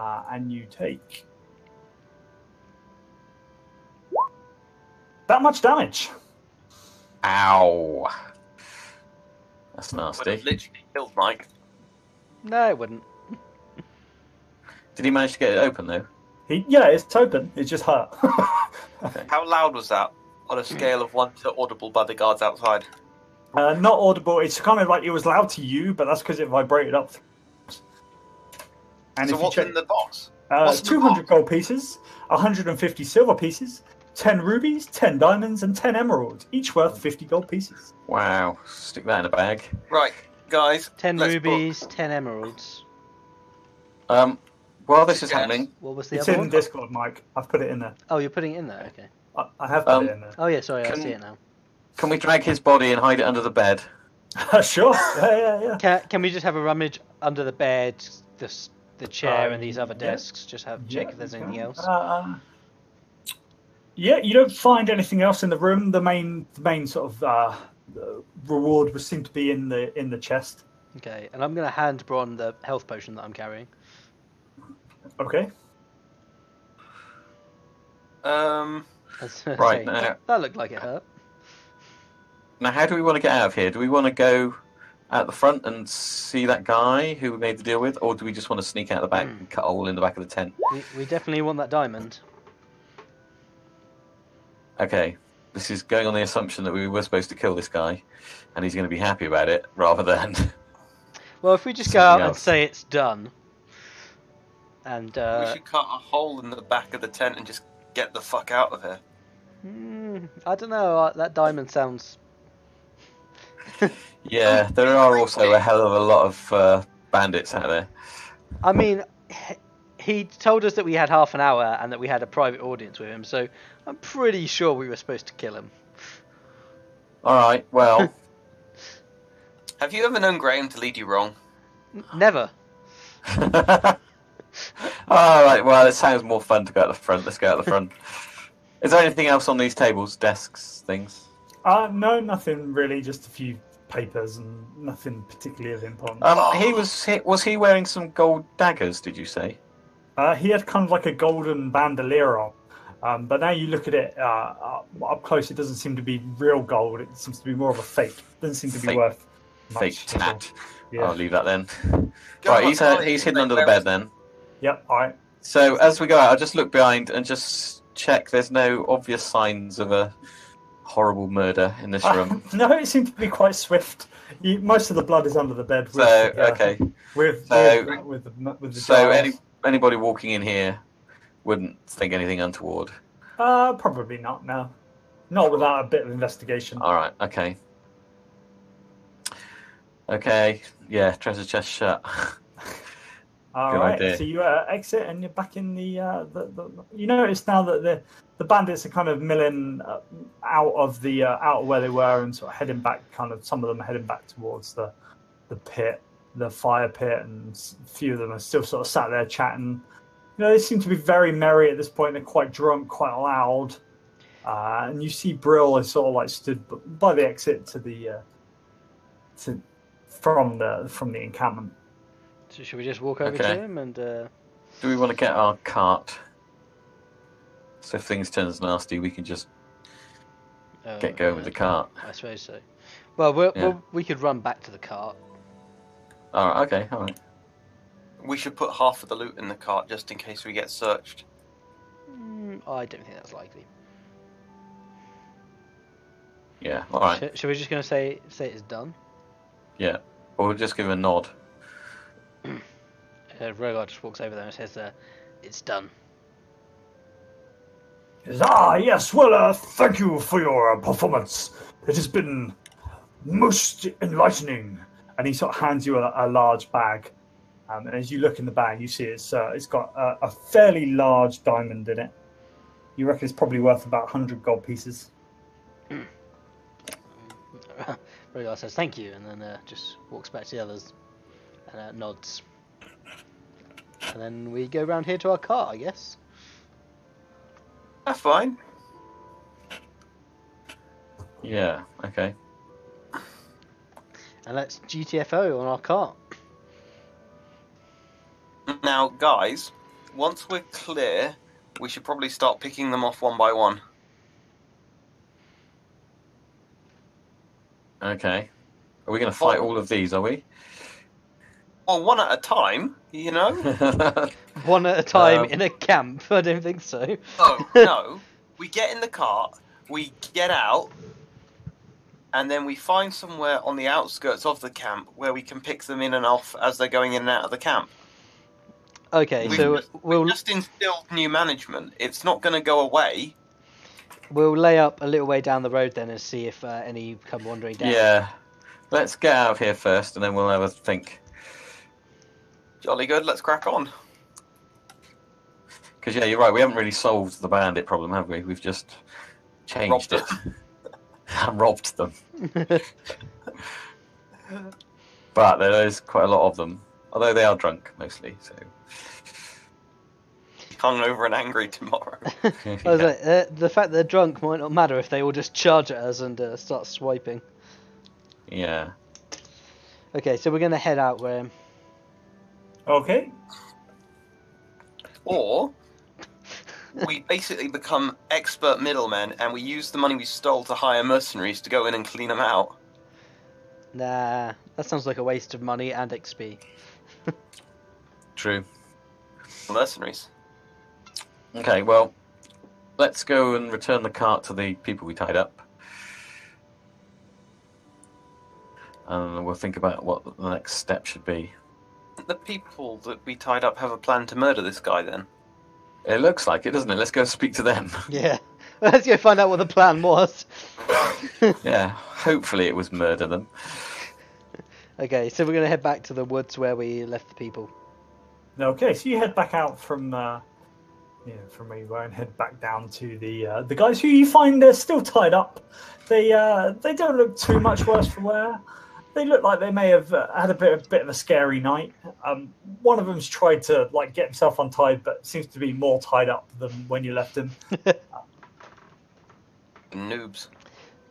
uh, and you take that much damage. Ow. That's Would have nasty. literally killed Mike. no, it wouldn't. Did he manage to get it open though? He, yeah, it's open. It's just hurt. How loud was that on a scale of one to audible by the guards outside? Uh, not audible. It's kind of like it was loud to you, but that's because it vibrated up. And so if you what's check, in the box? uh, what's in the 200 box? gold pieces, 150 silver pieces, 10 rubies, 10 diamonds, and 10 emeralds, each worth 50 gold pieces. Wow. Stick that in a bag. Right, guys. Ten let's book- rubies, ten emeralds. Um, while this is Yes. happening, What was the It's other in one? Discord, Mike. I've put it in there. Oh, you're putting it in there. Okay. I, I have put Um, it in there. Oh yeah, sorry, I see it now. can we drag his body and hide it under the bed? sure. Yeah, yeah, yeah. Can Can we just have a rummage under the bed, the s- the chair, Uh, and these other yeah. desks? Just have check Yeah, if there's anything else. Uh, yeah, you don't find anything else in the room. The main, the main sort of uh, reward would seem to be in the in the chest. Okay, and I'm gonna hand Bron the health potion that I'm carrying. Okay. Um, Right, now- that, that looked like it hurt. Now, how do we want to get out of here? Do we want to go at the front and see that guy who we made the deal with, or do we just want to sneak out the back and cut a hole in the back of the tent? We, we definitely want that diamond. Okay, this is going on the assumption that we were supposed to kill this guy, and he's going to be happy about it, rather than Well, if we just go Something out and say it's done, and we uh, should cut a hole in the back of the tent and just get the fuck out of here. hmm, I don't know. uh, That diamond sounds. yeah, there are also a hell of a lot of uh, bandits out there. I mean, he- told us that we had half an hour and that we had a private audience with him, so I'm pretty sure we were supposed to kill him. All right, well, Have you ever known Graham to lead you wrong? N- Never. all right. Well, it sounds more fun to go at the front. Let's go at the front. Is there anything else on these tables, desks, things? Uh, no, nothing really. Just a few papers and nothing particularly of importance. Um, he was he, was he wearing some gold daggers? Did you say? Uh, he had kind of like a golden bandolier on, um, but now you look at it uh, up up close, it doesn't seem to be real gold. It seems to be more of a fake. It doesn't seem to be Fake- worth much. Fake tat. Yeah. I'll leave that then. Go right, on, he's uh, he's hidden under the bed then. Yep. All right. So as we go out, I'll just look behind and just check. There's no obvious signs of a horrible murder in this room. no, it seemed to be quite swift. You, most of the blood is under the bed. With, So uh, okay, With So- with, with the with the so any anybody walking in here wouldn't think anything untoward. Uh, probably not. No, not without a bit of investigation. All right, okay, okay, yeah, treasure chest shut. All Good right, idea. so you uh, exit and you're back in the, uh, the, the. You notice now that the the bandits are kind of milling uh, out of the uh, out of where they were and sort of heading back. Kind of some of them are heading back towards the the pit, the fire pit, and a few of them are still sort of sat there chatting. You know, they seem to be very merry at this point. They're quite drunk, quite loud, uh, and you see Brill is sort of like stood by the exit to the uh, to from the from the encampment. So should we just walk over Okay. to him and? Uh, Do we want to get our cart? So if things turns nasty, we can just uh, get going with the cart. I suppose so. Well, we'll, Yeah. we'll we could run back to the cart. All right, okay, all right. We should put half of the loot in the cart just in case we get searched. Mm, I don't think that's likely. Yeah, all right. Sh- Should we just gonna say say it's done? Yeah, or we'll just give him a nod. Uh, Rhogar just walks over there and says, uh, "It's done." Ah, yes, well, uh, thank you for your uh, performance. It has been most enlightening. And he sort of hands you a, a large bag. Um, and as you look in the bag, you see it's uh, it's got a, a fairly large diamond in it. You reckon it's probably worth about 100 gold pieces. Rhogar says, "Thank you," and then uh, just walks back to the others and uh, nods. And then we go round here to our car, I guess. That's fine. Yeah, okay. And let's GTFO on our car. Now, guys, once we're clear, we should probably start picking them off one by one. Okay. Are we going to fight all of these, are we? Well, one at a time, you know? One at a time Um, in a camp. I don't think so. No, no. We get in the cart, we get out, and then we find somewhere on the outskirts of the camp where we can pick them in and off as they're going in and out of the camp. Okay, We've so just- we'll Just instilled new management. It's not going to go away. we'll lay up a little way down the road then and see if uh, any come wandering down. Yeah. Let's get out of here first, and then we'll have a think. Jolly good. Let's crack on. Because yeah, you're right. We haven't really solved the bandit problem, have we? We've just changed Robbed it and robbed them. But there is quite a lot of them, although they are drunk mostly. So Hungover and angry tomorrow. I was like, uh, the fact they're drunk might not matter if they all just charge at us and uh, start swiping. yeah. Okay, so we're gonna head out where. Okay. or we basically become expert middlemen and we use the money we stole to hire mercenaries to go in and clean them out. Nah, that sounds like a waste of money and XP. True. Mercenaries. Okay, well, let's go and return the cart to the people we tied up. And we'll think about what the next step should be. The people that we tied up have a plan to murder this guy then. It looks like it, doesn't it? Let's go speak to them. Yeah, let's go find out what the plan was. yeah, hopefully it was murder them. Okay, so we're gonna head back to the woods where we left the people. Okay, so you head back out from uh, yeah, from where you were and head back down to the uh, the guys who you find they're still tied up. They uh, they don't look too much worse for wear. They look like they may have uh, had a bit a bit of a scary night. Um, one of them's tried to like get himself untied, but seems to be more tied up than when you left him. Noobs.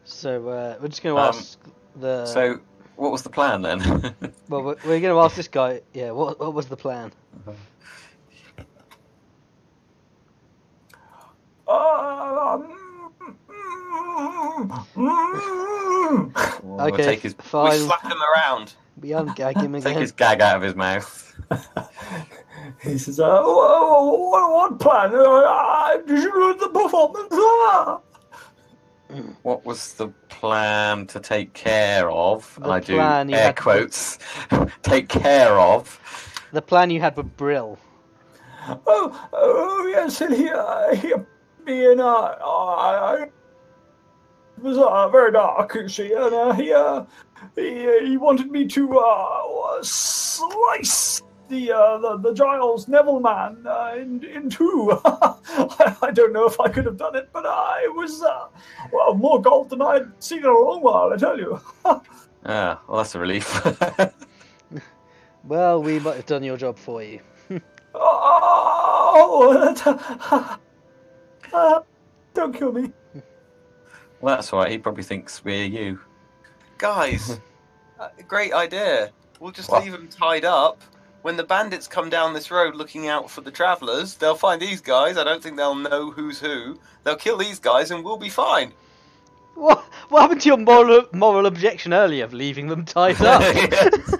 So uh, we're just gonna Um, ask the. So, what was the plan then? well, we're, we're gonna ask this guy. Yeah, what what was the plan? Um, We'll Okay, take his We slap him around. We ungag him again. take his gag out of his mouth. he says, oh, "What, what, what plan? I should ruin the performance." Ah! What was the plan to take care of? The and I do air had to- quotes. take care of. The plan you had with Brill. Oh, oh yes, and he, uh, he, me and I, I it was uh, very dark, you see, and uh, he, uh, he, he wanted me to uh, slice the uh, the, the Giles Neville man uh, in, in two. I, I don't know if I could have done it, but I was uh, well more gold than I'd seen in a long while. I tell you. Ah, well, that's a relief. Well, we might have done your job for you. Oh, uh, don't kill me. Well, that's all right. He probably thinks we're you. Guys, uh, great idea. We'll just What? leave them tied up. When the bandits come down this road looking out for the travellers, they'll find these guys. I don't think they'll know who's who. They'll kill these guys and we'll be fine. What what happened to your moral moral objection earlier of leaving them tied up?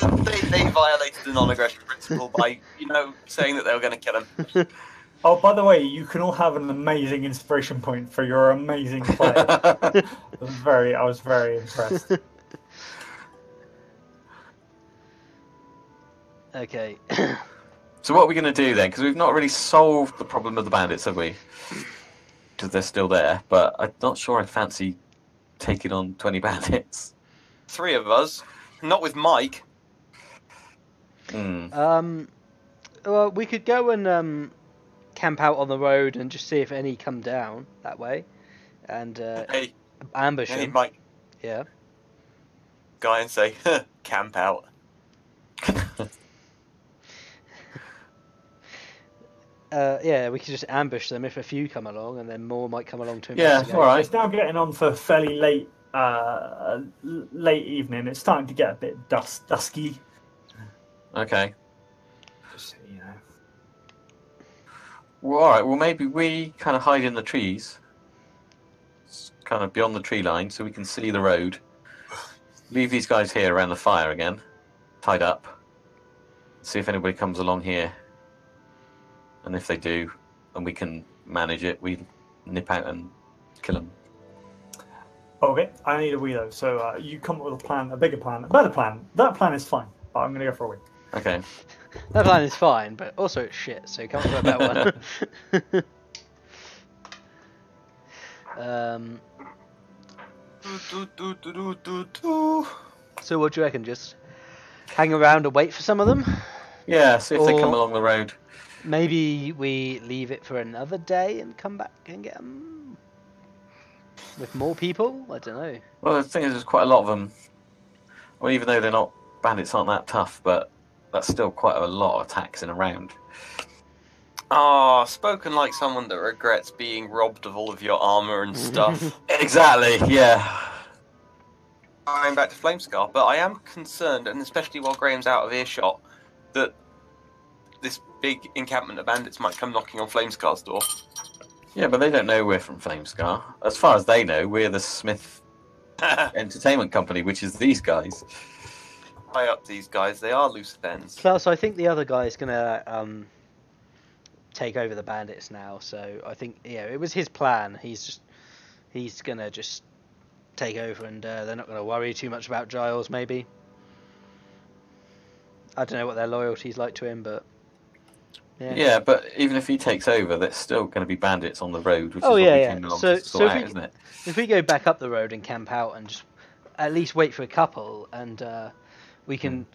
They, they violated the non-aggression principle by, you know, saying that they were going to kill him. Oh, by the way, you can all have an amazing inspiration point for your amazing play. I was very, I was very impressed. okay. so what are we going to do then? Because we've not really solved the problem of the bandits, have we? Because they're still there, but I'm not sure I fancy taking on 20 bandits. Three of us, not with Mike. Hmm. Um, well, we could go and um, camp out on the road and just see if any come down that way, and uh, Hey, ambush hey, them. Mike, Yeah. guy, and say, camp out. Uh, yeah, we could just ambush them if a few come along, and then more might come along to Yeah, all right. It's now getting on for fairly late, uh, late evening. It's starting to get a bit dust, dusky. Okay. Well, all right. Well, maybe we kind of hide in the trees, s- kind of beyond the tree line, so we can see the road. Leave these guys here around the fire again, tied up. See if anybody comes along here, and if they do, and we can manage it, we nip out and kill them. Okay, I need a wee though. So uh, you come up with a plan, a bigger plan, a better plan. That plan is fine, but I'm gonna go for a wee. Okay. That plan is fine, but also it's shit. So come up with a better one. um. So what do you reckon? Just hang around and wait for some of them? Yeah, see if they come along the road. Maybe we leave it for another day and come back and get them with more people. I don't know. Well, the thing is, there's quite a lot of them. Well, even though they're not bandits, aren't that tough, but that's still quite a lot of taxing around. Ah, spoken like someone that regrets being robbed of all of your armor and stuff. Exactly. Yeah. Going back to Flamescar, but I am concerned, and especially while Graham's out of earshot, that this big encampment of bandits might come knocking on Flamescar's door. Yeah, but they don't know we're from Flamescar. As far as they know, we're the Smith Entertainment Company, which is these guys. High up these guys, they are loose ends. Plus, I think the other guy is gonna um, take over the bandits now. So I think yeah, it was his plan. He's just he's gonna just take over, and uh, they're not gonna worry too much about Giles. Maybe I don't know what their loyalty's like to him, but yeah. Yeah, but even if he takes over, there's still going to be bandits on the road, which Oh, is yeah, what we yeah. came along So- to so sort if out, we- isn't it? If we go back up the road and camp out and just at least wait for a couple, and uh, we can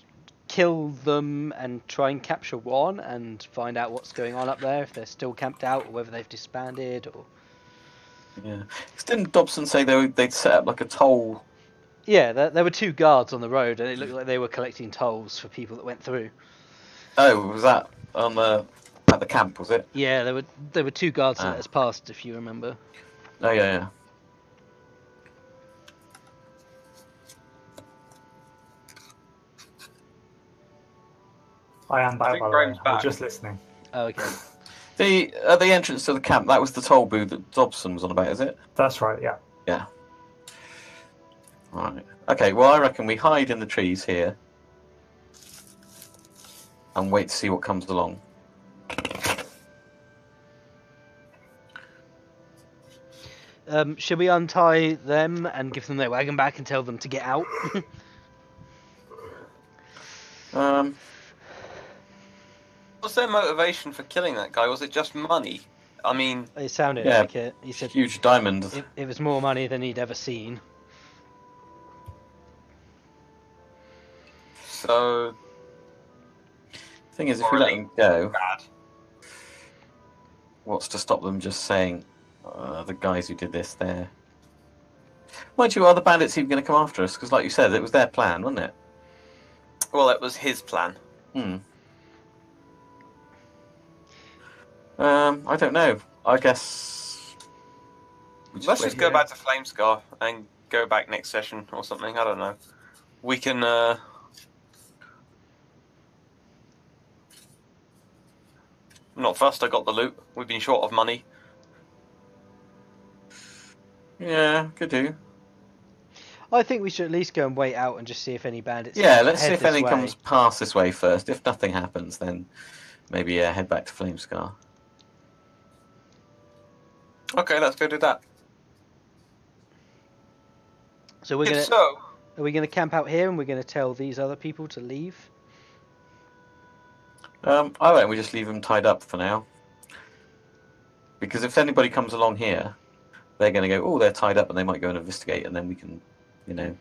kill them and try and capture one and find out what's going on up there if they're still camped out or whether they've disbanded or Yeah. Didn't Dobson say they would, they'd set up like a toll? yeah there, there were two guards on the road and it looked like they were collecting tolls for people that went through Oh, was that on the at the camp? Was it? yeah there were there were two guards that Ah. let us past if you remember Oh yeah, yeah. I am back. think by the way. Graham's I was back. just listening. oh, okay The at the entrance to the camp, that was the toll booth that Dobson was on about, is it? That's right. Yeah. Yeah. Right. Okay. Well, I reckon we hide in the trees here and wait to see what comes along. um, should we untie them and give them their wagon back and tell them to get out Um, What's their motivation for killing that guy? Was it just money? I mean, it sounded Yeah. like it he said huge diamond. it, it was more money than he'd ever seen so Thing is, if we let him go, bad. what's to stop them just saying uh, the guys who did this there? Mind you, are the bandits even going to come after us? Because, like you said, it was their plan, wasn't it? Well, it was his plan. Hmm. Um, I don't know. I guess. we Let's just go here. back to Flamescar and go back next session or something. I don't know. We can. uh I'm not fussed. I got the loot. We've been short of money. Yeah, could do. I think we should at least go and wait out and just see if any bandits. Yeah, let's see if this any way. comes past this way first. If nothing happens, then maybe yeah, head back to Flamescar. Okay, let's go do that. So we're if gonna so, are we gonna camp out here and we're gonna tell these other people to leave? Um, I reckon we just leave them tied up for now. Because if anybody comes along here, they're going to go, oh, they're tied up, and they might go and investigate, and then we can, you know.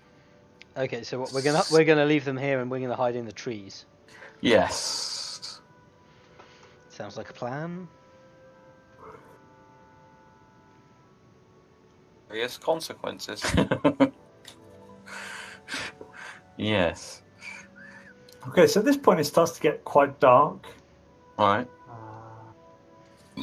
Okay, so what we're gonna we're gonna leave them here and we're gonna hide in the trees. Yes. Sounds like a plan. Serious consequences. yes. Okay, so at this point it starts to get quite dark. All right. Uh,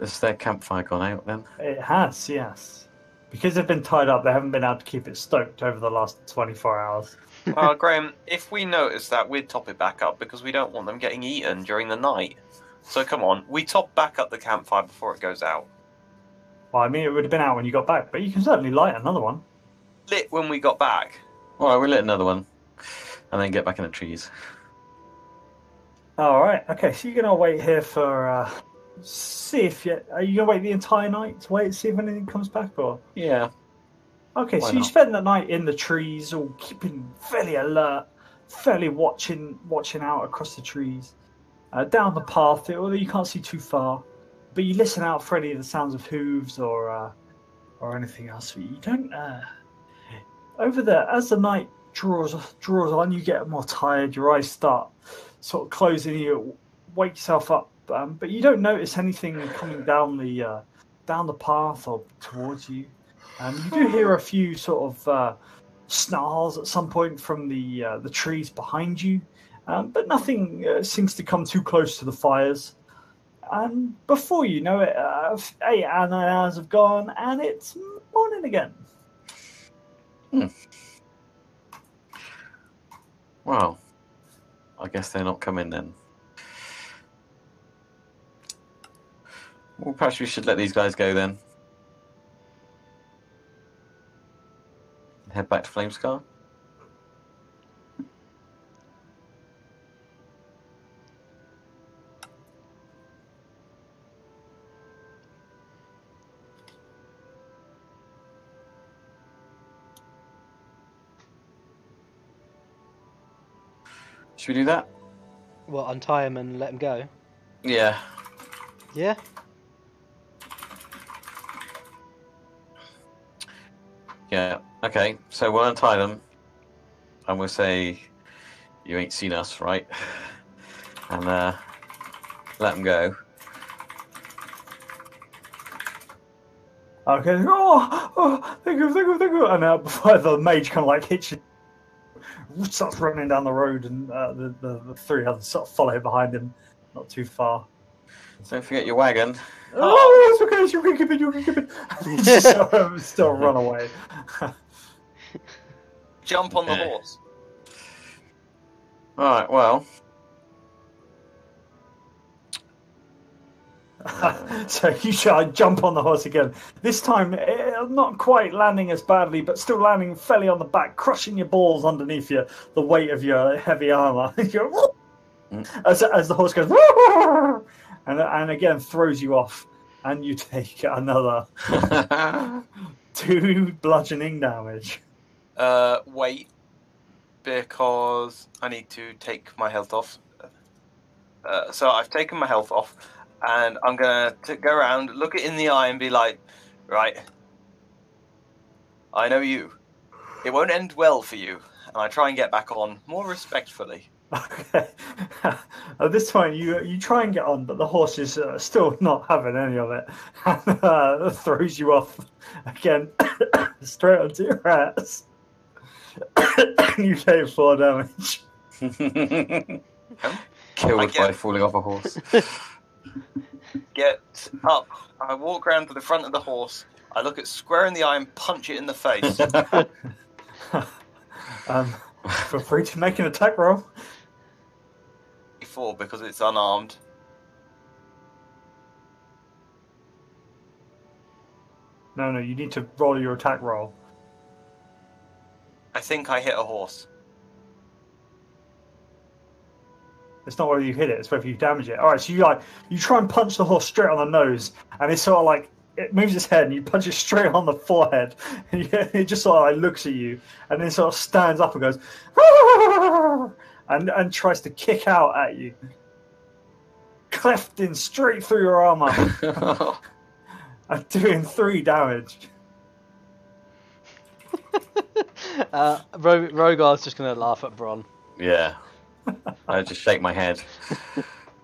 Has their campfire gone out then? it has, yes. Because they've been tied up, they haven't been able to keep it stoked over the last 24 hours. uh, Graham, if we notice that, we'd top it back up because we don't want them getting eaten during the night. So come on, we top back up the campfire before it goes out. Well, I mean, it would have been out when you got back, but you can certainly light another one. Lit when we got back. All right, we'll lit another one, and then get back in the trees. All right. Okay, so you're gonna wait here for uh, see if you are you gonna wait the entire night to wait and see if anything comes back or Yeah. okay Why so you not? spend the night in the trees all keeping fairly alert fairly watching watching out across the trees uh, down the path although you can't see too far but you listen out for any of the sounds of hooves or uh, or anything else. But you don't uh, over there as the night draws draws on you get more tired your eyes start sort of closing you wake yourself up um, but you don't notice anything coming down the uh, down the path or towards you. Um, you do hear a few sort of uh, snarls at some point from the uh, the trees behind you um, but nothing uh, seems to come too close to the fires and before you know it uh, eight or nine hours have gone and it's morning again Well, I guess they're not coming then. Well, perhaps we should let these guys go then. Head back to Flamescar. Should we do that? Well, untie him and let him go. Yeah. Yeah. Yeah. Okay. So we'll untie them, and we'll say, "You ain't seen us, right?" And uh, let them go. Okay. Oh, oh, thank you, thank you, thank you. And uh, before the mage kind of like hits you, starts running down the road, and uh, the, the the three others sort of follow behind him, not too far. Don't forget your wagon. Oh, it's okay. You can keep it. You can keep it. And they still, still run away. Jump on the Okay. horse. All right. Well. so you shall jump on the horse again. This time, eh, not quite landing as badly, but still landing fairly on the back, crushing your balls underneath you, the weight of your heavy armor. You're- as, as the horse goes, and, and again throws you off, and you take another two bludgeoning damage. Uh, wait, because I need to take my health off. Uh, so I've taken my health off, and I'm gonna t- go around, look it in the eye, and be like, right, I know you. It won't end well for you, and I try and get back on more respectfully. Okay. At this point, you you try and get on, but the horse is uh, still not having any of it, and uh, throws you off again, straight onto your ass. you take four damage. Killed I by get- falling off a horse. Get up. I walk around to the front of the horse. I look it square in the eye and punch it in the face. Um, feel free to make an attack roll. Four because it's unarmed. No, no, you need to roll your attack roll. I think I hit a horse. It's not whether you hit it; it's whether you damage it. All right, so you like you try and punch the horse straight on the nose, and it sort of like it moves its head, and you punch it straight on the forehead, and you- it just sort of like looks at you, and then sort of stands up and goes, and and tries to kick out at you, clefting straight through your armor, and doing three damage. uh, Ro- Rhogar's just gonna laugh at Bron. yeah. I just shake my head.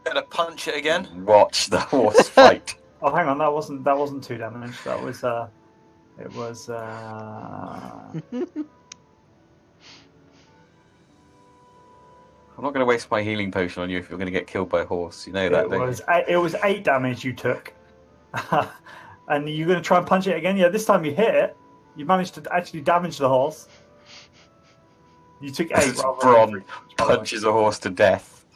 Gonna punch it again. Watch the horse fight. Oh, hang on, that wasn't that wasn't two damage. That was uh, it was uh. I'm not going to waste my healing potion on you if you're going to get killed by a horse. You know that, It don't was eight, it was eight damage you took, and you're going to try and punch it again. Yeah, this time you hit it. You managed to actually damage the horse. You took eight. It's rather Bron than you? three. Punches a horse to death.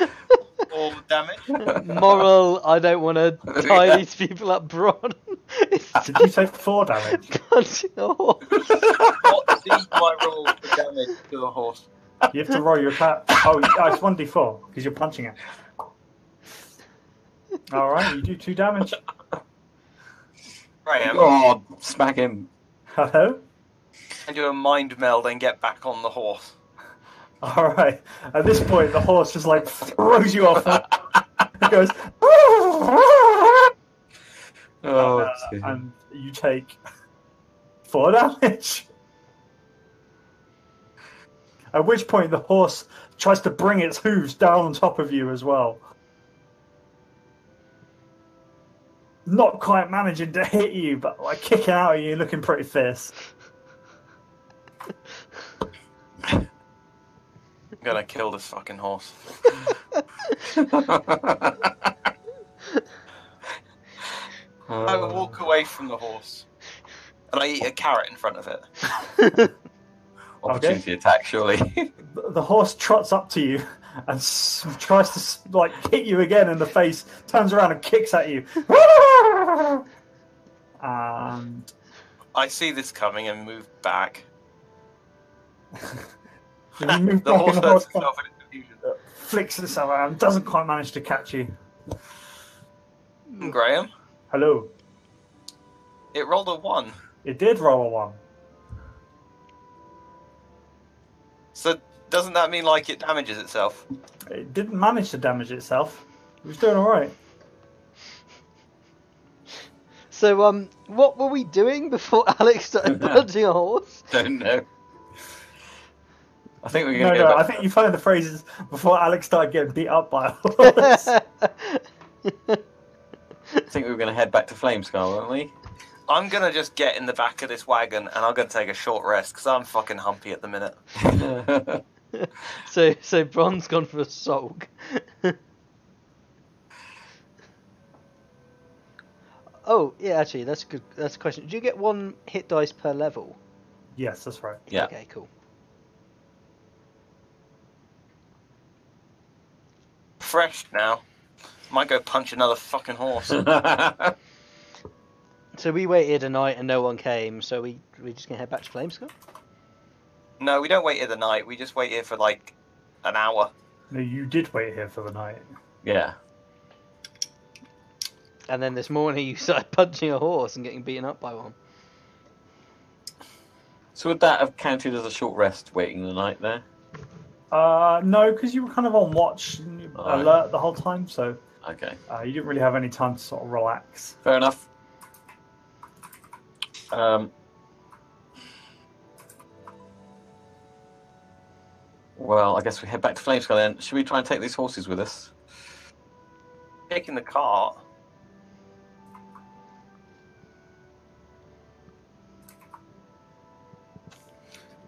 All damage. Moral: I don't want to tie these people up, Bron. Ah, did you take four damage? punching a horse. What is my roll for damage to the horse? You have to roll your attack. Oh, oh, it's one d four because you're punching it. All right, you do two damage. Graham, Oh, smack him. Hello. And do a mind meld and get back on the horse. All right. At this point, the horse just like throws you off. it goes, Oh, uh, and you take four damage. At which point, the horse tries to bring its hooves down on top of you as well. Not quite managing to hit you, but like kicking out at you, looking pretty fierce. Gonna kill this fucking horse. I walk away from the horse, and I eat a carrot in front of it. Opportunity attack, surely. The- horse trots up to you and s- tries to like hit you again in the face. Turns around and kicks at you. And I see this coming and move back. You The back horse and hurts itself in its confusion. flicks itself around, doesn't quite manage to catch you. Graham, Hello. it rolled a one. It did roll a one. So doesn't that mean like it damages itself? It didn't manage to damage itself. It was doing all right. So, um, what were we doing before Alex started punching a horse? Don't know. I think we're No, going to no, go I back. think you found the phrases before Alex started getting beat up by a horse. I think we were going to head back to Flamescar, weren't we? I'm gonna just get in the back of this wagon and I'm gonna take a short rest because I'm fucking humpy at the minute. so, so Bron's gone for a sulk. oh, yeah, actually, that's a good. That's a question. Do you get one hit dice per level? yes, that's right. yeah. Okay, cool. Fresh now. Might go punch another fucking horse. So we waited a night and no one came. So we we just gonna head back to Flamescar. no, we don't wait here the night. We just wait here for like an hour. No, you did wait here for the night. yeah. And then this morning you started punching a horse and getting beaten up by one. So would that have counted as a short rest waiting the night there? Uh, no, because you were kind of on watch, and you- Alright. alert the whole time, so Okay. uh, you didn't really have any time to sort of relax. Fair enough. Um, well, I guess we head back to Flamescar then. Should we try and take these horses with us? Taking the cart.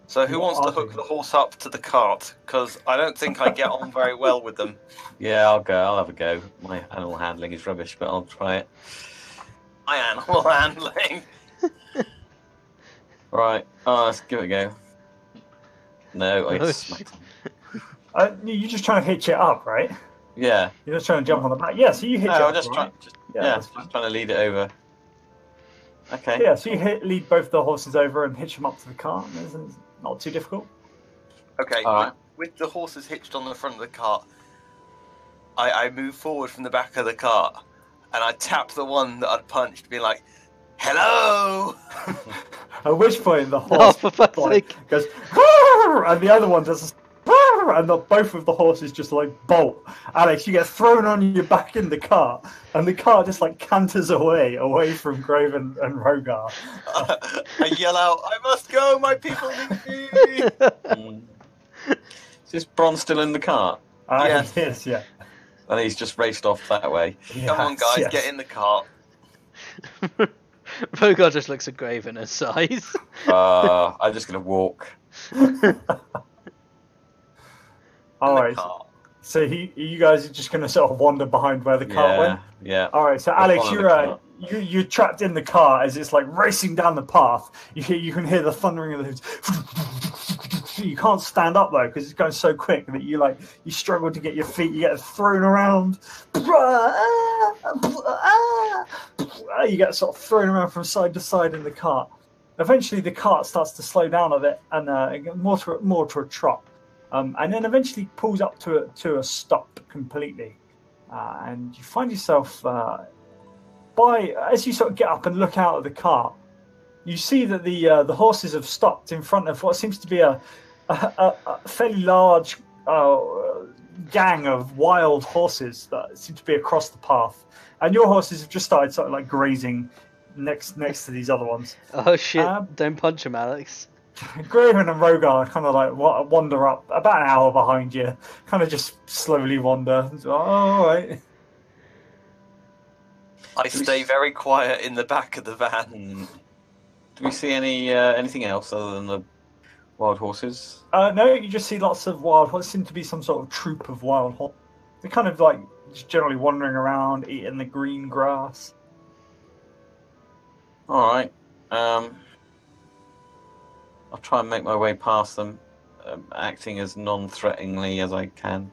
So who What wants to hook they? the horse up to the cart? Because I don't think I get on very well with them. Yeah, I'll go. I'll have a go. My animal handling is rubbish, but I'll try it. My animal handling. Right. Oh, let's give it a go. No, I No. smacked him. Uh, you're just trying to hitch it up, right? Yeah. You're just trying to jump on the back. Yeah, so you hitch No, it I'm up. just right? trying. Just, Yeah, yeah, just trying to lead it over. Okay. Yeah, so you hit, lead both the horses over and hitch them up to the cart. and It's it's not too difficult. Okay, All right. with, with the horses hitched on the front of the cart, I, I move forward from the back of the cart and I tap the one that I'd punched, being like, "Hello." At which point the Oh, horse for fuck's sake! goes, "Roar!" and the other one does, "Roar!" And the, both of the horses just like bolt. Alex, you get thrown on your back in the cart, and the cart just like canters away, away from Graven and Rhogar. I yell out, "I must go! My people need me!" Is this Bron still in the cart? Uh, Yes. yes, yeah. And he's just raced off that way. Come on, guys, yes. get in the cart. Vogel just looks at Graven as size. Uh, I'm just going to walk. All right. cart. So he, you guys are just going to sort of wander behind where the cart Yeah, went. yeah. All right, so Alex, you're uh, you you're trapped in the car as it's like racing down the path. You hear you can hear the thundering of the hooves. You can't stand up though because it's going so quick that you like you struggle to get your feet. You get thrown around. You get sort of thrown around from side to side in the cart. Eventually, the cart starts to slow down a bit and uh, more to more to a trot, um, and then eventually pulls up to a to a stop completely uh, and you find yourself uh, by as you sort of get up and look out of the cart. You see that the uh, the horses have stopped in front of what seems to be a a, a, fairly large uh, gang of wild horses that seem to be across the path, and your horses have just started sort of like grazing next next to these other ones. Oh shit! Um, Don't punch them, Alex. Graven and Rhogar kind of like wander up about an hour behind you, kind of just slowly wander. Oh, all right. I stay very quiet in the back of the van. Hmm. Do we see any uh, anything else other than the wild horses? Uh, no, you just see lots of wild. What seem to be some sort of troop of wild horses. They're kind of like just generally wandering around, eating the green grass. All right. Um, I'll try and make my way past them, um, acting as non-threateningly as I can.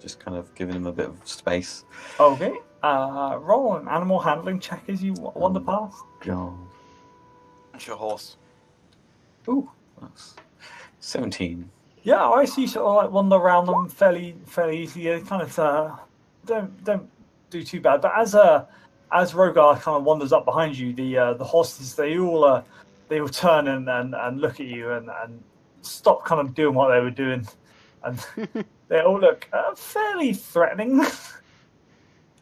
Just kind of giving them a bit of space. Okay. Uh, roll an animal handling check as you w- wander past. God. Punch your horse. Ooh, that's seventeen. Yeah, I see you sort of like wander around them fairly, fairly easily. You kind of uh, don't don't do too bad. But as uh, as Rhogar kind of wanders up behind you, the uh, the horses they all uh, they will turn and, and, and look at you and, and stop kind of doing what they were doing, and they all look uh, fairly threatening.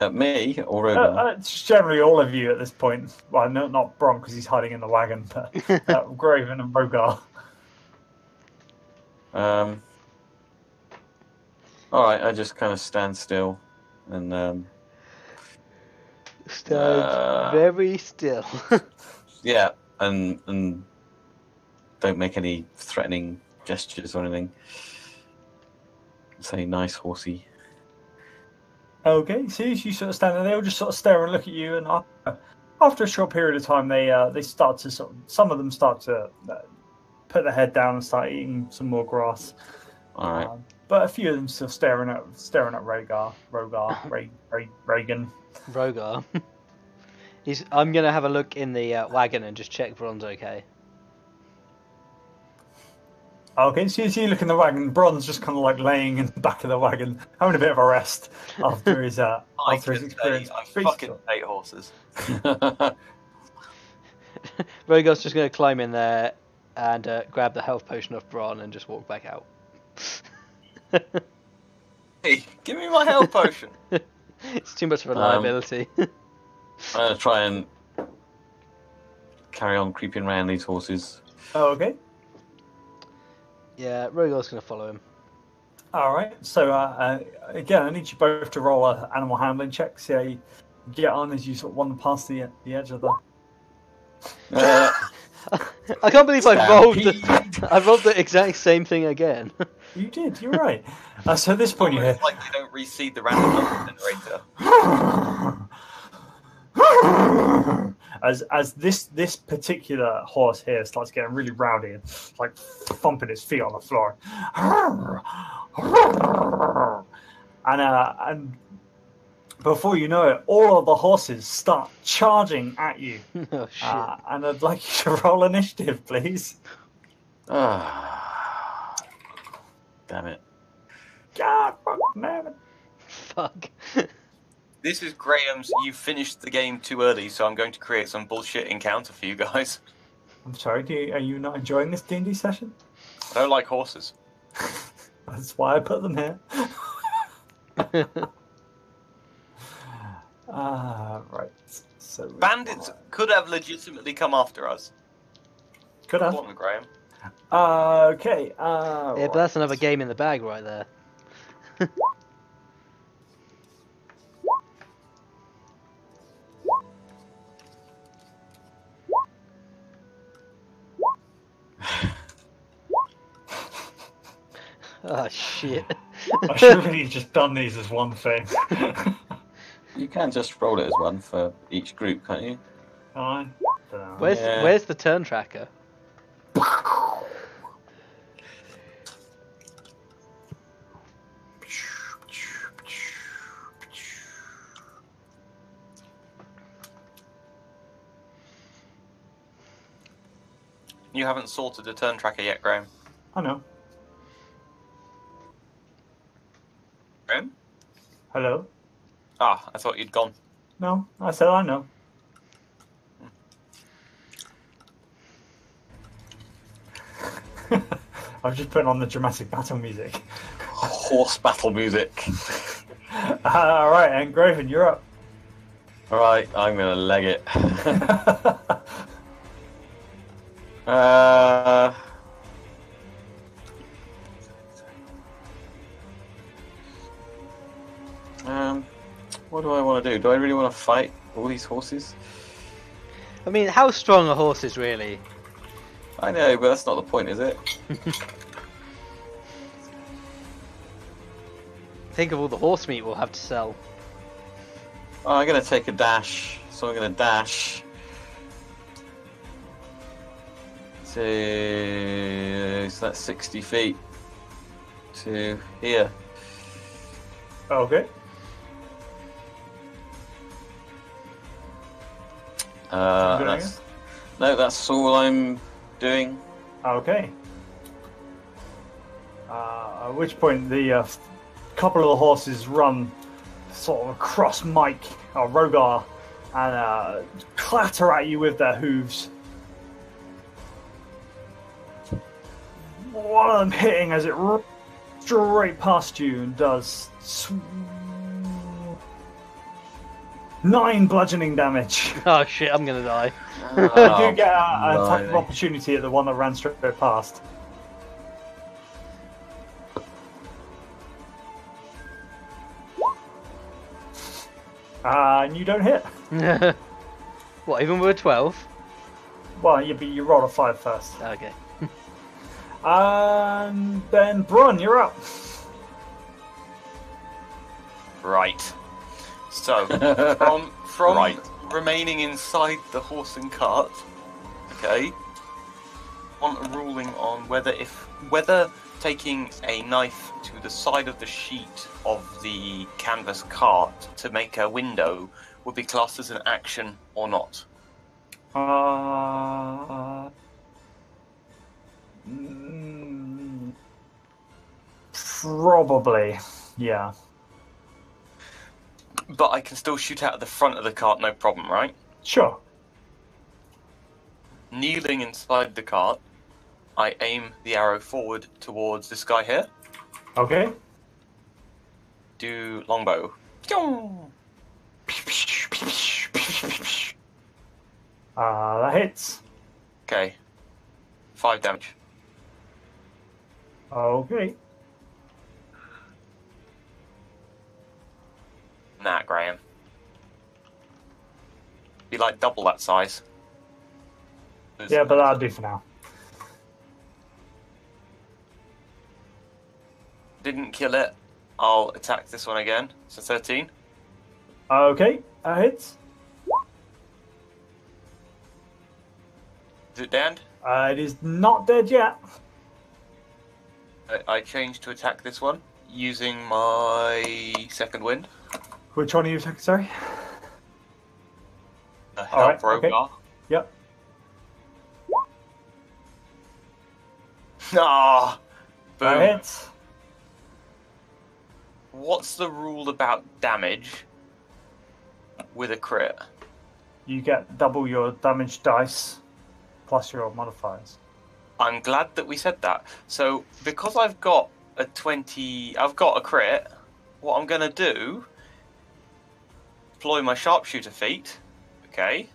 At me or Uh, uh, it's generally all of you at this point. Well, no, not Bron because he's hiding in the wagon, but uh, Graven and Rhogar. Um. All right, I just kind of stand still, and um, Stand Uh, very still. yeah, and and don't make any threatening gestures or anything. Say nice horsey. Okay, so you sort of stand there, they all just sort of stare and look at you, and after, after a short period of time, they uh, they start to sort of, some of them start to uh, put their head down and start eating some more grass. All right. Um, but a few of them still staring at staring at Rhaegar, Rhogar, Ray, Ray, Reagan. Rhogar. He's. I'm gonna have a look in the uh, wagon and just check Bron's okay. Okay, so as you look in the wagon, Bron's just kind of like laying in the back of the wagon, having a bit of a rest after his uh, after his can say experience. I But fucking still- hate horses. Rhogar's just gonna climb in there and uh, grab the health potion off Bron and just walk back out. Hey, give me my health potion. it's too much of a Um, liability. I'm gonna try and carry on creeping around these horses. Oh, okay. yeah, Rhogar's gonna follow him. All right. So uh, uh, again, I need you both to roll a animal handling check. See how you get on as you sort of wander past the the edge of the. Uh, I can't believe I rolled. The, I rolled the exact same thing again. You did. You're right. Uh, so at this point, you hear. It's like they don't reseed the random number generator. As as this this particular horse here starts getting really rowdy and like thumping its feet on the floor, and uh, and before you know it, all of the horses start charging at you. oh shit! Uh, and I'd like you to roll initiative, please. ah. Damn it. God, fuck, man. Fuck. This is Graham's. You finished the game too early, so I'm going to create some bullshit encounter for you guys. I'm sorry. Do you, are you not enjoying this D and D session? I don't like horses. That's why I put them here. Ah, right. So Bandits could have legitimately come after us. Could Go have. on, Graham. Uh, okay. Uh, yeah, but that's another game in the bag right there. oh shit! I should have really just done these as one thing. You can just roll it as one for each group, can't you? Fine. Uh, Where's Yeah. where's the turn tracker? You haven't sorted the turn tracker yet, Graham. I know. Graham? Hello? Ah, I thought you'd gone. No, I said I know. I was just putting on the dramatic battle music. Horse battle music. All right, and Graven, you're up. All right, I'm gonna leg it. uh, um, what do I want to do? Do I really want to fight all these horses? I mean, how strong are horses really? I know, but that's not the point, is it? Think of all the horse meat we'll have to sell. Oh, I'm gonna take a dash, so I'm gonna dash to so that's 60 feet to here. Okay. Uh, that's, no, that's all I'm doing. Okay. Uh, at which point, the uh, couple of the horses run sort of across Mike or Rhogar and uh, clatter at you with their hooves. One of them hitting as it r- straight past you and does sw- nine bludgeoning damage. Oh shit, I'm gonna die. You Oh, do get a- an attack of opportunity at the one that ran straight past. Uh, and you don't hit. what, even with a 12? Well, you, but you roll a 5 first. Okay. And then, Brun, you're up. Right. So, from from Right. remaining inside the horse and cart, okay. Want a ruling on whether if whether taking a knife to the side of the sheet of the canvas cart to make a window would be classed as an action or not. Uh, mm, probably, yeah. But I can still shoot out of the front of the cart, no problem, right? Sure. Kneeling inside the cart, I aim the arrow forward towards this guy here. Okay. Do longbow. Uh, that hits. Okay. Five damage. Okay. Nah, Graham. Be like double that size. Yeah, but that'll do for now. Didn't kill it. I'll attack this one again. So 13. Okay, that hits. Is it dead? Uh, it is not dead yet. I, I change to attack this one using my second wind. Which one are you attacking? Sorry. All help right, okay. Rhogar. Yep. Ah, boom. Hits. What's the rule about damage with a crit? You get double your damage dice plus your modifiers. I'm glad that we said that. So because I've got a twenty, I've got a crit. What I'm gonna do? Deploy my sharpshooter feat. Okay.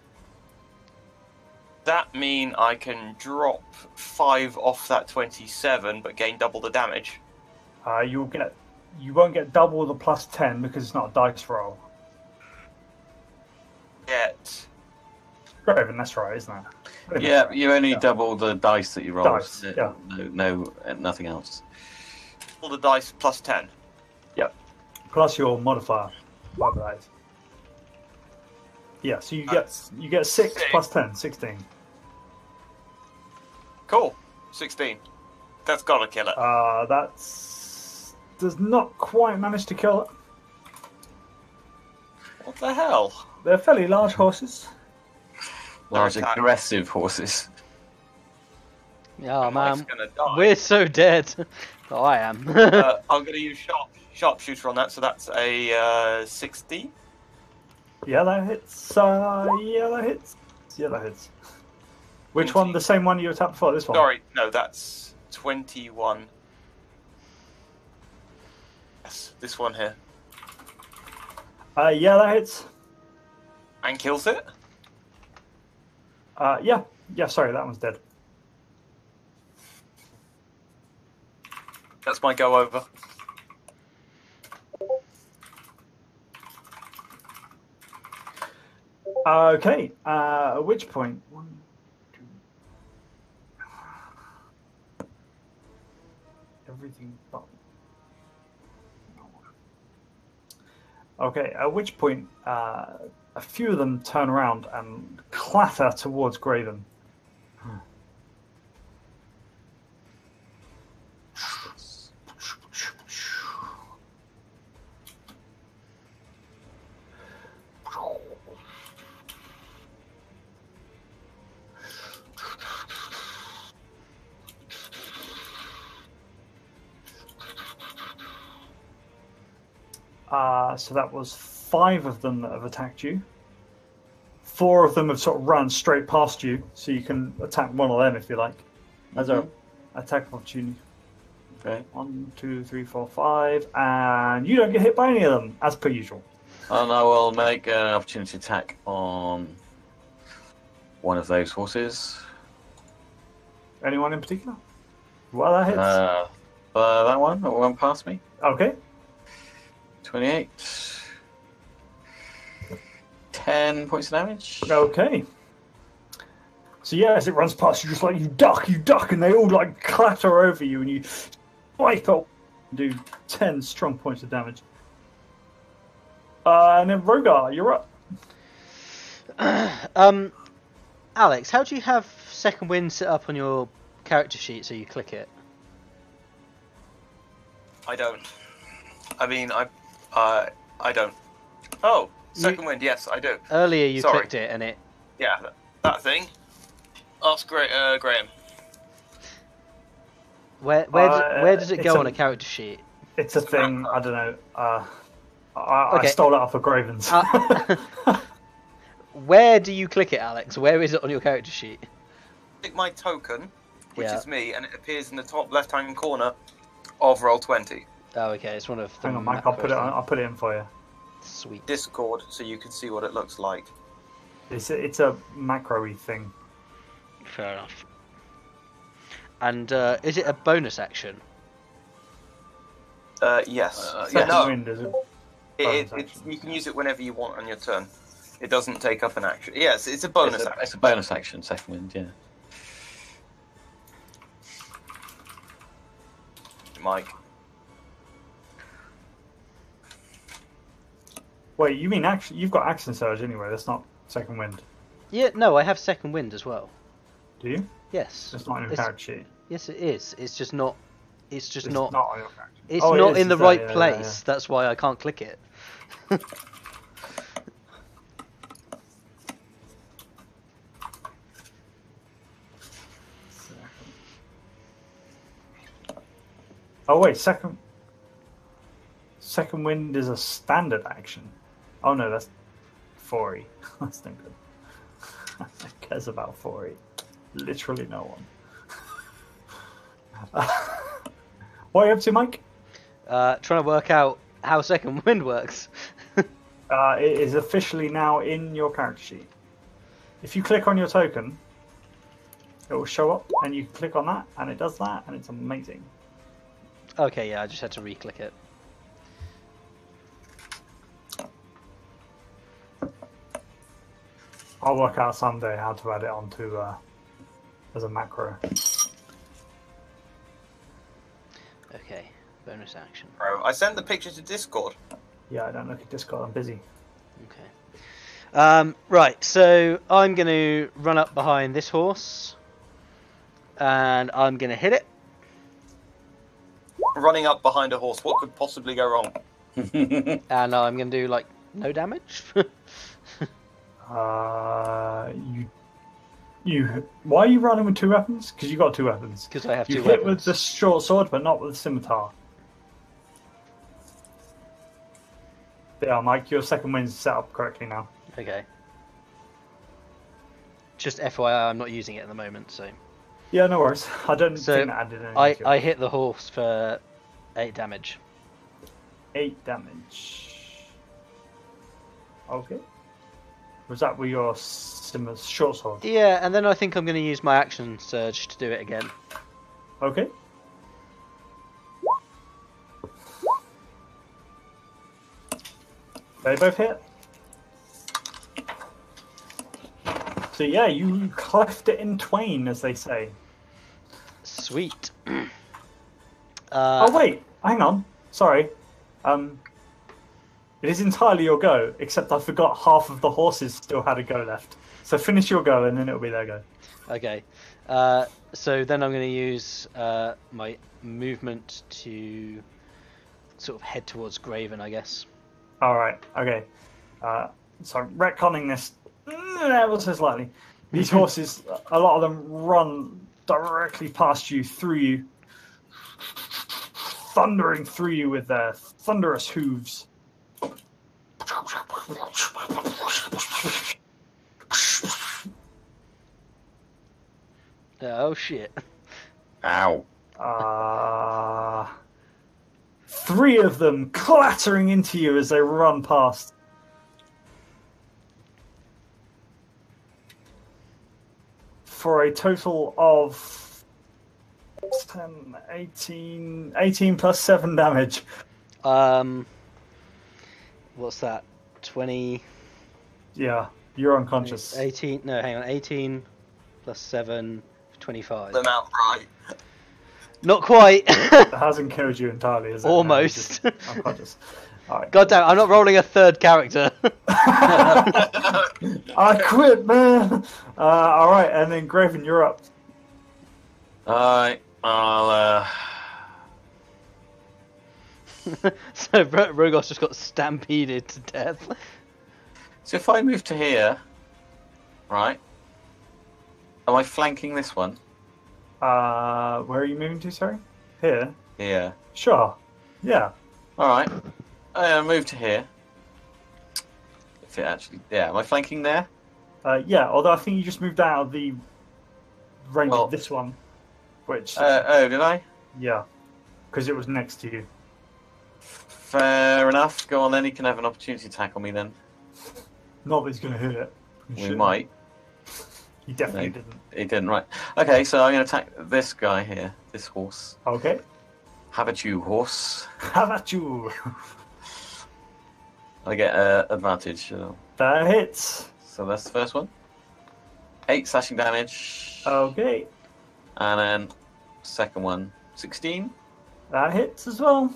That mean I can drop five off that twenty-seven, but gain double the damage. Uh, you'll get. You won't get double the plus ten because it's not a dice roll. Get Graven, that's right, isn't it? Graven's Yeah, right. you only Yeah. double the dice that you roll. Dice, no, yeah. no, no, uh, nothing else. all the dice plus ten. Yep. plus your modifier. Whatever that is. Yeah, so you get That's you get six, six. plus 10, 16. Cool. Sixteen. That's gotta kill it. Uh, that's does not quite manage to kill it. What the hell? They're fairly large horses. Large attack. aggressive horses. Oh man, we're so dead. oh, I am. uh, I'm gonna use sharp sharpshooter on that, so that's a uh, 60. Yeah, that hits. Uh, yeah, that hits. Yeah, that hits. Which one? The same one you attacked before? This one? Sorry, no, that's 21. Yes, this one here. Uh, yeah, that hits. And kills it? Uh, yeah, yeah. Sorry, that one's dead. That's my go over. Okay. Uh, at which point? One, two. Everything but. Okay. At which point, uh, a few of them turn around and clatter towards Graven. Uh, so that was five of them that have attacked you. Four of them have sort of run straight past you, so you can attack one of them if you like, as a attack opportunity. Okay. One, two, three, four, five, and you don't get hit by any of them, as per usual. And I will make an opportunity attack on one of those horses. Anyone in particular? Well, that hits. Uh, uh, that one, that one past me. okay. 28. 10 points of damage. Okay. So yeah, as it runs past you, just like you duck, you duck, and they all like clatter over you, and you wipe out, do ten strong points of damage. Uh, and then Rhogar, you're up. um, Alex, how do you have second wind set up on your character sheet so you click it? I don't. I mean, I, uh, I don't. Oh, second wind. Yes, I do. Earlier you Sorry. clicked it and it. Yeah, that, that thing. Ask Gra- uh, Graham. Where where, Uh, does, where does it go a- on a character sheet? It's a thing. I don't know. Uh, I, I stole it off of Graven's. Uh, Where do you click it, Alex? Where is it on your character sheet? Pick my token, which Yeah. is me, and it appears in the top left-hand corner of Roll20. Oh, okay, it's one of the Hang on, Mike. I'll put it. On, I'll put it in for you. Sweet. Discord, so you can see what it looks like. It's a, it's a macro-y thing. Fair enough. And uh, is it a bonus action? Uh, yes. Uh, So yes. no, Wind is it? it, bonus it, it's, you can use it whenever you want on your turn. It doesn't take up an action. Yes, it's a bonus it's, a, action. it's a bonus action, second wind, yeah. Mike. Wait, you mean action? You've got action surge anyway. That's not second wind, Yeah, no, I have second wind as well. do you? Yes. It's not on your It's- character sheet. Yes, it is. It's just not. It's just It's not. not on your It's Oh, not is, in the right yeah, yeah, place. That's why I can't click it. Oh wait, second. Second wind is a standard action. Oh no, that's Fori. that's no good. Who cares about Fori? Literally no one. what are you up to, Mike? Uh, trying to work out how second wind works. Uh, it is officially now in your character sheet. If you click on your token, it will show up, and you click on that, and it does that, and it's amazing. okay, yeah, I just had to re-click it. I'll work out someday how to add it onto uh, as a macro. Okay, bonus action. Bro, I sent the picture to Discord. Yeah, I don't look at Discord. I'm busy. Okay. Um, right, so I'm going to run up behind this horse, and I'm going to hit it. Running up behind a horse, what could possibly go wrong? and I'm going to do like no damage. Uh, you, you. Why are you running with two weapons? Because you got two weapons. Because I have You two hit weapons. with the short sword, but not with the scimitar. Yeah, Mike, your second wind's set up correctly now. Okay. Just FYI, I'm not using it at the moment, so Yeah, no worries. I don't So, think that added anything. I. I hit the horse for eight damage. Eight damage. Okay. Was that with your short sword? Yeah, and then I think I'm going to use my action surge to do it again. Okay. They both hit. So yeah, you cleft it in twain, as they say. Sweet. uh, oh wait, hang on. Sorry. Um, it is entirely your go, except I forgot half of the horses still had a go left. So finish your go, and then it'll be their go. Okay. Uh, so then I'm going to use uh, my movement to sort of head towards Graven, I guess. All right. Okay. Uh, so retconning this mm, ever so slightly. These horses, a lot of them run directly past you, through you, thundering through you with their thunderous hooves. Oh shit. Ow. Uh, three of them clattering into you as they run past. For a total of 10, 18, 18 plus 7 damage. Um, what's that? 20, Yeah, you're unconscious. 18, no, hang on, 18 plus 7, 25. Them outright. Not quite. That hasn't killed you entirely, is it? Almost. just Unconscious. Alright. God damn, I'm not rolling a third character. I quit, man! Uh, Alright, and then Graven, you're up. Alright, I'll uh so Ro- Rogos just got stampeded to death. so if I move to here, right? Am I flanking this one? Uh, where are you moving to, sorry? Here? Here. Sure. Yeah. Alright. I uh, move to here. If it actually yeah, am I flanking there? Uh, yeah, although I think you just moved out of the range Well- of this one. Which, Uh, oh, did I? yeah. Because it was next to you. Fair enough. Go on then, he can have an opportunity attack on me then. Not that he's going to hit it. He We shouldn't. might. He definitely No. didn't. He didn't, right. Okay, so I'm going to attack this guy here, this horse. Okay. Have at you, horse. How about you? I get uh, advantage. uh, That hits. So that's the first one. Eight slashing damage. Okay. And then second one, 16. That hits as well.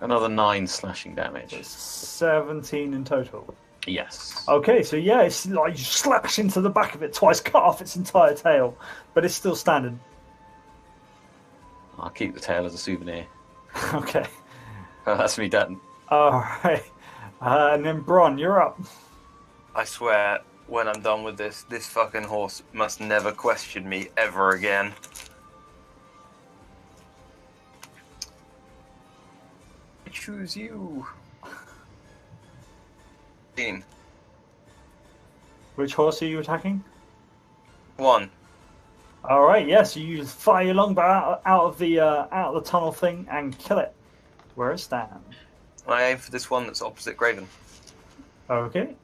Another nine slashing damage. It's 17 in total. Yes. Okay, so yeah, it's like you slash into the back of it twice, cut off its entire tail, but it's still standing. I'll keep the tail as a souvenir. okay. Oh, that's me done. Alright. Uh, and then Bron, you're up. I swear, when I'm done with this, this fucking horse must never question me ever again. Choose you. Team. Which horse are you attacking? One. Alright, yes, you fire your longbow out, out of the uh, out of the tunnel thing and kill it. Where is it stands. I aim for this one that's opposite Graven. Okay.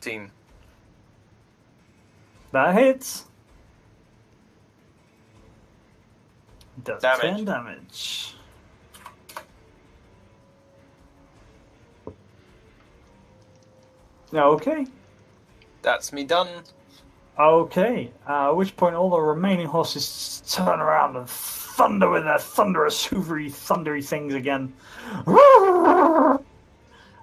Team. That hits. Does Damage. 10 damage. Okay. That's me done. Okay. Uh, at which point all the remaining horses turn around and thunder with their thunderous, hoovery, thundery things again.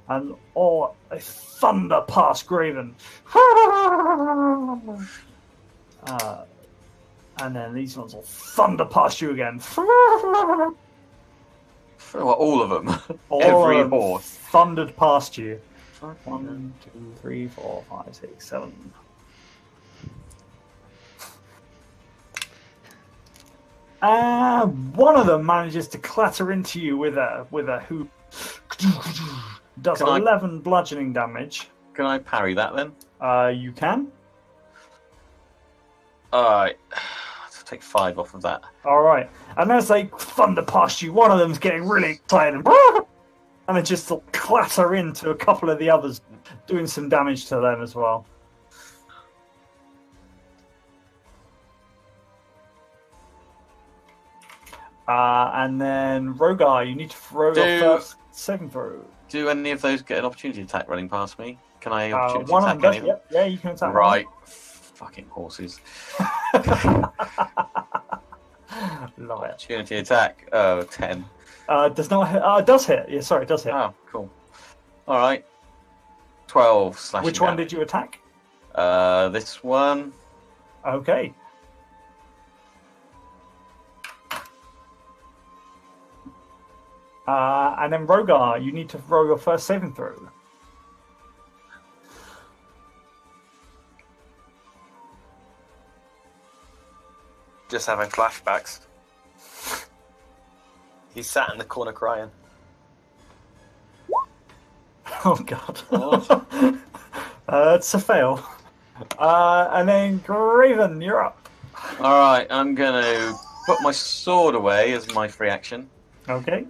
And all they thunder past Graven. Uh, and then these ones will thunder past you again. Well, all of them. All Every of them horse. thundered past you. One, two, three, four, five, six, seven. Uh, one of them manages to clatter into you with a with a hoop. Does Can I- eleven bludgeoning damage. Can I parry that then? Uh, you can. Alright. Take five off of that. All right. And as they thunder past you, one of them's getting really excited, and they just sort of clatter into a couple of the others, doing some damage to them as well. Uh, and then Rhogar, you need to throw your Do- first saving throw. Do any of those get an opportunity attack running past me? Can I Uh, opportunity one attack does. any Yep. Yeah, you can attack. one. Right. Fucking horses. Opportunity attack. Oh, 10. Uh, does not. Hit, uh, does hit. Yeah, sorry, it does hit. Oh, cool. Alright. 12 slashing Which one damage. did you attack? Uh, this one. Okay. Uh, and then Rhogar, you need to roll your first saving throw. Just having flashbacks. He's sat in the corner crying. Oh god. uh, it's a fail. Uh, and then Graven, you're up. Alright, I'm gonna put my sword away as my free action. Okay.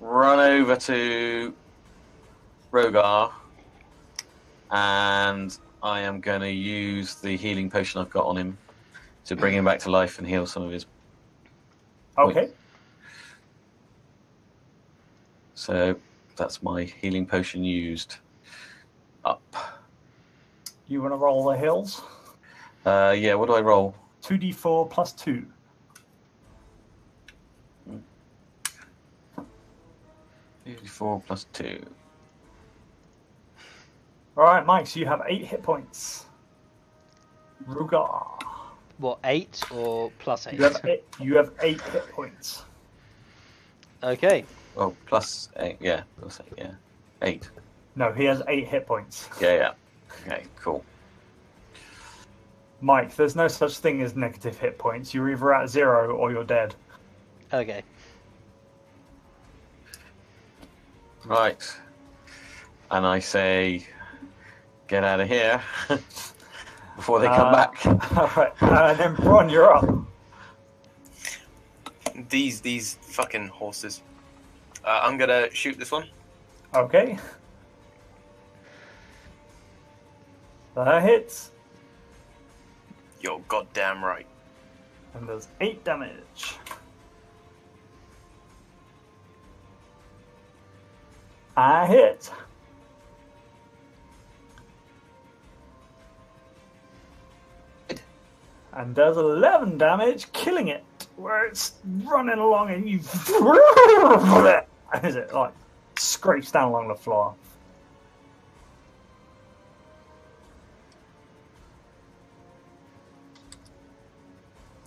Run over to Rhogar. And I am gonna use the healing potion I've got on him to bring him back to life and heal some of his. Okay. So that's my healing potion used. Up. You want to roll the hills? Uh, yeah, what do I roll? 2d4 plus 2. Four plus two. Alright, Mike, so you have 8 hit points. Rhogar. What, eight or plus eight? You have eight, you have eight hit points. Okay. Oh, plus eight. Yeah, plus eight. Yeah, eight. No, he has eight hit points. Yeah, yeah. Okay, cool. Mike, there's no such thing as negative hit points. You're either at zero or you're dead. Okay. Right. And I say, get out of here before they come Uh, back. Alright, and then Bron, you're up. These these fucking horses. Uh, I'm gonna shoot this one. Okay. That hits, You're goddamn right. and there's eight damage. I hit. And does 11 damage, killing it. Where it's running along and you. As it like scrapes down along the floor.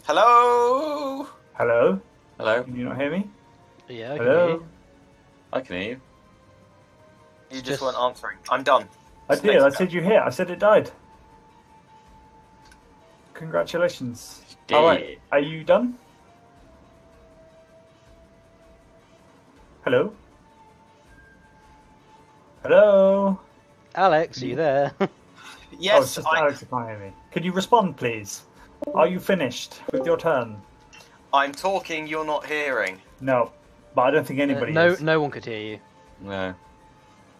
Hello. Hello? Hello, Can you not hear me? Yeah, I can Hello? hear you. I can hear you. You just, Just- weren't answering. I'm done. I Just did. I said you hit. I said it died. Congratulations. All right. Are you done? Hello? Hello? Alex, are you there? yes. oh, it's Yes, just I, Alex who can't me. Could you respond, please? Are you finished with your turn? I'm talking. You're not hearing. No, but I don't think anybody uh, no, is. no one could hear you. No.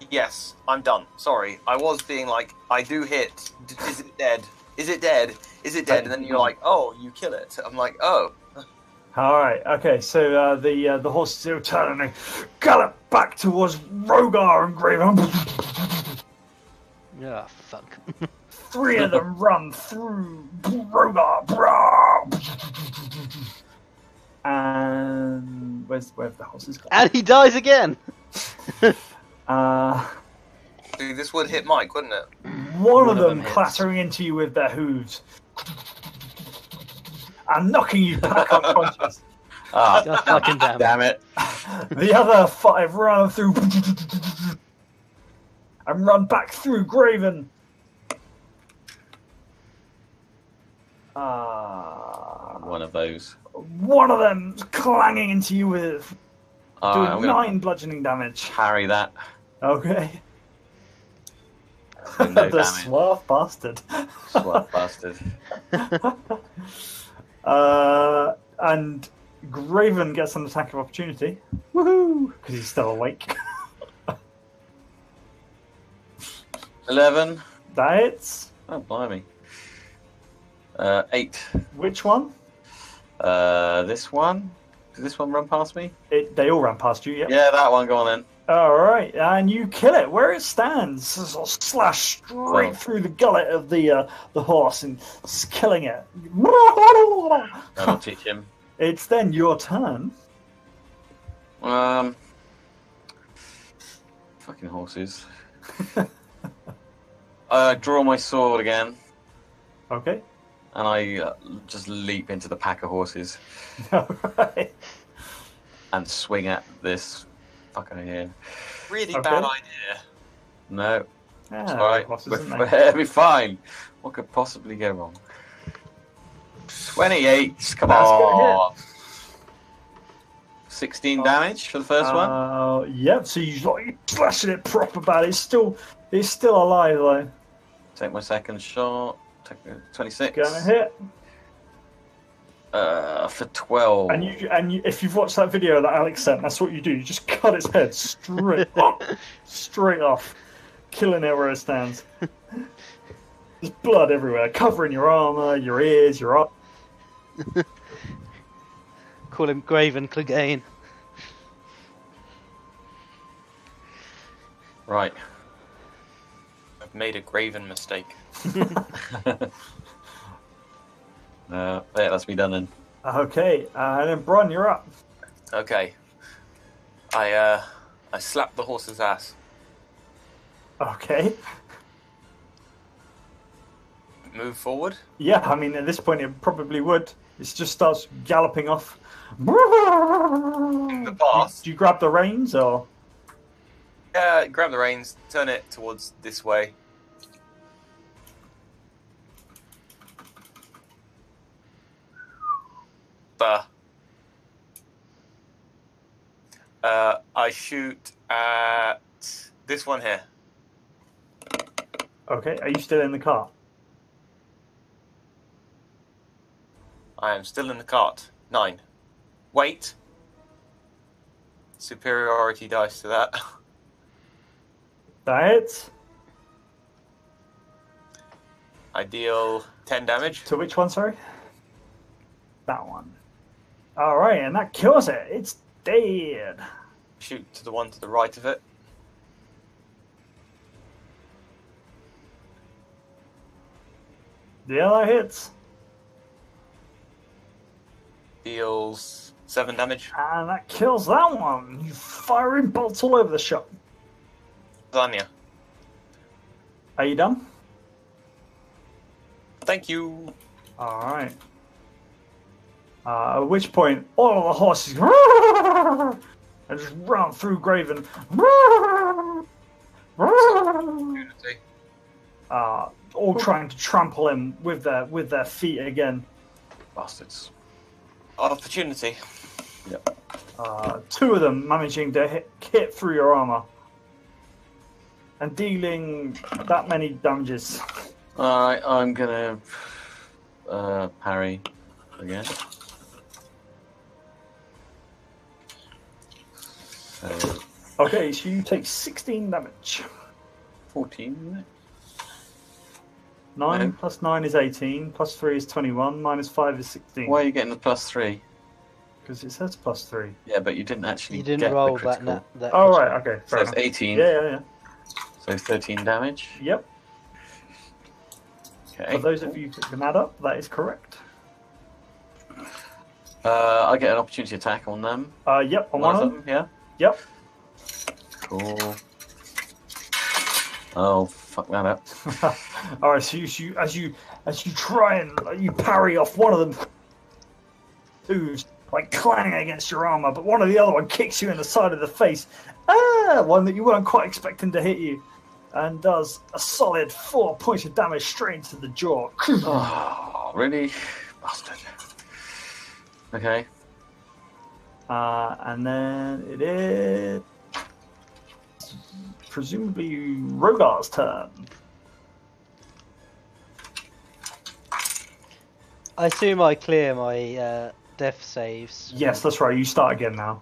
Yes, I'm done. Sorry, I was being like, I do hit. D- is it dead? Is it dead? Is it dead? And then you're like, oh, you kill it. I'm like, oh. All right. Okay. So uh, the uh, the horses will turn and they gallop back towards Rhogar and Graven. Ah, fuck. Three of them run through Rhogar. Brah. And where's where's the horses gone? and he dies again! Uh, Dude, this would hit Mike, wouldn't it? one, One of of them, them clattering into you with their hooves and knocking you back unconscious. Ah, God fucking damn it. damn it. The other five run through and run back through Graven. Uh, One of those. one of them clanging into you with All doing right, I'm gonna nine bludgeoning damage. parry that. Okay. with No the damage. suave bastard. Swat bastard. Uh, and Graven gets an attack of opportunity. Woohoo! Because he's still awake. Eleven. that hits. Oh, blimey. Uh, eight. Which one? Uh, this one. Did this one run past me? It, they all ran past you, yeah. Yeah, that one. Go on then. All right, and you kill it where it stands. Sort of Slash straight Wow. through the gullet of the uh, the horse and killing it. That'll teach him. It's then your turn. Um. Fucking horses. uh, draw my sword again, Okay. and I uh, just leap into the pack of horses All right. and swing at this fucker here. Really Okay. bad idea. No, Yeah, it's all right. horses, We're, isn't we're, be fine. What could possibly go wrong? Twenty-eight. Come That's on. Sixteen damage for the first one. Uh, yep. So you like you slashing it proper bad. It's still it's still alive though. Take my second shot. Take Twenty-six. Gonna hit. Uh, for twelve. And you and you, if you've watched that video that Alex sent, that's what you do. You just cut its head straight up, straight off, killing it where it stands. There's blood everywhere, covering your armor, your ears, your eye. Call him Graven Clegane. Right. I've made a graven mistake. Uh, yeah, that's me done then. Okay, and then Bron, you're up. Okay. I uh I slapped the horse's ass. Okay. Move forward. Yeah, I mean at this point it probably would. It just starts galloping off. the path. Do you grab the reins or? Yeah, grab the reins, turn it towards this way. Uh, I shoot at this one here. Okay, are you still in the car? I am still in the cart. Nine. Wait. Superiority dice to that. That hits. I deal 10 damage. To which one, sorry? That one. Alright, and that kills it. It's dead. Shoot to the one to the right of it. Yeah, that hits. Deals 7 damage. And that kills that one. You firing bolts all over the shop. Lasagna. Are you done? Thank you. Alright. Uh, at which point, all of the horses and just run through Graven. Uh, all trying to trample him with their with their feet again. Bastards. Opportunity. Uh, two of them managing to hit, hit through your armor and dealing that many damages. Alright, I'm gonna uh, parry again. So, Okay, so you take 16 damage. 14, isn't it? 9 No. plus 9 is 18, plus 3 is 21, minus 5 is 16. Why are you getting the plus three? Because it says plus 3. Yeah, but you didn't actually You didn't get roll the that. critical. Na- that Oh, right, okay. So Fair it's enough. 18, Yeah, yeah, yeah. so 13 damage. Yep. Okay. For those of you that can add up, that is correct. Uh, I get an opportunity attack on them. Uh, yep, on one, of them. yeah? Yep. Cool. Oh, fuck that up. All right, so you, so you, as you as you try and you parry off one of them, who's like clanging against your armor, but one of the other one kicks you in the side of the face. Ah, one that you weren't quite expecting to hit you, and does a solid four points of damage straight into the jaw. Oh, really? Bastard. Okay. Uh, and then it is presumably Rhogar's turn. I assume I clear my uh, death saves. Yes, that's right. You start again now.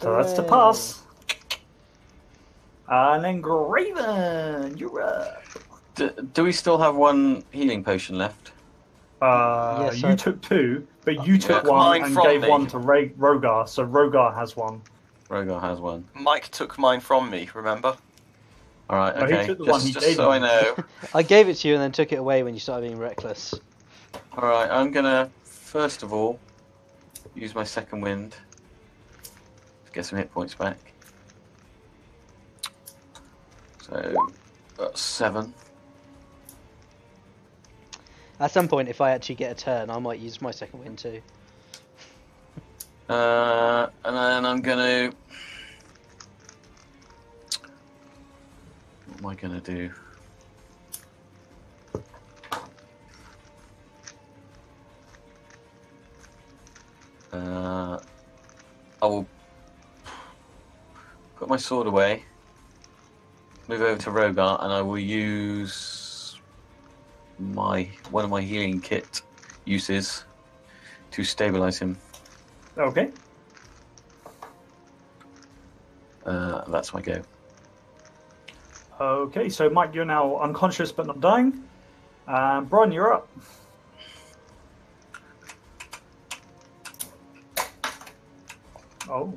So that's to pass. And then Graven, you're up. Do, do we still have one healing potion left? Uh, Yes, you I- took two, but you took took one mine and from gave me. one to Ra- Rhogar, so Rhogar has one. Rhogar has one. Mike took mine from me. Remember? All right. Oh, he Okay. took the one Just, he just gave so I you. know. I gave it to you and then took it away when you started being reckless. All right. I'm gonna first of all use my second wind to get some hit points back. So that's seven. At some point, if I actually get a turn, I might use my second wind too. Uh, and then I'm gonna. What am I gonna do? Uh, I will put my sword away, move over to Rhogar, and I will use my one of my healing kit uses to stabilize him. Okay. Uh, that's my go. Okay, so Mike, you're now unconscious but not dying. Um, Brian, you're up. Oh.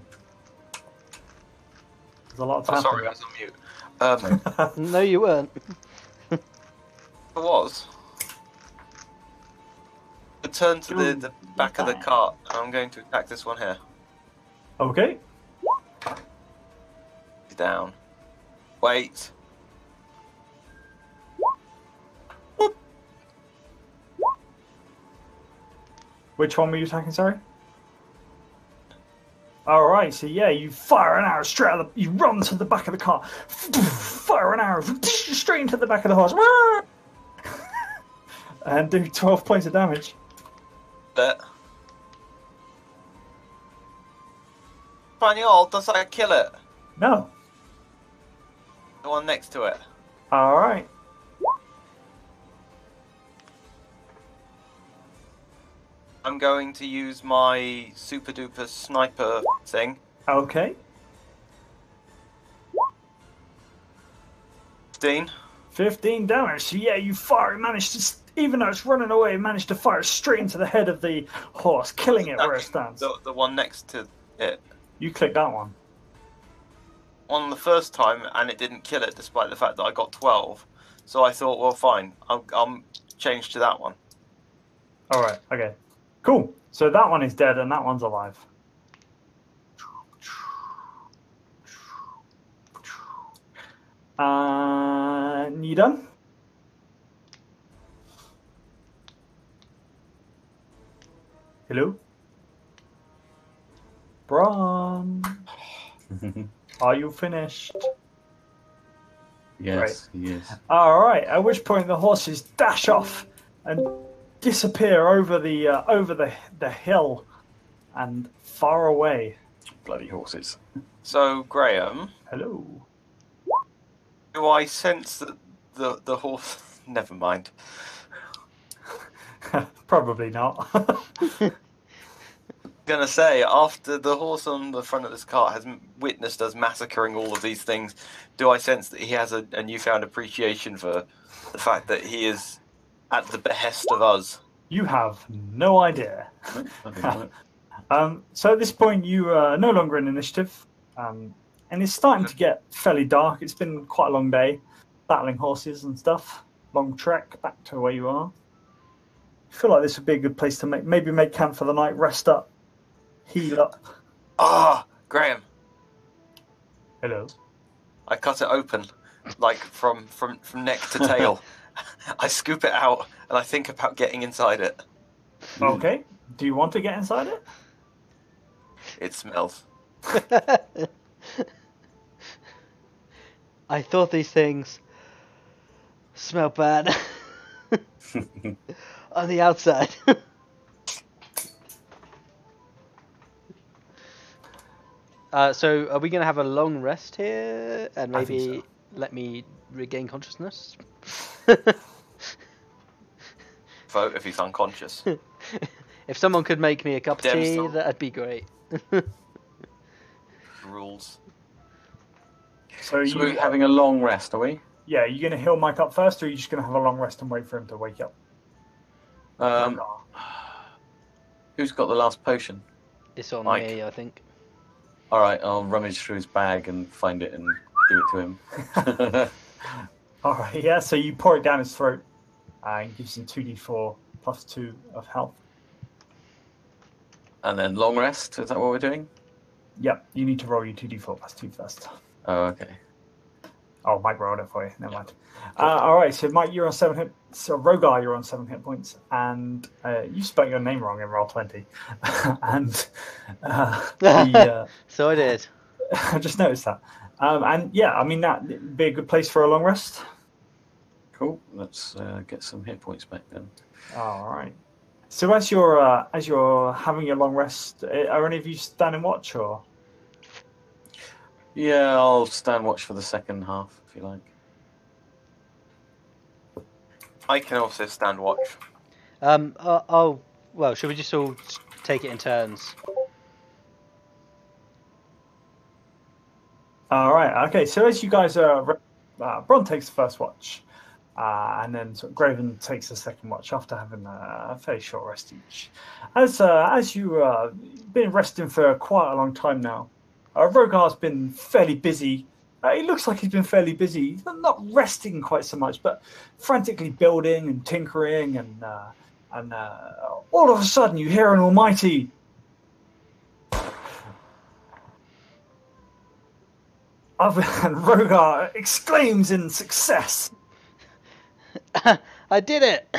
There's a lot Oh, of sorry, I was on mute. Um. No, you weren't. I was. I turn to the, the back of the cart, and I'm going to attack this one here. okay. He's down. Wait. Which one were you attacking, sorry? Alright, so yeah, you fire an arrow straight out of the, you run to the back of the car, fire an arrow straight into the back of the horse, and do 12 points of damage. But. Spaniel, does that kill it? No. The one next to it. Alright. I'm going to use my super duper sniper thing. Okay. 15. 15 damage. Yeah, you fire, managed to, even though it's running away, managed to fire straight into the head of the horse, killing it where it stands. The, the one next to it. You click that one. On the first time, and it didn't kill it despite the fact that I got 12. So I thought, well, fine. I'll, I'll change to that one. Alright, okay. Cool. So that one is dead and that one's alive. And you done? Hello? Braun, are you finished? yes, yes. All right. At which point the horses dash off and disappear over the uh, over the the hill and far away. Bloody horses. So, Graham, Hello. do I sense that the, the horse. Never mind. Probably not. gonna say after the horse on the front of this cart has witnessed us massacring all of these things do i sense that he has a, a newfound appreciation for the fact that he is at the behest of us you have no idea. Um, so at this point, you are no longer in initiative, um, and it's starting to get fairly dark. It's been quite a long day, battling horses and stuff. Long trek back to where you are. I feel like this would be a good place to make maybe make camp for the night, rest up, heal up. ah graham Hello. i cut it open like from from from neck to tail i scoop it out and i think about getting inside it Okay. Do you want to get inside it? it smells I thought these things smell bad on the outside. uh, so, are we going to have a long rest here, and maybe so. let me regain consciousness? Vote if he's unconscious. if someone could make me a cup of tea, that'd be great. Rules. So, are so you... we're having a long rest, are we? Yeah, are you going to heal Mike up first, or are you just going to have a long rest and wait for him to wake up? Um, who's got the last potion? it's on Mike. me, I think. All right, I'll rummage through his bag and find it and give it to him. All right, yeah. So you pour it down his throat, and gives him two d4 plus two of health. and then long rest. Is that what we're doing? Yep, you need to roll your two d4 plus two first. Oh, okay. Oh, Mike rolled it for you. Never mind. Uh, all right, so Mike, you're on seven hit. So Rhogar, you're on seven hit points, and uh, you spelt your name wrong in Roll20. and uh, the, uh, So I did. I just noticed that. Um, and yeah, I mean that would be a good place for a long rest. Cool. Let's uh, get some hit points back then. All right. So as you're uh, as you're having your long rest, uh, are any of you standing watch or? Yeah, I'll stand watch for the second half if you like. I can also stand watch. Um, uh, oh, well, should we just all take it in turns? All right. Okay. So as you guys are, uh, Bron takes the first watch, uh, and then sort of Graven takes the second watch after having a fairly short rest each. As uh, as you uh, been resting for quite a long time now, uh, Rhogar's been fairly busy. Uh, it looks like he's been fairly busy, not resting quite so much, but frantically building and tinkering, and uh, and uh, all of a sudden you hear an almighty Other and Rhogar exclaims in success. I did it!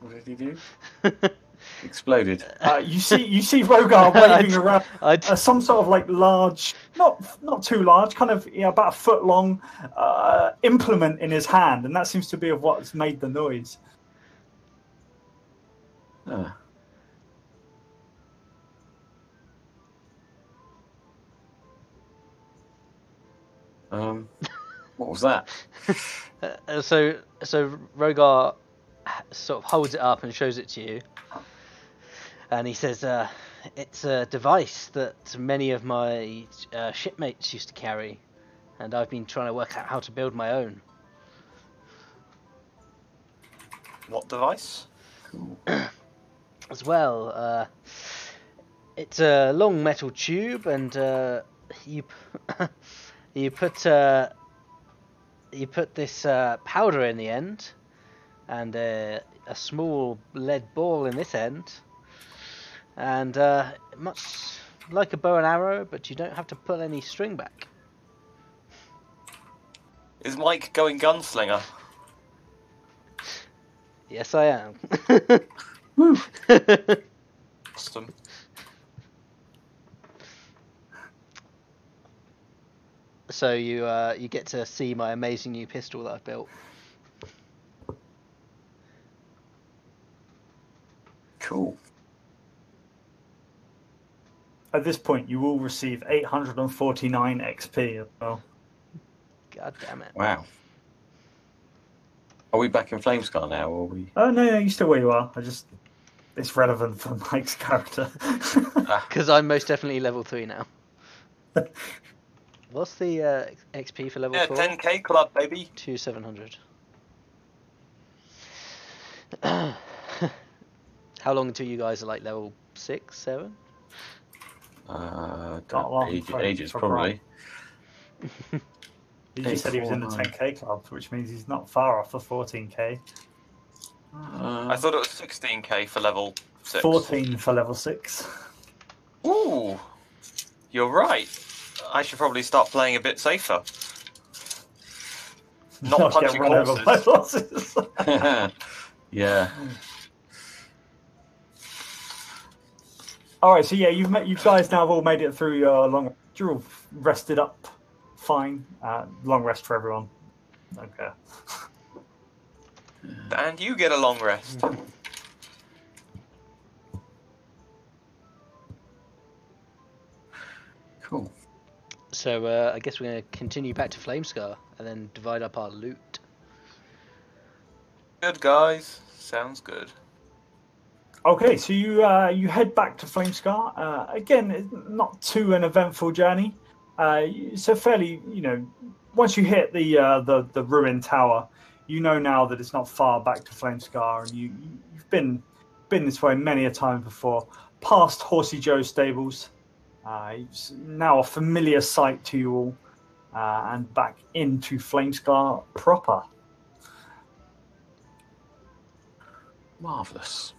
What did he do? Exploded. Uh, you see, you see Rhogar I waving d- around I d- uh, some sort of like large, not not too large, kind of you know, about a foot long uh, implement in his hand, and that seems to be of what's made the noise. Ah. Um, what was that? Uh, so, so Rhogar sort of holds it up and shows it to you, and he says, uh, "It's a device that many of my uh, shipmates used to carry, and I've been trying to work out how to build my own." What device? as well. Uh, it's a long metal tube, and uh, you p- you put uh, you put this uh, powder in the end, and uh, a small lead ball in this end, and uh, much like a bow and arrow, but you don't have to pull any string back. Is Mike going gunslinger? Yes, I am. Woo! Awesome. so you uh, you get to see my amazing new pistol that I've built. Cool. At this point, you will receive 849 XP as well. God damn it. Wow. Are we back in Flamescar now, or are we? Oh no, no, you still where you are. I just it's relevant for Mike's character. Because I'm most definitely level 3 now. What's the uh, XP for level Yeah, 4? 10k club, baby. Two 700. How long until you guys are like level 6, 7? Uh, Not long age, for- ages for probably. he just said he was in the 10k club, which means he's not far off the 14k. Uh, I thought it was 16k for level 6. 14 for level six. Ooh, you're right. I should probably start playing a bit safer. Not get punching run over by horses. horses. yeah. All right, so yeah, you've met, you guys now have all made it through your long. You're all rested up, fine. Uh, long rest for everyone. Okay. And you get a long rest. Cool. So uh, I guess we're going to continue back to Flamescar and then divide up our loot. Good guys. Sounds good. Okay, so you uh, you head back to Flamescar. Uh, again, not too an eventful journey. Uh, fairly, you know, once you hit the uh, the the ruined tower, you know now that it's not far back to Flamescar, and you you've been been this way many a time before. Past Horsey Joe's stables, uh, it's now a familiar sight to you all, uh, and back into Flamescar proper. Marvelous.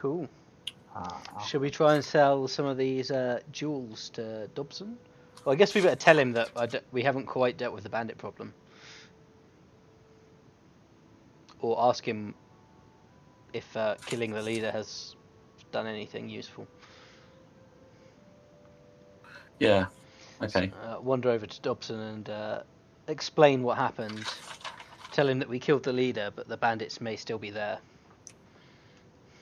Cool. Uh, Should we try and sell some of these uh, jewels to Dobson? Well, I guess we better tell him that I d- we haven't quite dealt with the bandit problem. Or ask him if uh, killing the leader has done anything useful. Yeah. Okay. Uh, wander over to Dobson and uh, explain what happened. Tell him that we killed the leader, but the bandits may still be there.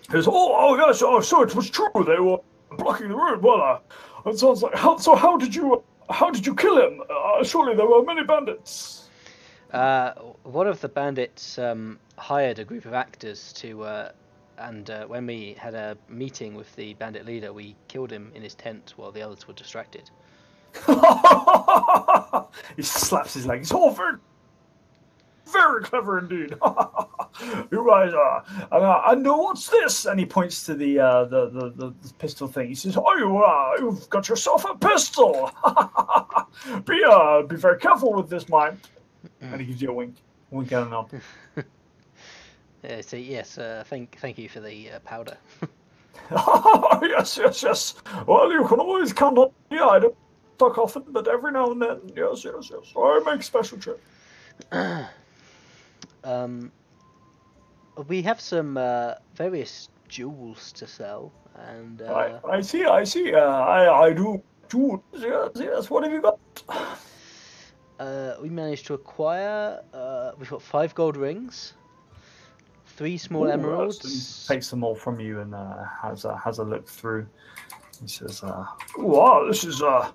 He goes, oh, oh yes, oh, so it was true. They were blocking the road. Well, uh, it sounds like. How, so how did you how did you kill him? Uh, surely there were many bandits. Uh, one of the bandits um, hired a group of actors to, uh, and uh, when we had a meeting with the bandit leader, we killed him in his tent while the others were distracted. he slaps his leg. It's all very, clever indeed. you guys are. And, uh, and uh, what's this? And he points to the, uh, the, the, the pistol thing. He says, "Oh, you, uh, you've got yourself a pistol. be uh, be very careful with this, mine." And he gives you a wink, wink and a nod. Uh, so yes, uh, thank thank you for the uh, powder. yes, yes, yes. Well, you can always count on me. I don't talk often, but every now and then, yes, yes, yes. I make special trips. um, we have some uh, various jewels to sell, and uh, I, I see, I see. Uh, I, I do. do yes, yes. What have you got? uh, we managed to acquire. Uh, we've got five gold rings, three small Ooh, emeralds. Takes them all from you and uh, has a has a look through. He says, uh, "Wow, this is uh,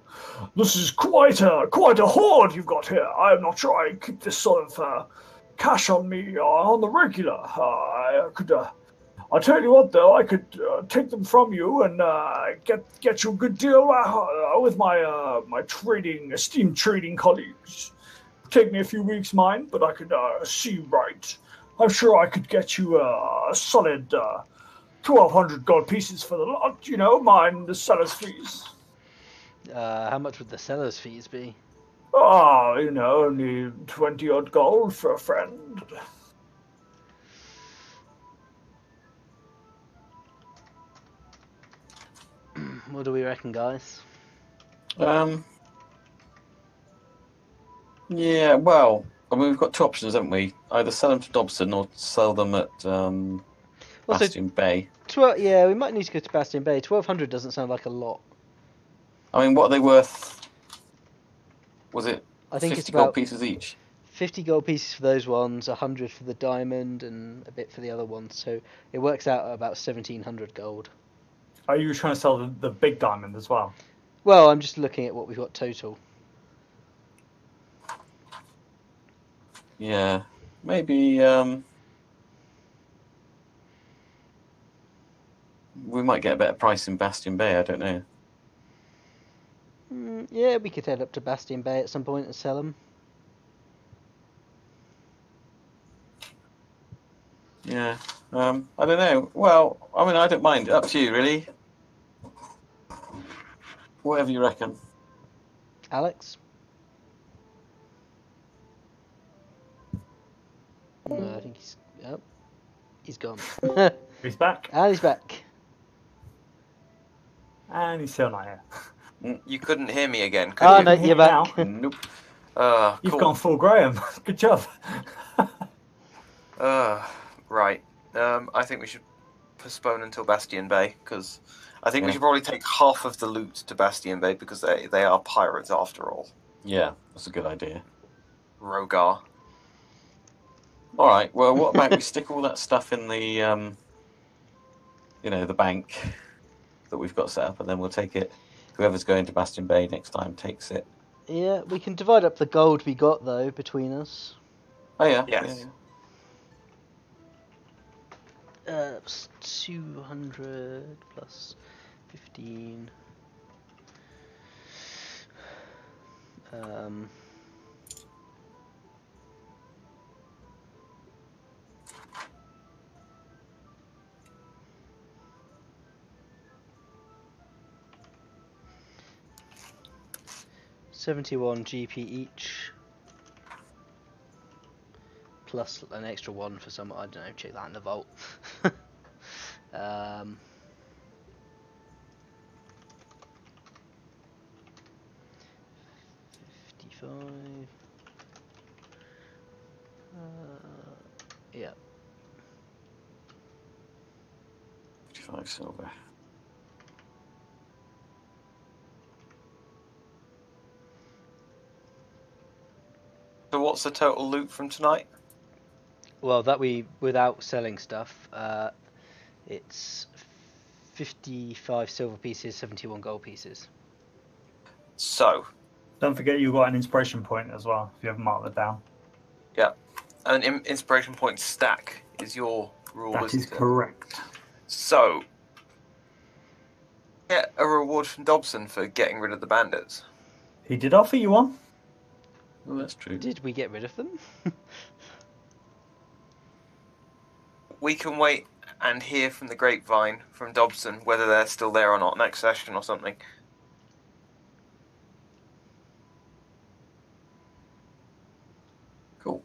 this is quite a quite a hoard you've got here. I'm not sure I keep this sort of uh, cash on me uh, on the regular. Uh, I could, uh, I'll tell you what though, I could uh, take them from you and uh, get get you a good deal uh, with my my trading esteemed trading colleagues. Take me a few weeks, mine, but I could see right. I'm sure I could get you a solid uh, 1,200 gold pieces for the lot. You know, mine the seller's fees. How much would the seller's fees be? Ah, you know, only 20 odd gold for a friend. What do we reckon, guys? Um. Yeah. Well, I mean, we've got two options, haven't we? Either sell them to Dobson or sell them at um, Well, so Bastion Bay. Twelve. Yeah, we might need to go to Bastion Bay. Twelve hundred doesn't sound like a lot. I mean, what are they worth? Was it I think 50 it's gold about pieces each? fifty gold pieces for those ones, hundred for the diamond, and a bit for the other ones. So it works out at about seventeen hundred gold. Are you trying to sell the, the big diamond as well? Well, I'm just looking at what we've got total. Yeah. Maybe. Um, we might get a better price in Bastion Bay. I don't know. Mm, yeah, we could head up to Bastion Bay at some point and sell them. Yeah. Um, I don't know. Well, I mean, I don't mind. Up to you, really. Whatever you reckon. Alex. No, I think he's. Yep. He's gone. He's back, he's back. and he's still not here. You couldn't hear me again, could Oh you? no, you're back. nope. Uh, You've cool. gone full Graham. Good job. Uh, right. Um, I think we should postpone until Bastion Bay because I think we should probably take half of the loot to Bastion Bay because they they are pirates after all. Yeah, that's a good idea. Rhogar. All right. Well, what about we stick all that stuff in the, um, you know, the bank that we've got set up, and then we'll take it. Whoever's going to Bastion Bay next time takes it. Yeah, we can divide up the gold we got though between us. Oh yeah. Yes. yeah, Uh, 200 plus 15. Um, Seventy-one GP each, plus an extra one for some. I don't know. Check that in the vault. um, Fifty-five. Uh, yeah. Fifty-five silver. So what's the total loot from tonight? Well, that we without selling stuff. Uh, it's fifty-five silver pieces, seventy-one gold pieces. So, Don't forget you got an inspiration point as well, if you haven't marked it down. Yeah, an in- inspiration point stack is your rule. That isn't is correct. So, get a reward from Dobson for getting rid of the bandits. He did offer you one. Oh, that's true. Did we get rid of them? We can wait and hear from the grapevine from Dobson whether they're still there or not next session or something. Cool.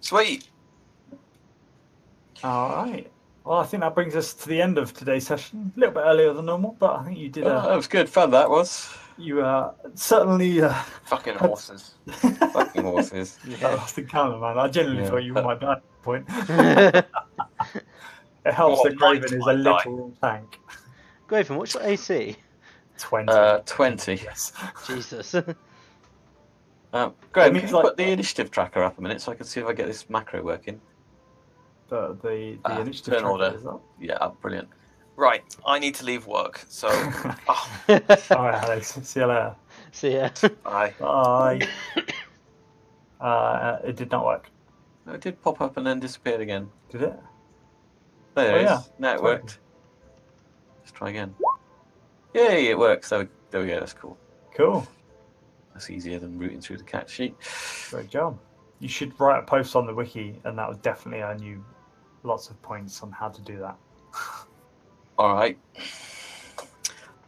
Sweet. All right. Well, I think that brings us to the end of today's session. A little bit earlier than normal, but I think you did. Oh, Uh, that was good fun. That was you uh, certainly uh, Fucking horses. fucking horses. I lost the count, man. I genuinely Yeah. thought you were my dad point. Yeah. It helps What, that Graven is a might die. little tank. Graven, what's your AC? 20. Uh, twenty. yes. Jesus. Um, Graham, It can you like- put the initiative tracker up a minute so I can see if I get this macro working? The, the, the Ah, initiative turn tracker order. is up. Yeah, brilliant. Right, I need to leave work, so oh, All right, Alex. See you later. See ya. bye. Bye. uh, it did not work. No, it did pop up and then disappeared again. Did it? There Oh, it is. yeah. Now it Totally. worked. Let's try again. Yay, it works. So there we go. That's cool. Cool. That's easier than rooting through the cat sheet. Great job. You should write a post on the wiki, and that would definitely earn you lots of points on how to do that. All right.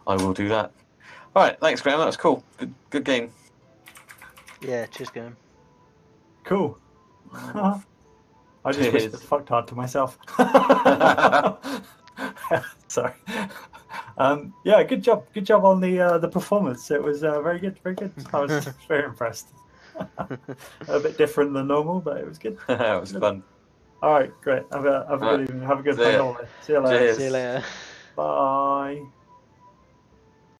I will do that. All right. Thanks, Graham. That was cool. Good, good game. yeah, cheers, Graham. Cool. I just Cheers. whispered fucked hard to myself. Sorry. Um, yeah, good job. Good job on the uh, the performance. It was uh, very good. Very good. I was very impressed. a bit different than normal, but it was good. it was fun. All right, great. Have a have a All good evening. Have a good See ya. night. See you later. Cheers. See you later. Bye.